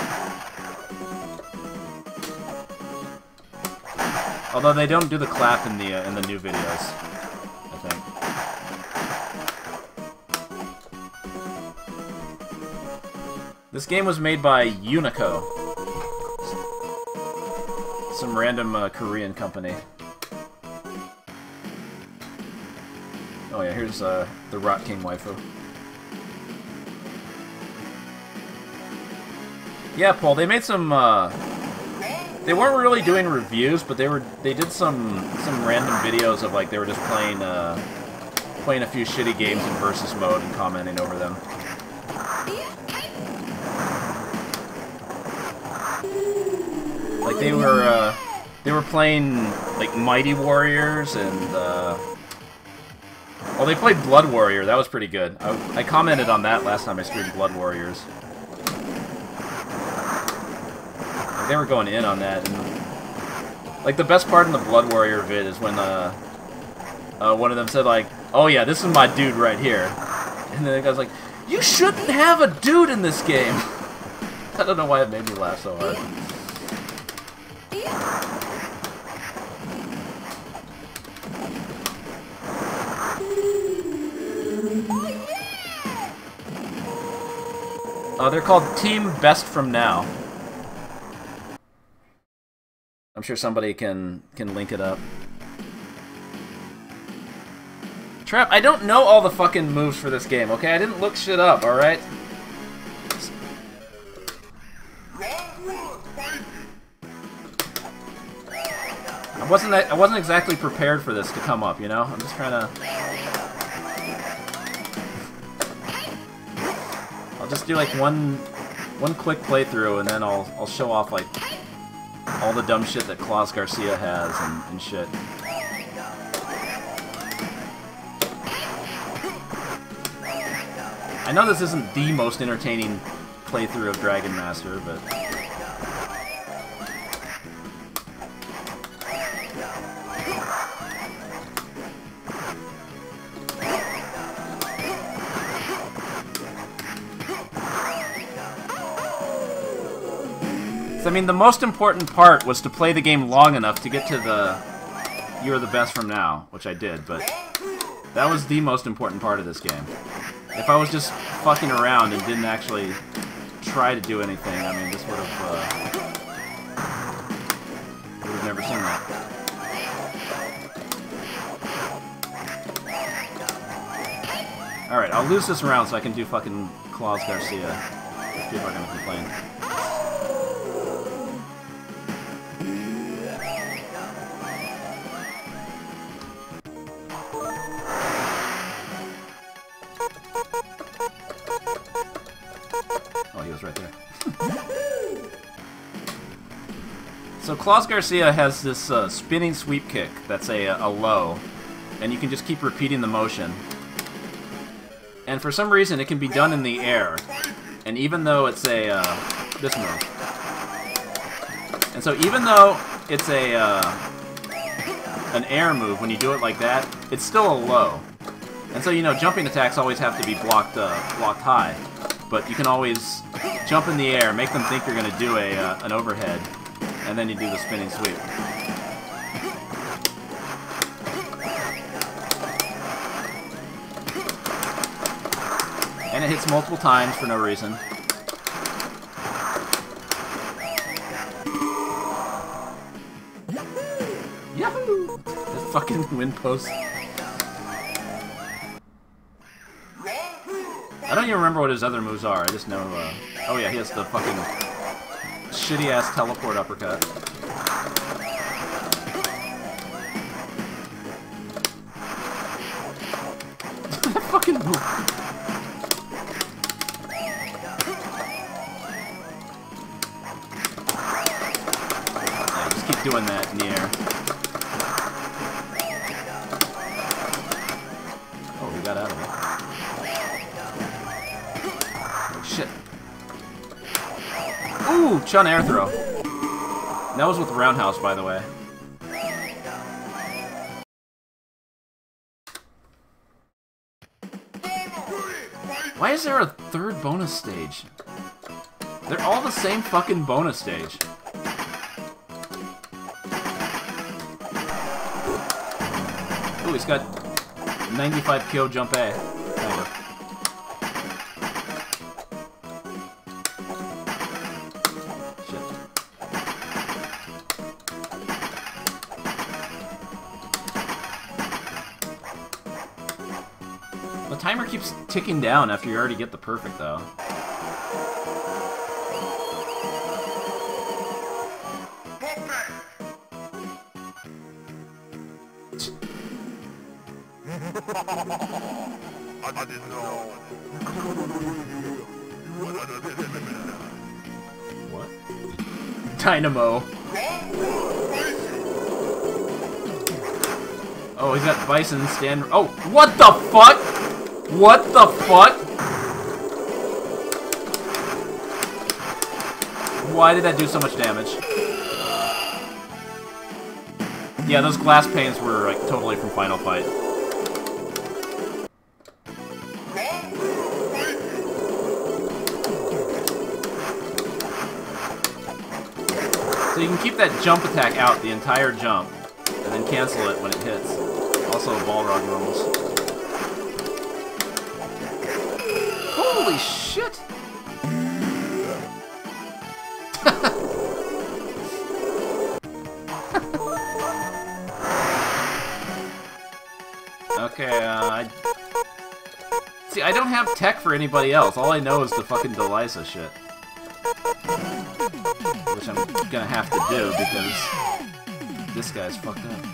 Although they don't do the clap in the uh, in the new videos, I think. This game was made by Unico, some random uh, Korean company. Oh yeah, here's uh, the Rot King waifu. Yeah, Paul, they made some. Uh, they weren't really doing reviews, but they were. They did some some random videos of like they were just playing uh, playing a few shitty games in versus mode and commenting over them. Like they were uh, they were playing like Mighty Warriors and. Uh, well, they played Blood Warrior. That was pretty good. I, I commented on that last time I streamed Blood Warriors. Like, they were going in on that. And, like, the best part in the Blood Warrior vid is when uh, uh, one of them said, like, oh yeah, this is my dude right here. And then the guy's like, you shouldn't have a dude in this game. <laughs> I don't know why it made me laugh so hard. Uh, they're called Team Best From Now. I'm sure somebody can can link it up. Trap, I don't know all the fucking moves for this game, okay? I didn't look shit up, alright? I wasn't I wasn't exactly prepared for this to come up, you know? I'm just trying to I'll just do like one one quick playthrough and then I'll I'll show off like all the dumb shit that Klaus Garcia has and, and shit. I know this isn't the most entertaining playthrough of Dragon Master, but I mean, the most important part was to play the game long enough to get to the You're the best from now, which I did, but that was the most important part of this game. If I was just fucking around and didn't actually try to do anything, I mean, this would have, uh, would have never seen that. Alright, I'll lose this round so I can do fucking Claus Garcia. People are gonna complain. Right there. so Klaus Garcia has this uh, spinning sweep kick that's a, a low, and you can just keep repeating the motion. And for some reason, it can be done in the air. And even though it's a uh, this move, and so even though it's a uh, an air move, when you do it like that, it's still a low. And so you know, jumping attacks always have to be blocked uh, blocked high, but you can always jump in the air, make them think you're going to do a uh, an overhead, and then you do the spinning sweep. And it hits multiple times for no reason. Yahoo! The fucking <laughs> wind post. I don't even remember what his other moves are. I just know, uh... Oh yeah, he has the fucking shitty-ass teleport uppercut. <laughs> fucking move. just keep doing that in the air. Chun air throw. That was with Roundhouse, by the way. Why is there a third bonus stage? They're all the same fucking bonus stage. Ooh, he's got 95 KO jump A. ticking down after you already get the perfect, though. What? Dynamo. Oh, he's got Bison stand. Oh, what the fuck? What the fuck? Why did that do so much damage? Yeah, those glass panes were like totally from Final Fight. So you can keep that jump attack out the entire jump, and then cancel it when it hits. Also, Balrog normals. Holy shit! okay, uh, I... See, I don't have tech for anybody else. All I know is the fucking Delisa shit. Which I'm gonna have to do because this guy's fucked up.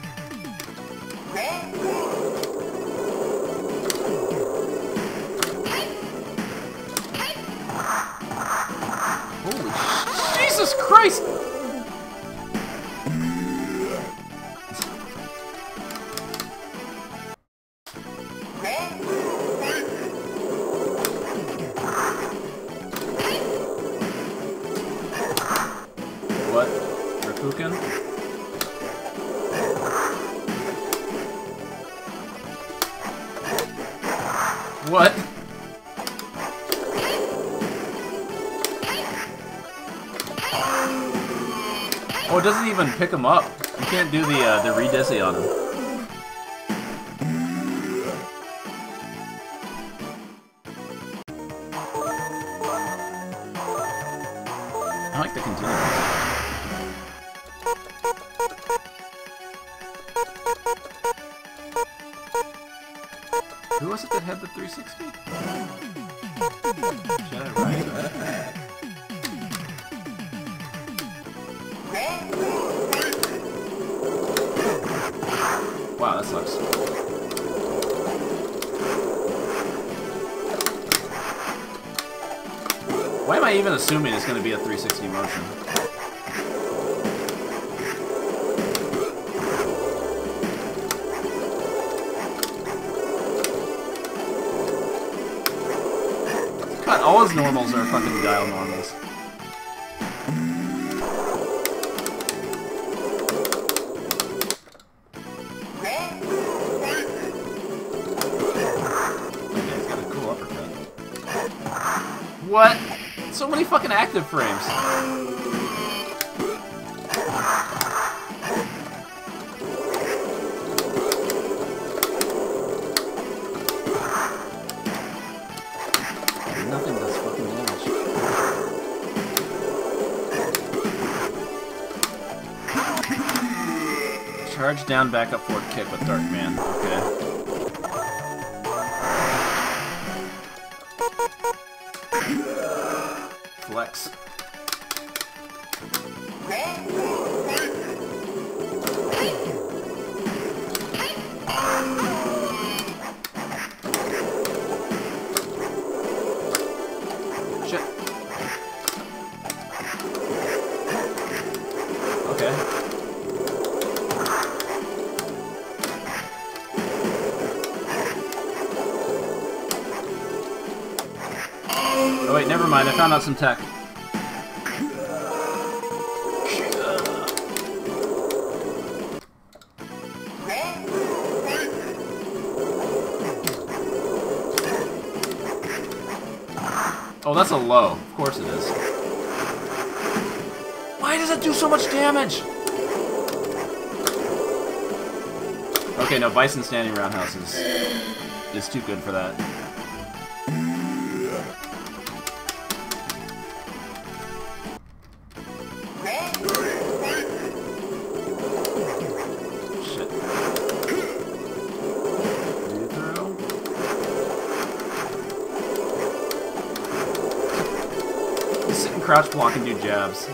Even pick him up. You can't do the uh, the redizzy on him. Assuming it's going to be a 360 motion? God, all his normals are fucking dial normals. So many fucking active frames. Nothing does fucking damage. Charge down, back up, forward kick with Dark Man. Okay. Out some tech. Oh, that's a low. Of course it is. Why does it do so much damage? Okay, no, Bison standing roundhouse is, is too good for that. And do jabs.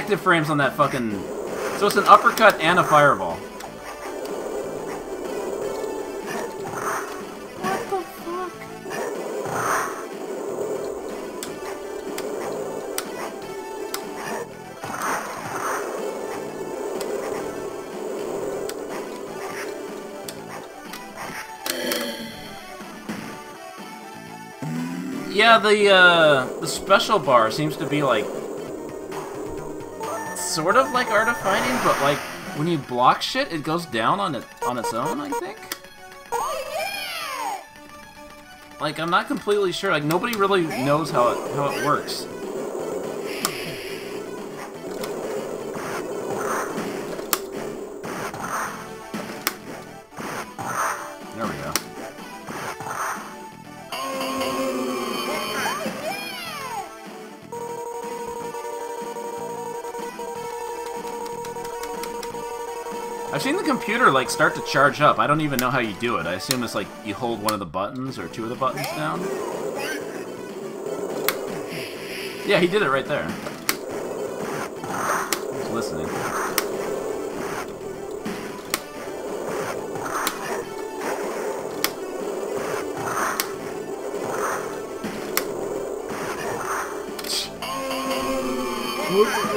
Active frames on that fucking... So it's an uppercut and a fireball. What the fuck? Yeah, the uh, the special bar seems to be like sort of like Art of Fighting, but like when you block shit, it goes down on it on its own. I think. Like I'm not completely sure. Like nobody really knows how it how it works. Like start to charge up. I don't even know how you do it. I assume it's like you hold one of the buttons or two of the buttons down. Yeah, he did it right there. He's listening. That's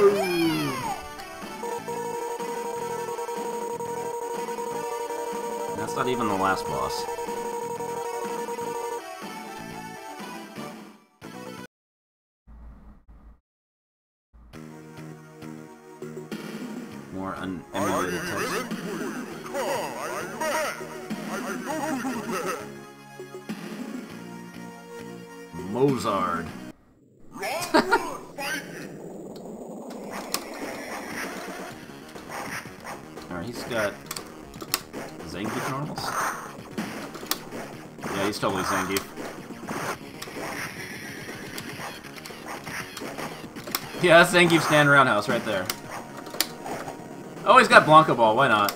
not even the last boss. Yeah, that's Zangief stand roundhouse right there. Oh, he's got Blanka Ball, why not?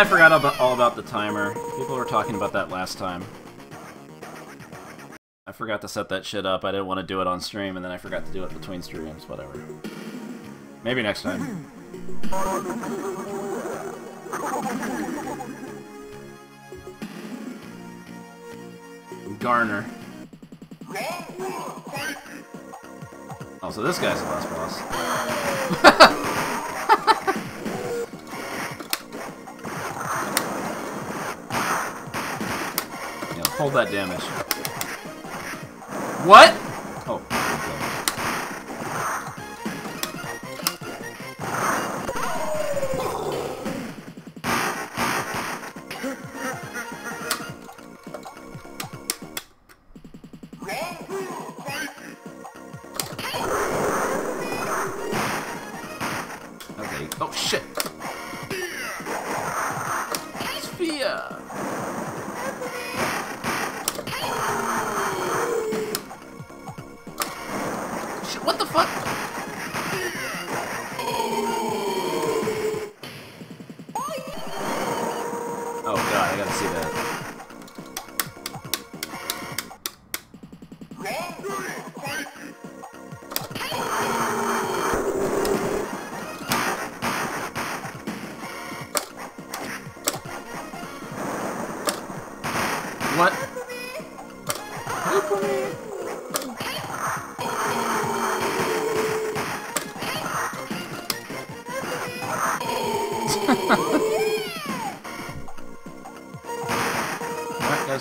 I forgot all about the timer. People were talking about that last time. I forgot to set that shit up. I didn't want to do it on stream, and then I forgot to do it between streams. Whatever. Maybe next time. Garner. Oh, so this guy's the last boss. <laughs> hold that damage. What?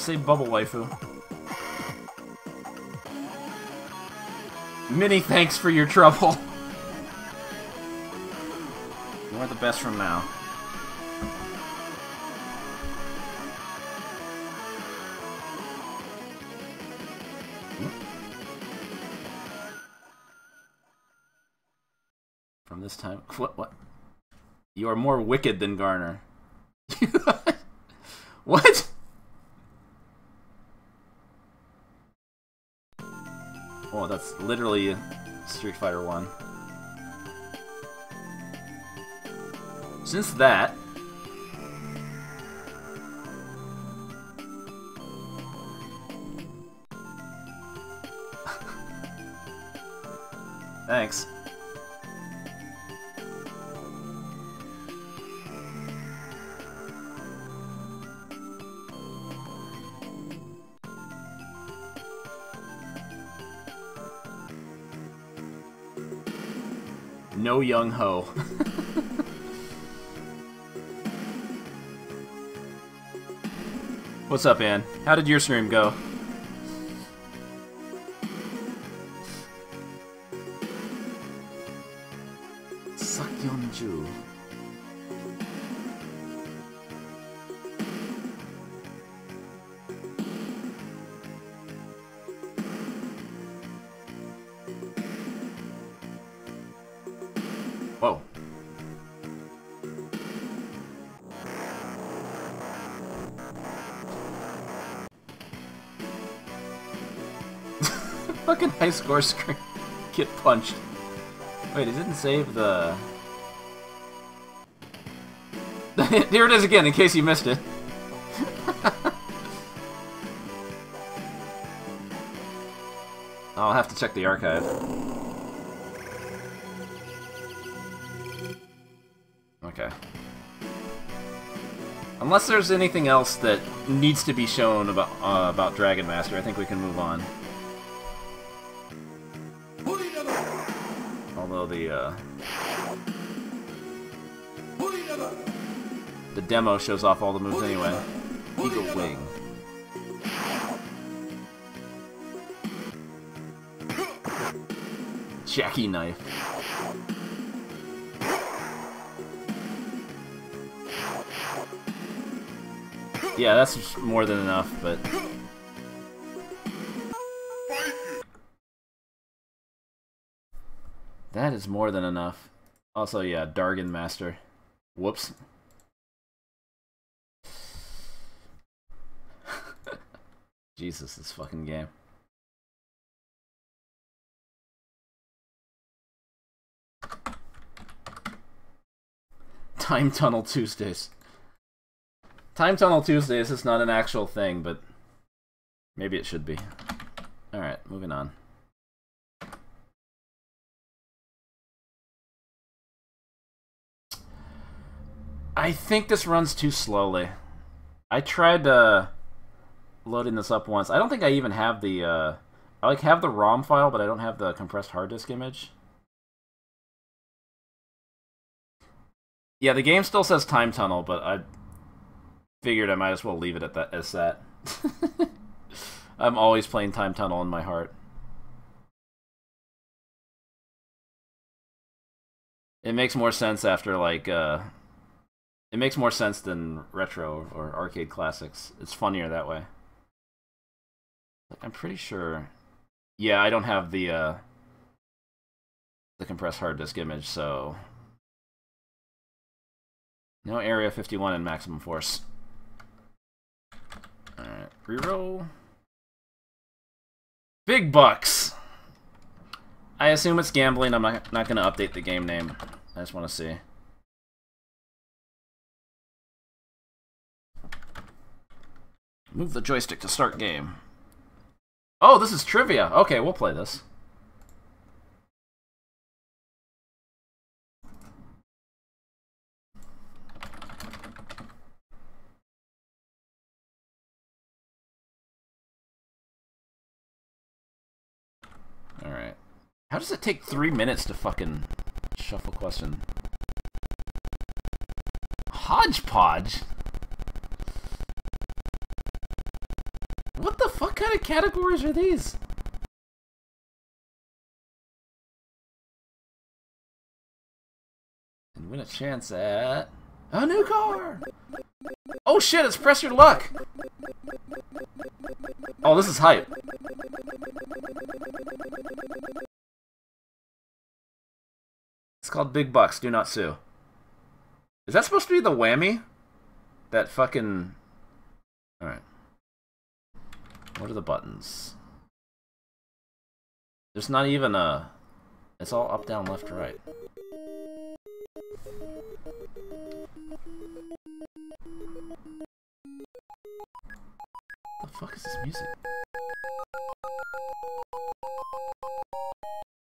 Say bubble waifu. Many thanks for your trouble. You're the best from now. From this time, <laughs> what? What? You are more wicked than Garner. Literally Street Fighter 1. Since that, Young ho. <laughs> What's up, Ann? How did your stream go? Score screen. <laughs> Get punched. Wait, it didn't save the... <laughs> Here it is again, in case you missed it. <laughs> I'll have to check the archive. Okay. Unless there's anything else that needs to be shown about uh, about Dragon Master, I think we can move on. Demo shows off all the moves anyway. Eagle Wing. Jackie Knife. Yeah, that's more than enough, but... That is more than enough. Also, yeah, Dargon Master. Whoops. Jesus, this fucking game. Time Tunnel Tuesdays. Time Tunnel Tuesdays is not an actual thing, but maybe it should be. Alright, moving on. I think this runs too slowly. I tried uh, loading this up once. I don't think I even have the... Uh, I like have the ROM file, but I don't have the compressed hard disk image. Yeah, the game still says time tunnel, but I figured I might as well leave it at that as that. <laughs> I'm always playing time tunnel in my heart. It makes more sense after like uh it makes more sense than retro or arcade classics. It's funnier that way. I'm pretty sure yeah, I don't have the uh, the compressed hard disk image, so no Area 51 and Maximum Force. Alright, reroll. Big Bucks! I assume it's gambling. I'm not, not going to update the game name. I just want to see. Move the joystick to start game. Oh, this is trivia. Okay, we'll play this. Alright. How does it take three minutes to fucking shuffle question? Hodgepodge? Of categories are these? And win a chance at a new car. Oh shit, it's press your luck. Oh, this is hype. It's called Big Bucks, Do Not Sue. Is that supposed to be the whammy? That fucking... Alright. What are the buttons? There's not even a... It's all up, down, left, right. The fuck is this music?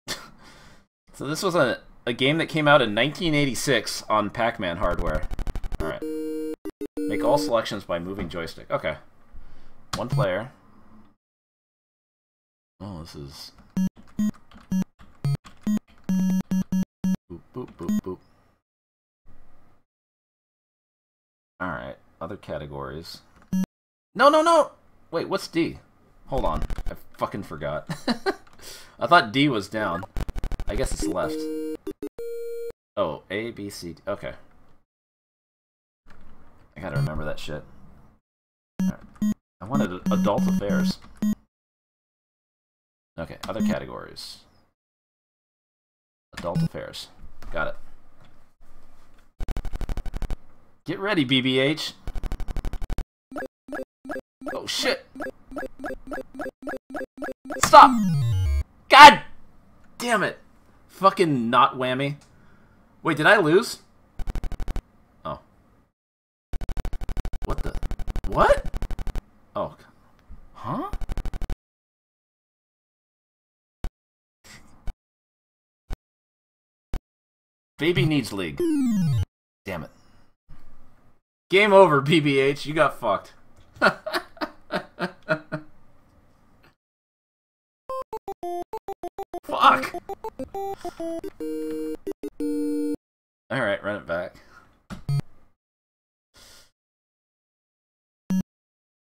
<laughs> so this was a, a game that came out in 1986 on Pac-Man hardware. Alright. Make all selections by moving joystick. Okay. One player. Oh, this is... Boop, boop, boop, boop. Alright, other categories. No, no, no! Wait, what's D? Hold on, I fucking forgot. <laughs> I thought D was down. I guess it's left. Oh, A, B, C, D. Okay. I gotta remember that shit. Right. I wanted adult affairs. Okay, other categories. Adult affairs. Got it. Get ready, BBH. Oh, shit. Stop! God damn it. Fucking not whammy. Wait, did I lose? Oh. What the? What? Oh. Huh? Baby needs league. Damn it. Game over, BBH. You got fucked. <laughs> Fuck! Alright, run it back.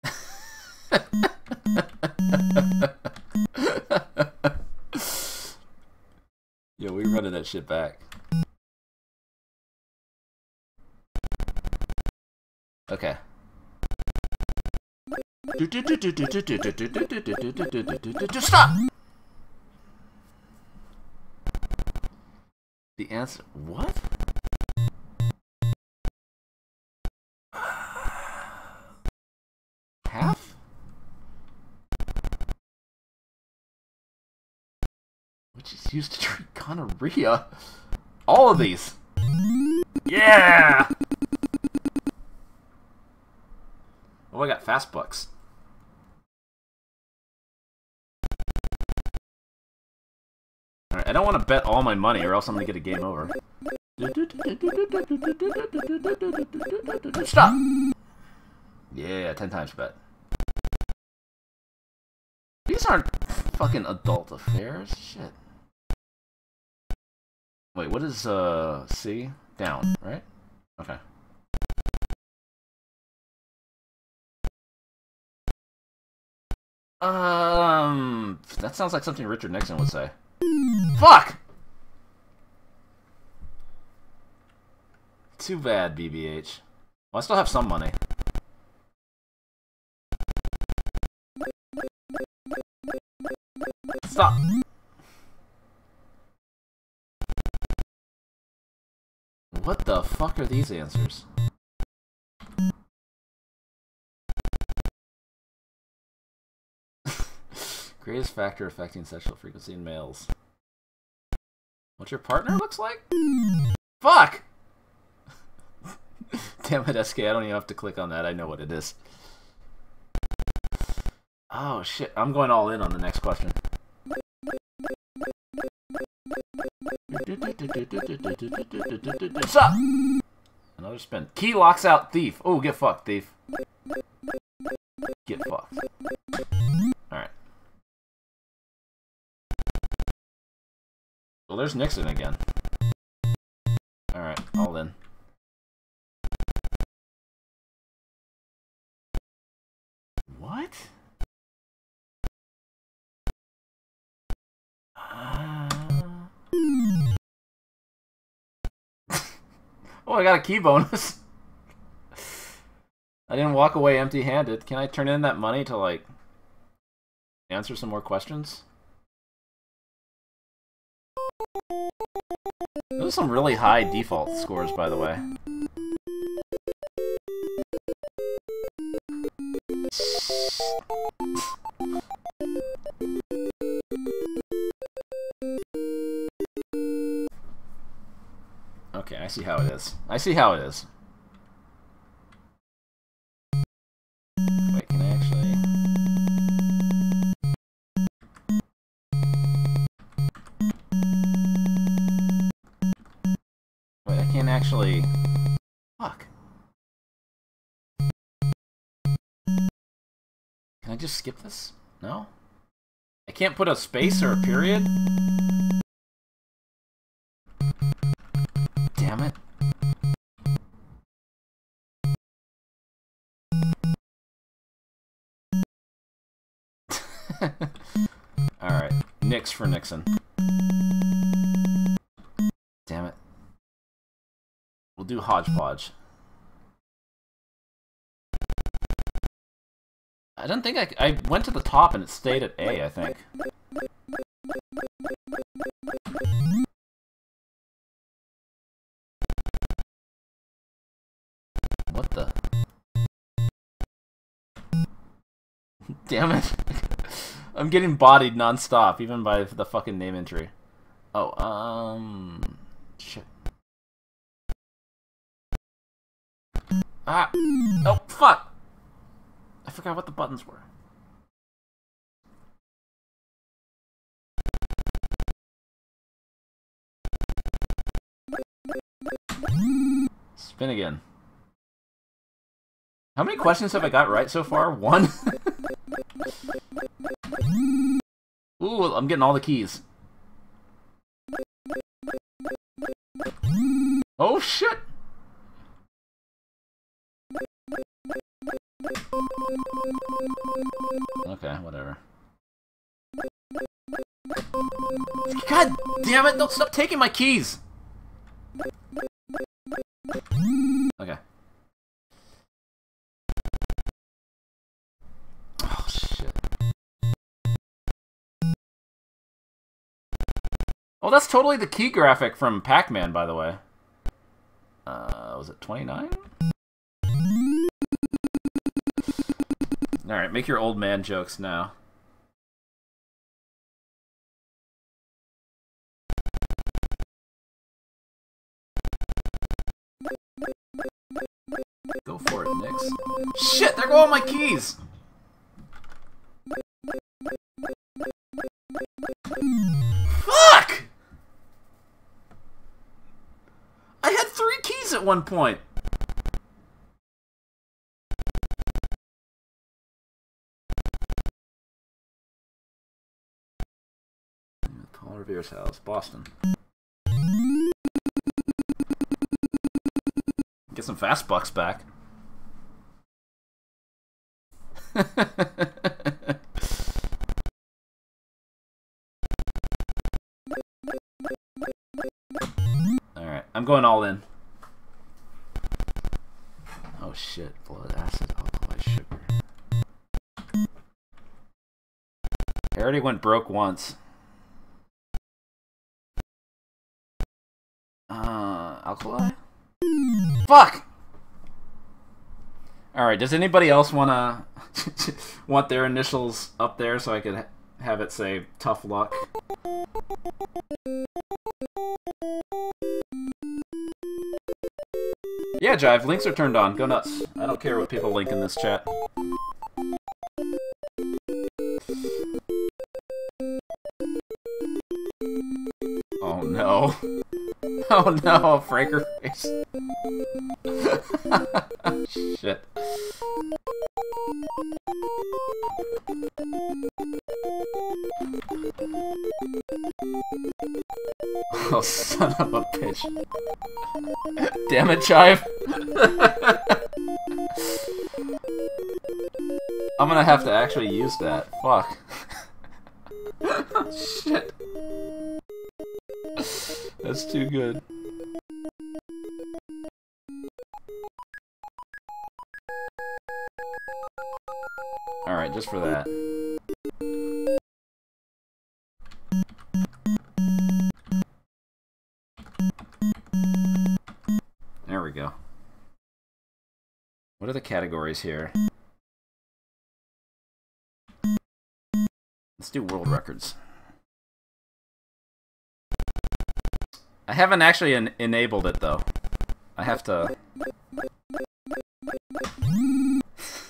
<laughs> Yo, we running that shit back. Okay. Stop! The answer. What? Half? Which is used to treat gonorrhea. All of these. Yeah! Oh, I got fast bucks. Alright, I don't want to bet all my money or else I'm going to get a game over. Stop! Yeah, 10 times bet. These aren't fucking adult affairs. Shit. Wait, what is, uh, C? Down, right? Okay. Um, that sounds like something Richard Nixon would say. Fuck! Too bad, BBH. Well, I still have some money. Stop! What the fuck are these answers? Greatest factor affecting sexual frequency in males. What your partner looks like? Fuck! <laughs> Damn it, SK, I don't even have to click on that. I know what it is. Oh shit, I'm going all in on the next question. Stop! Another spin. Key locks out thief. Oh, get fucked, thief. Get fucked. Well, there's Nixon again. Alright, all in. What? Uh... <laughs> oh, I got a key bonus. <laughs> I didn't walk away empty-handed. Can I turn in that money to, like, answer some more questions? Those are some really high default scores, by the way. Okay, I see how it is. I see how it is. Actually... Fuck. Can I just skip this? No? I can't put a space or a period? Damn it. <laughs> Alright, Nix for Nixon. We'll do hodgepodge. I don't think I, I went to the top and it stayed at A, I think. What the? <laughs> Damn it. <laughs> I'm getting bodied non-stop, even by the fucking name entry. Oh, um... Shit. Ah! Oh, fuck! I forgot what the buttons were. Spin again. How many questions have I got right so far? One? <laughs> Ooh, I'm getting all the keys. Oh shit! Okay, whatever. God damn it! Don't stop taking my keys! Okay. Oh, shit. Oh, that's totally the key graphic from Pac-Man, by the way. Uh, was it 29? Alright, make your old man jokes now. Go for it, Nix. Shit, there go all my keys! Fuck! I had three keys at one point. Paul Revere's house, Boston. Get some fast bucks back. <laughs> Alright, I'm going all in. Oh shit, blood, acid, alkali, sugar. I already went broke once. Uh, alkali? Fuck! Alright, does anybody else wanna <laughs> want their initials up there so I could ha- have it say tough luck? Yeah, Jive, links are turned on. Go nuts. I don't care what people link in this chat. Oh no. <laughs> <laughs> Oh no, Franker face. <laughs> Shit. Oh, son of a bitch. Damn it, Chive. <laughs> I'm gonna have to actually use that. Fuck. Shit. That's too good. Alright, just for that. There we go. What are the categories here? Let's do world records. I haven't actually en enabled it though. I have to.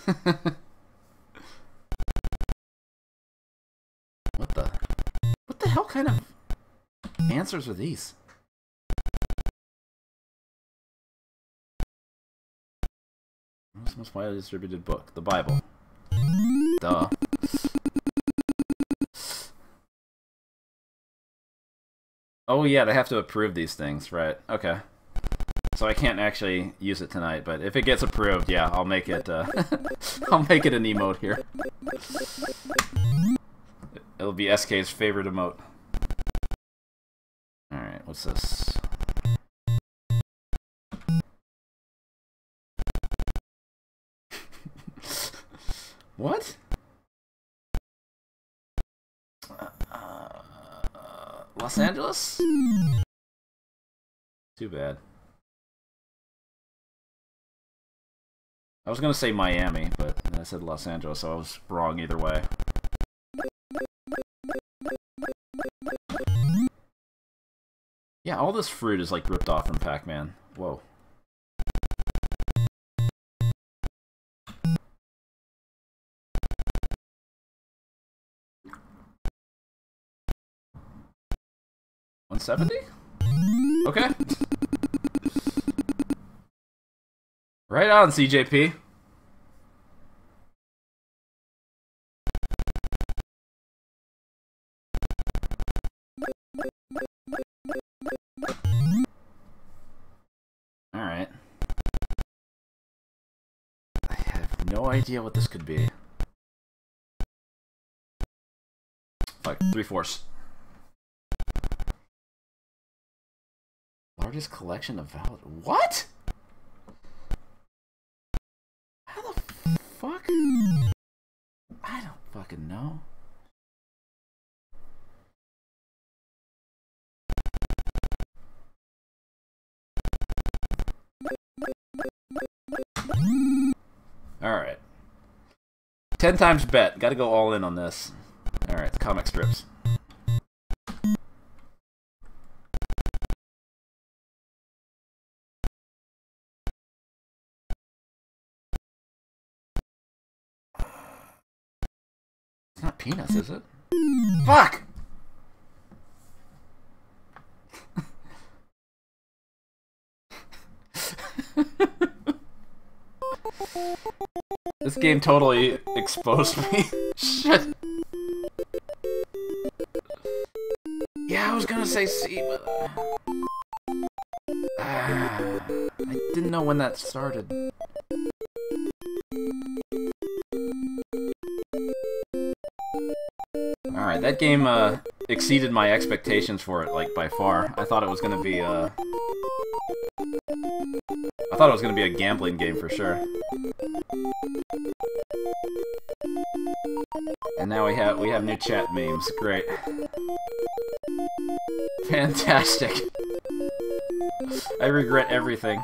<laughs> what the? What the hell kind of answers are these? Most widely distributed book? The Bible. Duh. Oh yeah, they have to approve these things, right? Okay. So I can't actually use it tonight, but if it gets approved, yeah, I'll make it. Uh, <laughs> I'll make it an emote here. It'll be SK's favorite emote. All right, what's this? <laughs> what? Los Angeles? Too bad. I was gonna say Miami, but I said Los Angeles, so I was wrong either way. Yeah, all this fruit is like ripped off from Pac-Man. Whoa. One seventy? Okay. Right on, CJP. Alright. I have no idea what this could be. Fuck, three fourths. Largest collection of valid. What? How the fuck? I don't fucking know. Alright. Ten times bet. Gotta go all in on this. Alright, comic strips. Penis, is it? Fuck! this game totally exposed me. <laughs> Shit. Yeah, I was gonna say C, but... Ah, <sighs> I didn't know when that started. Alright, that game uh, exceeded my expectations for it, like, by far. I thought it was gonna be, uh... I thought it was gonna be a gambling game for sure. And now we have we have new chat memes. Great. <laughs> Fantastic. I regret everything.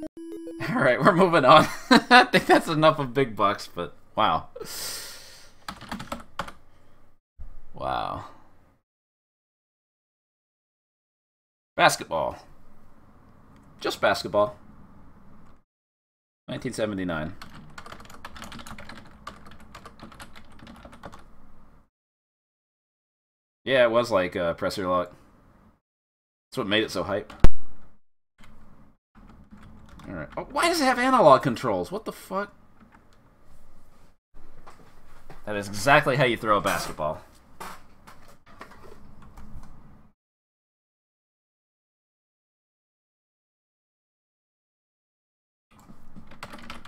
<laughs> Alright, we're moving on. <laughs> I think that's enough of big bucks, but wow. Wow. Basketball. Just basketball. 1979. Yeah, it was like uh, press your luck. That's what made it so hype. Alright. Oh, why does it have analog controls? What the fuck? That is exactly how you throw a basketball.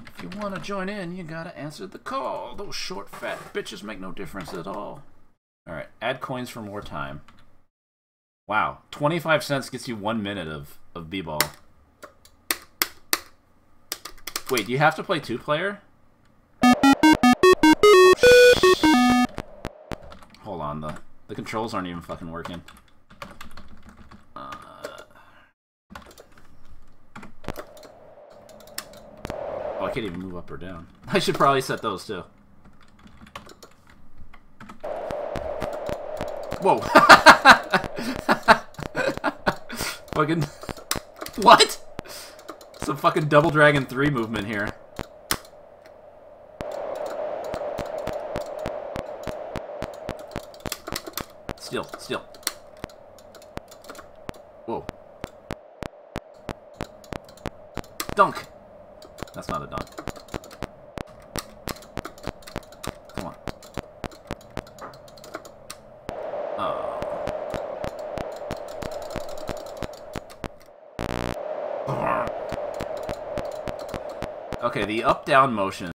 If you want to join in, you gotta answer the call. Those short, fat bitches make no difference at all. Alright, add coins for more time. Wow, 25 cents gets you one minute of, of b-ball. Wait, do you have to play two-player? Hold on, the, the controls aren't even fucking working. Uh, Oh, I can't even move up or down. <laughs> I should probably set those too. Whoa. <laughs> fucking. <laughs> What? Some fucking Double Dragon 3 movement here. Still, still. The up-down motion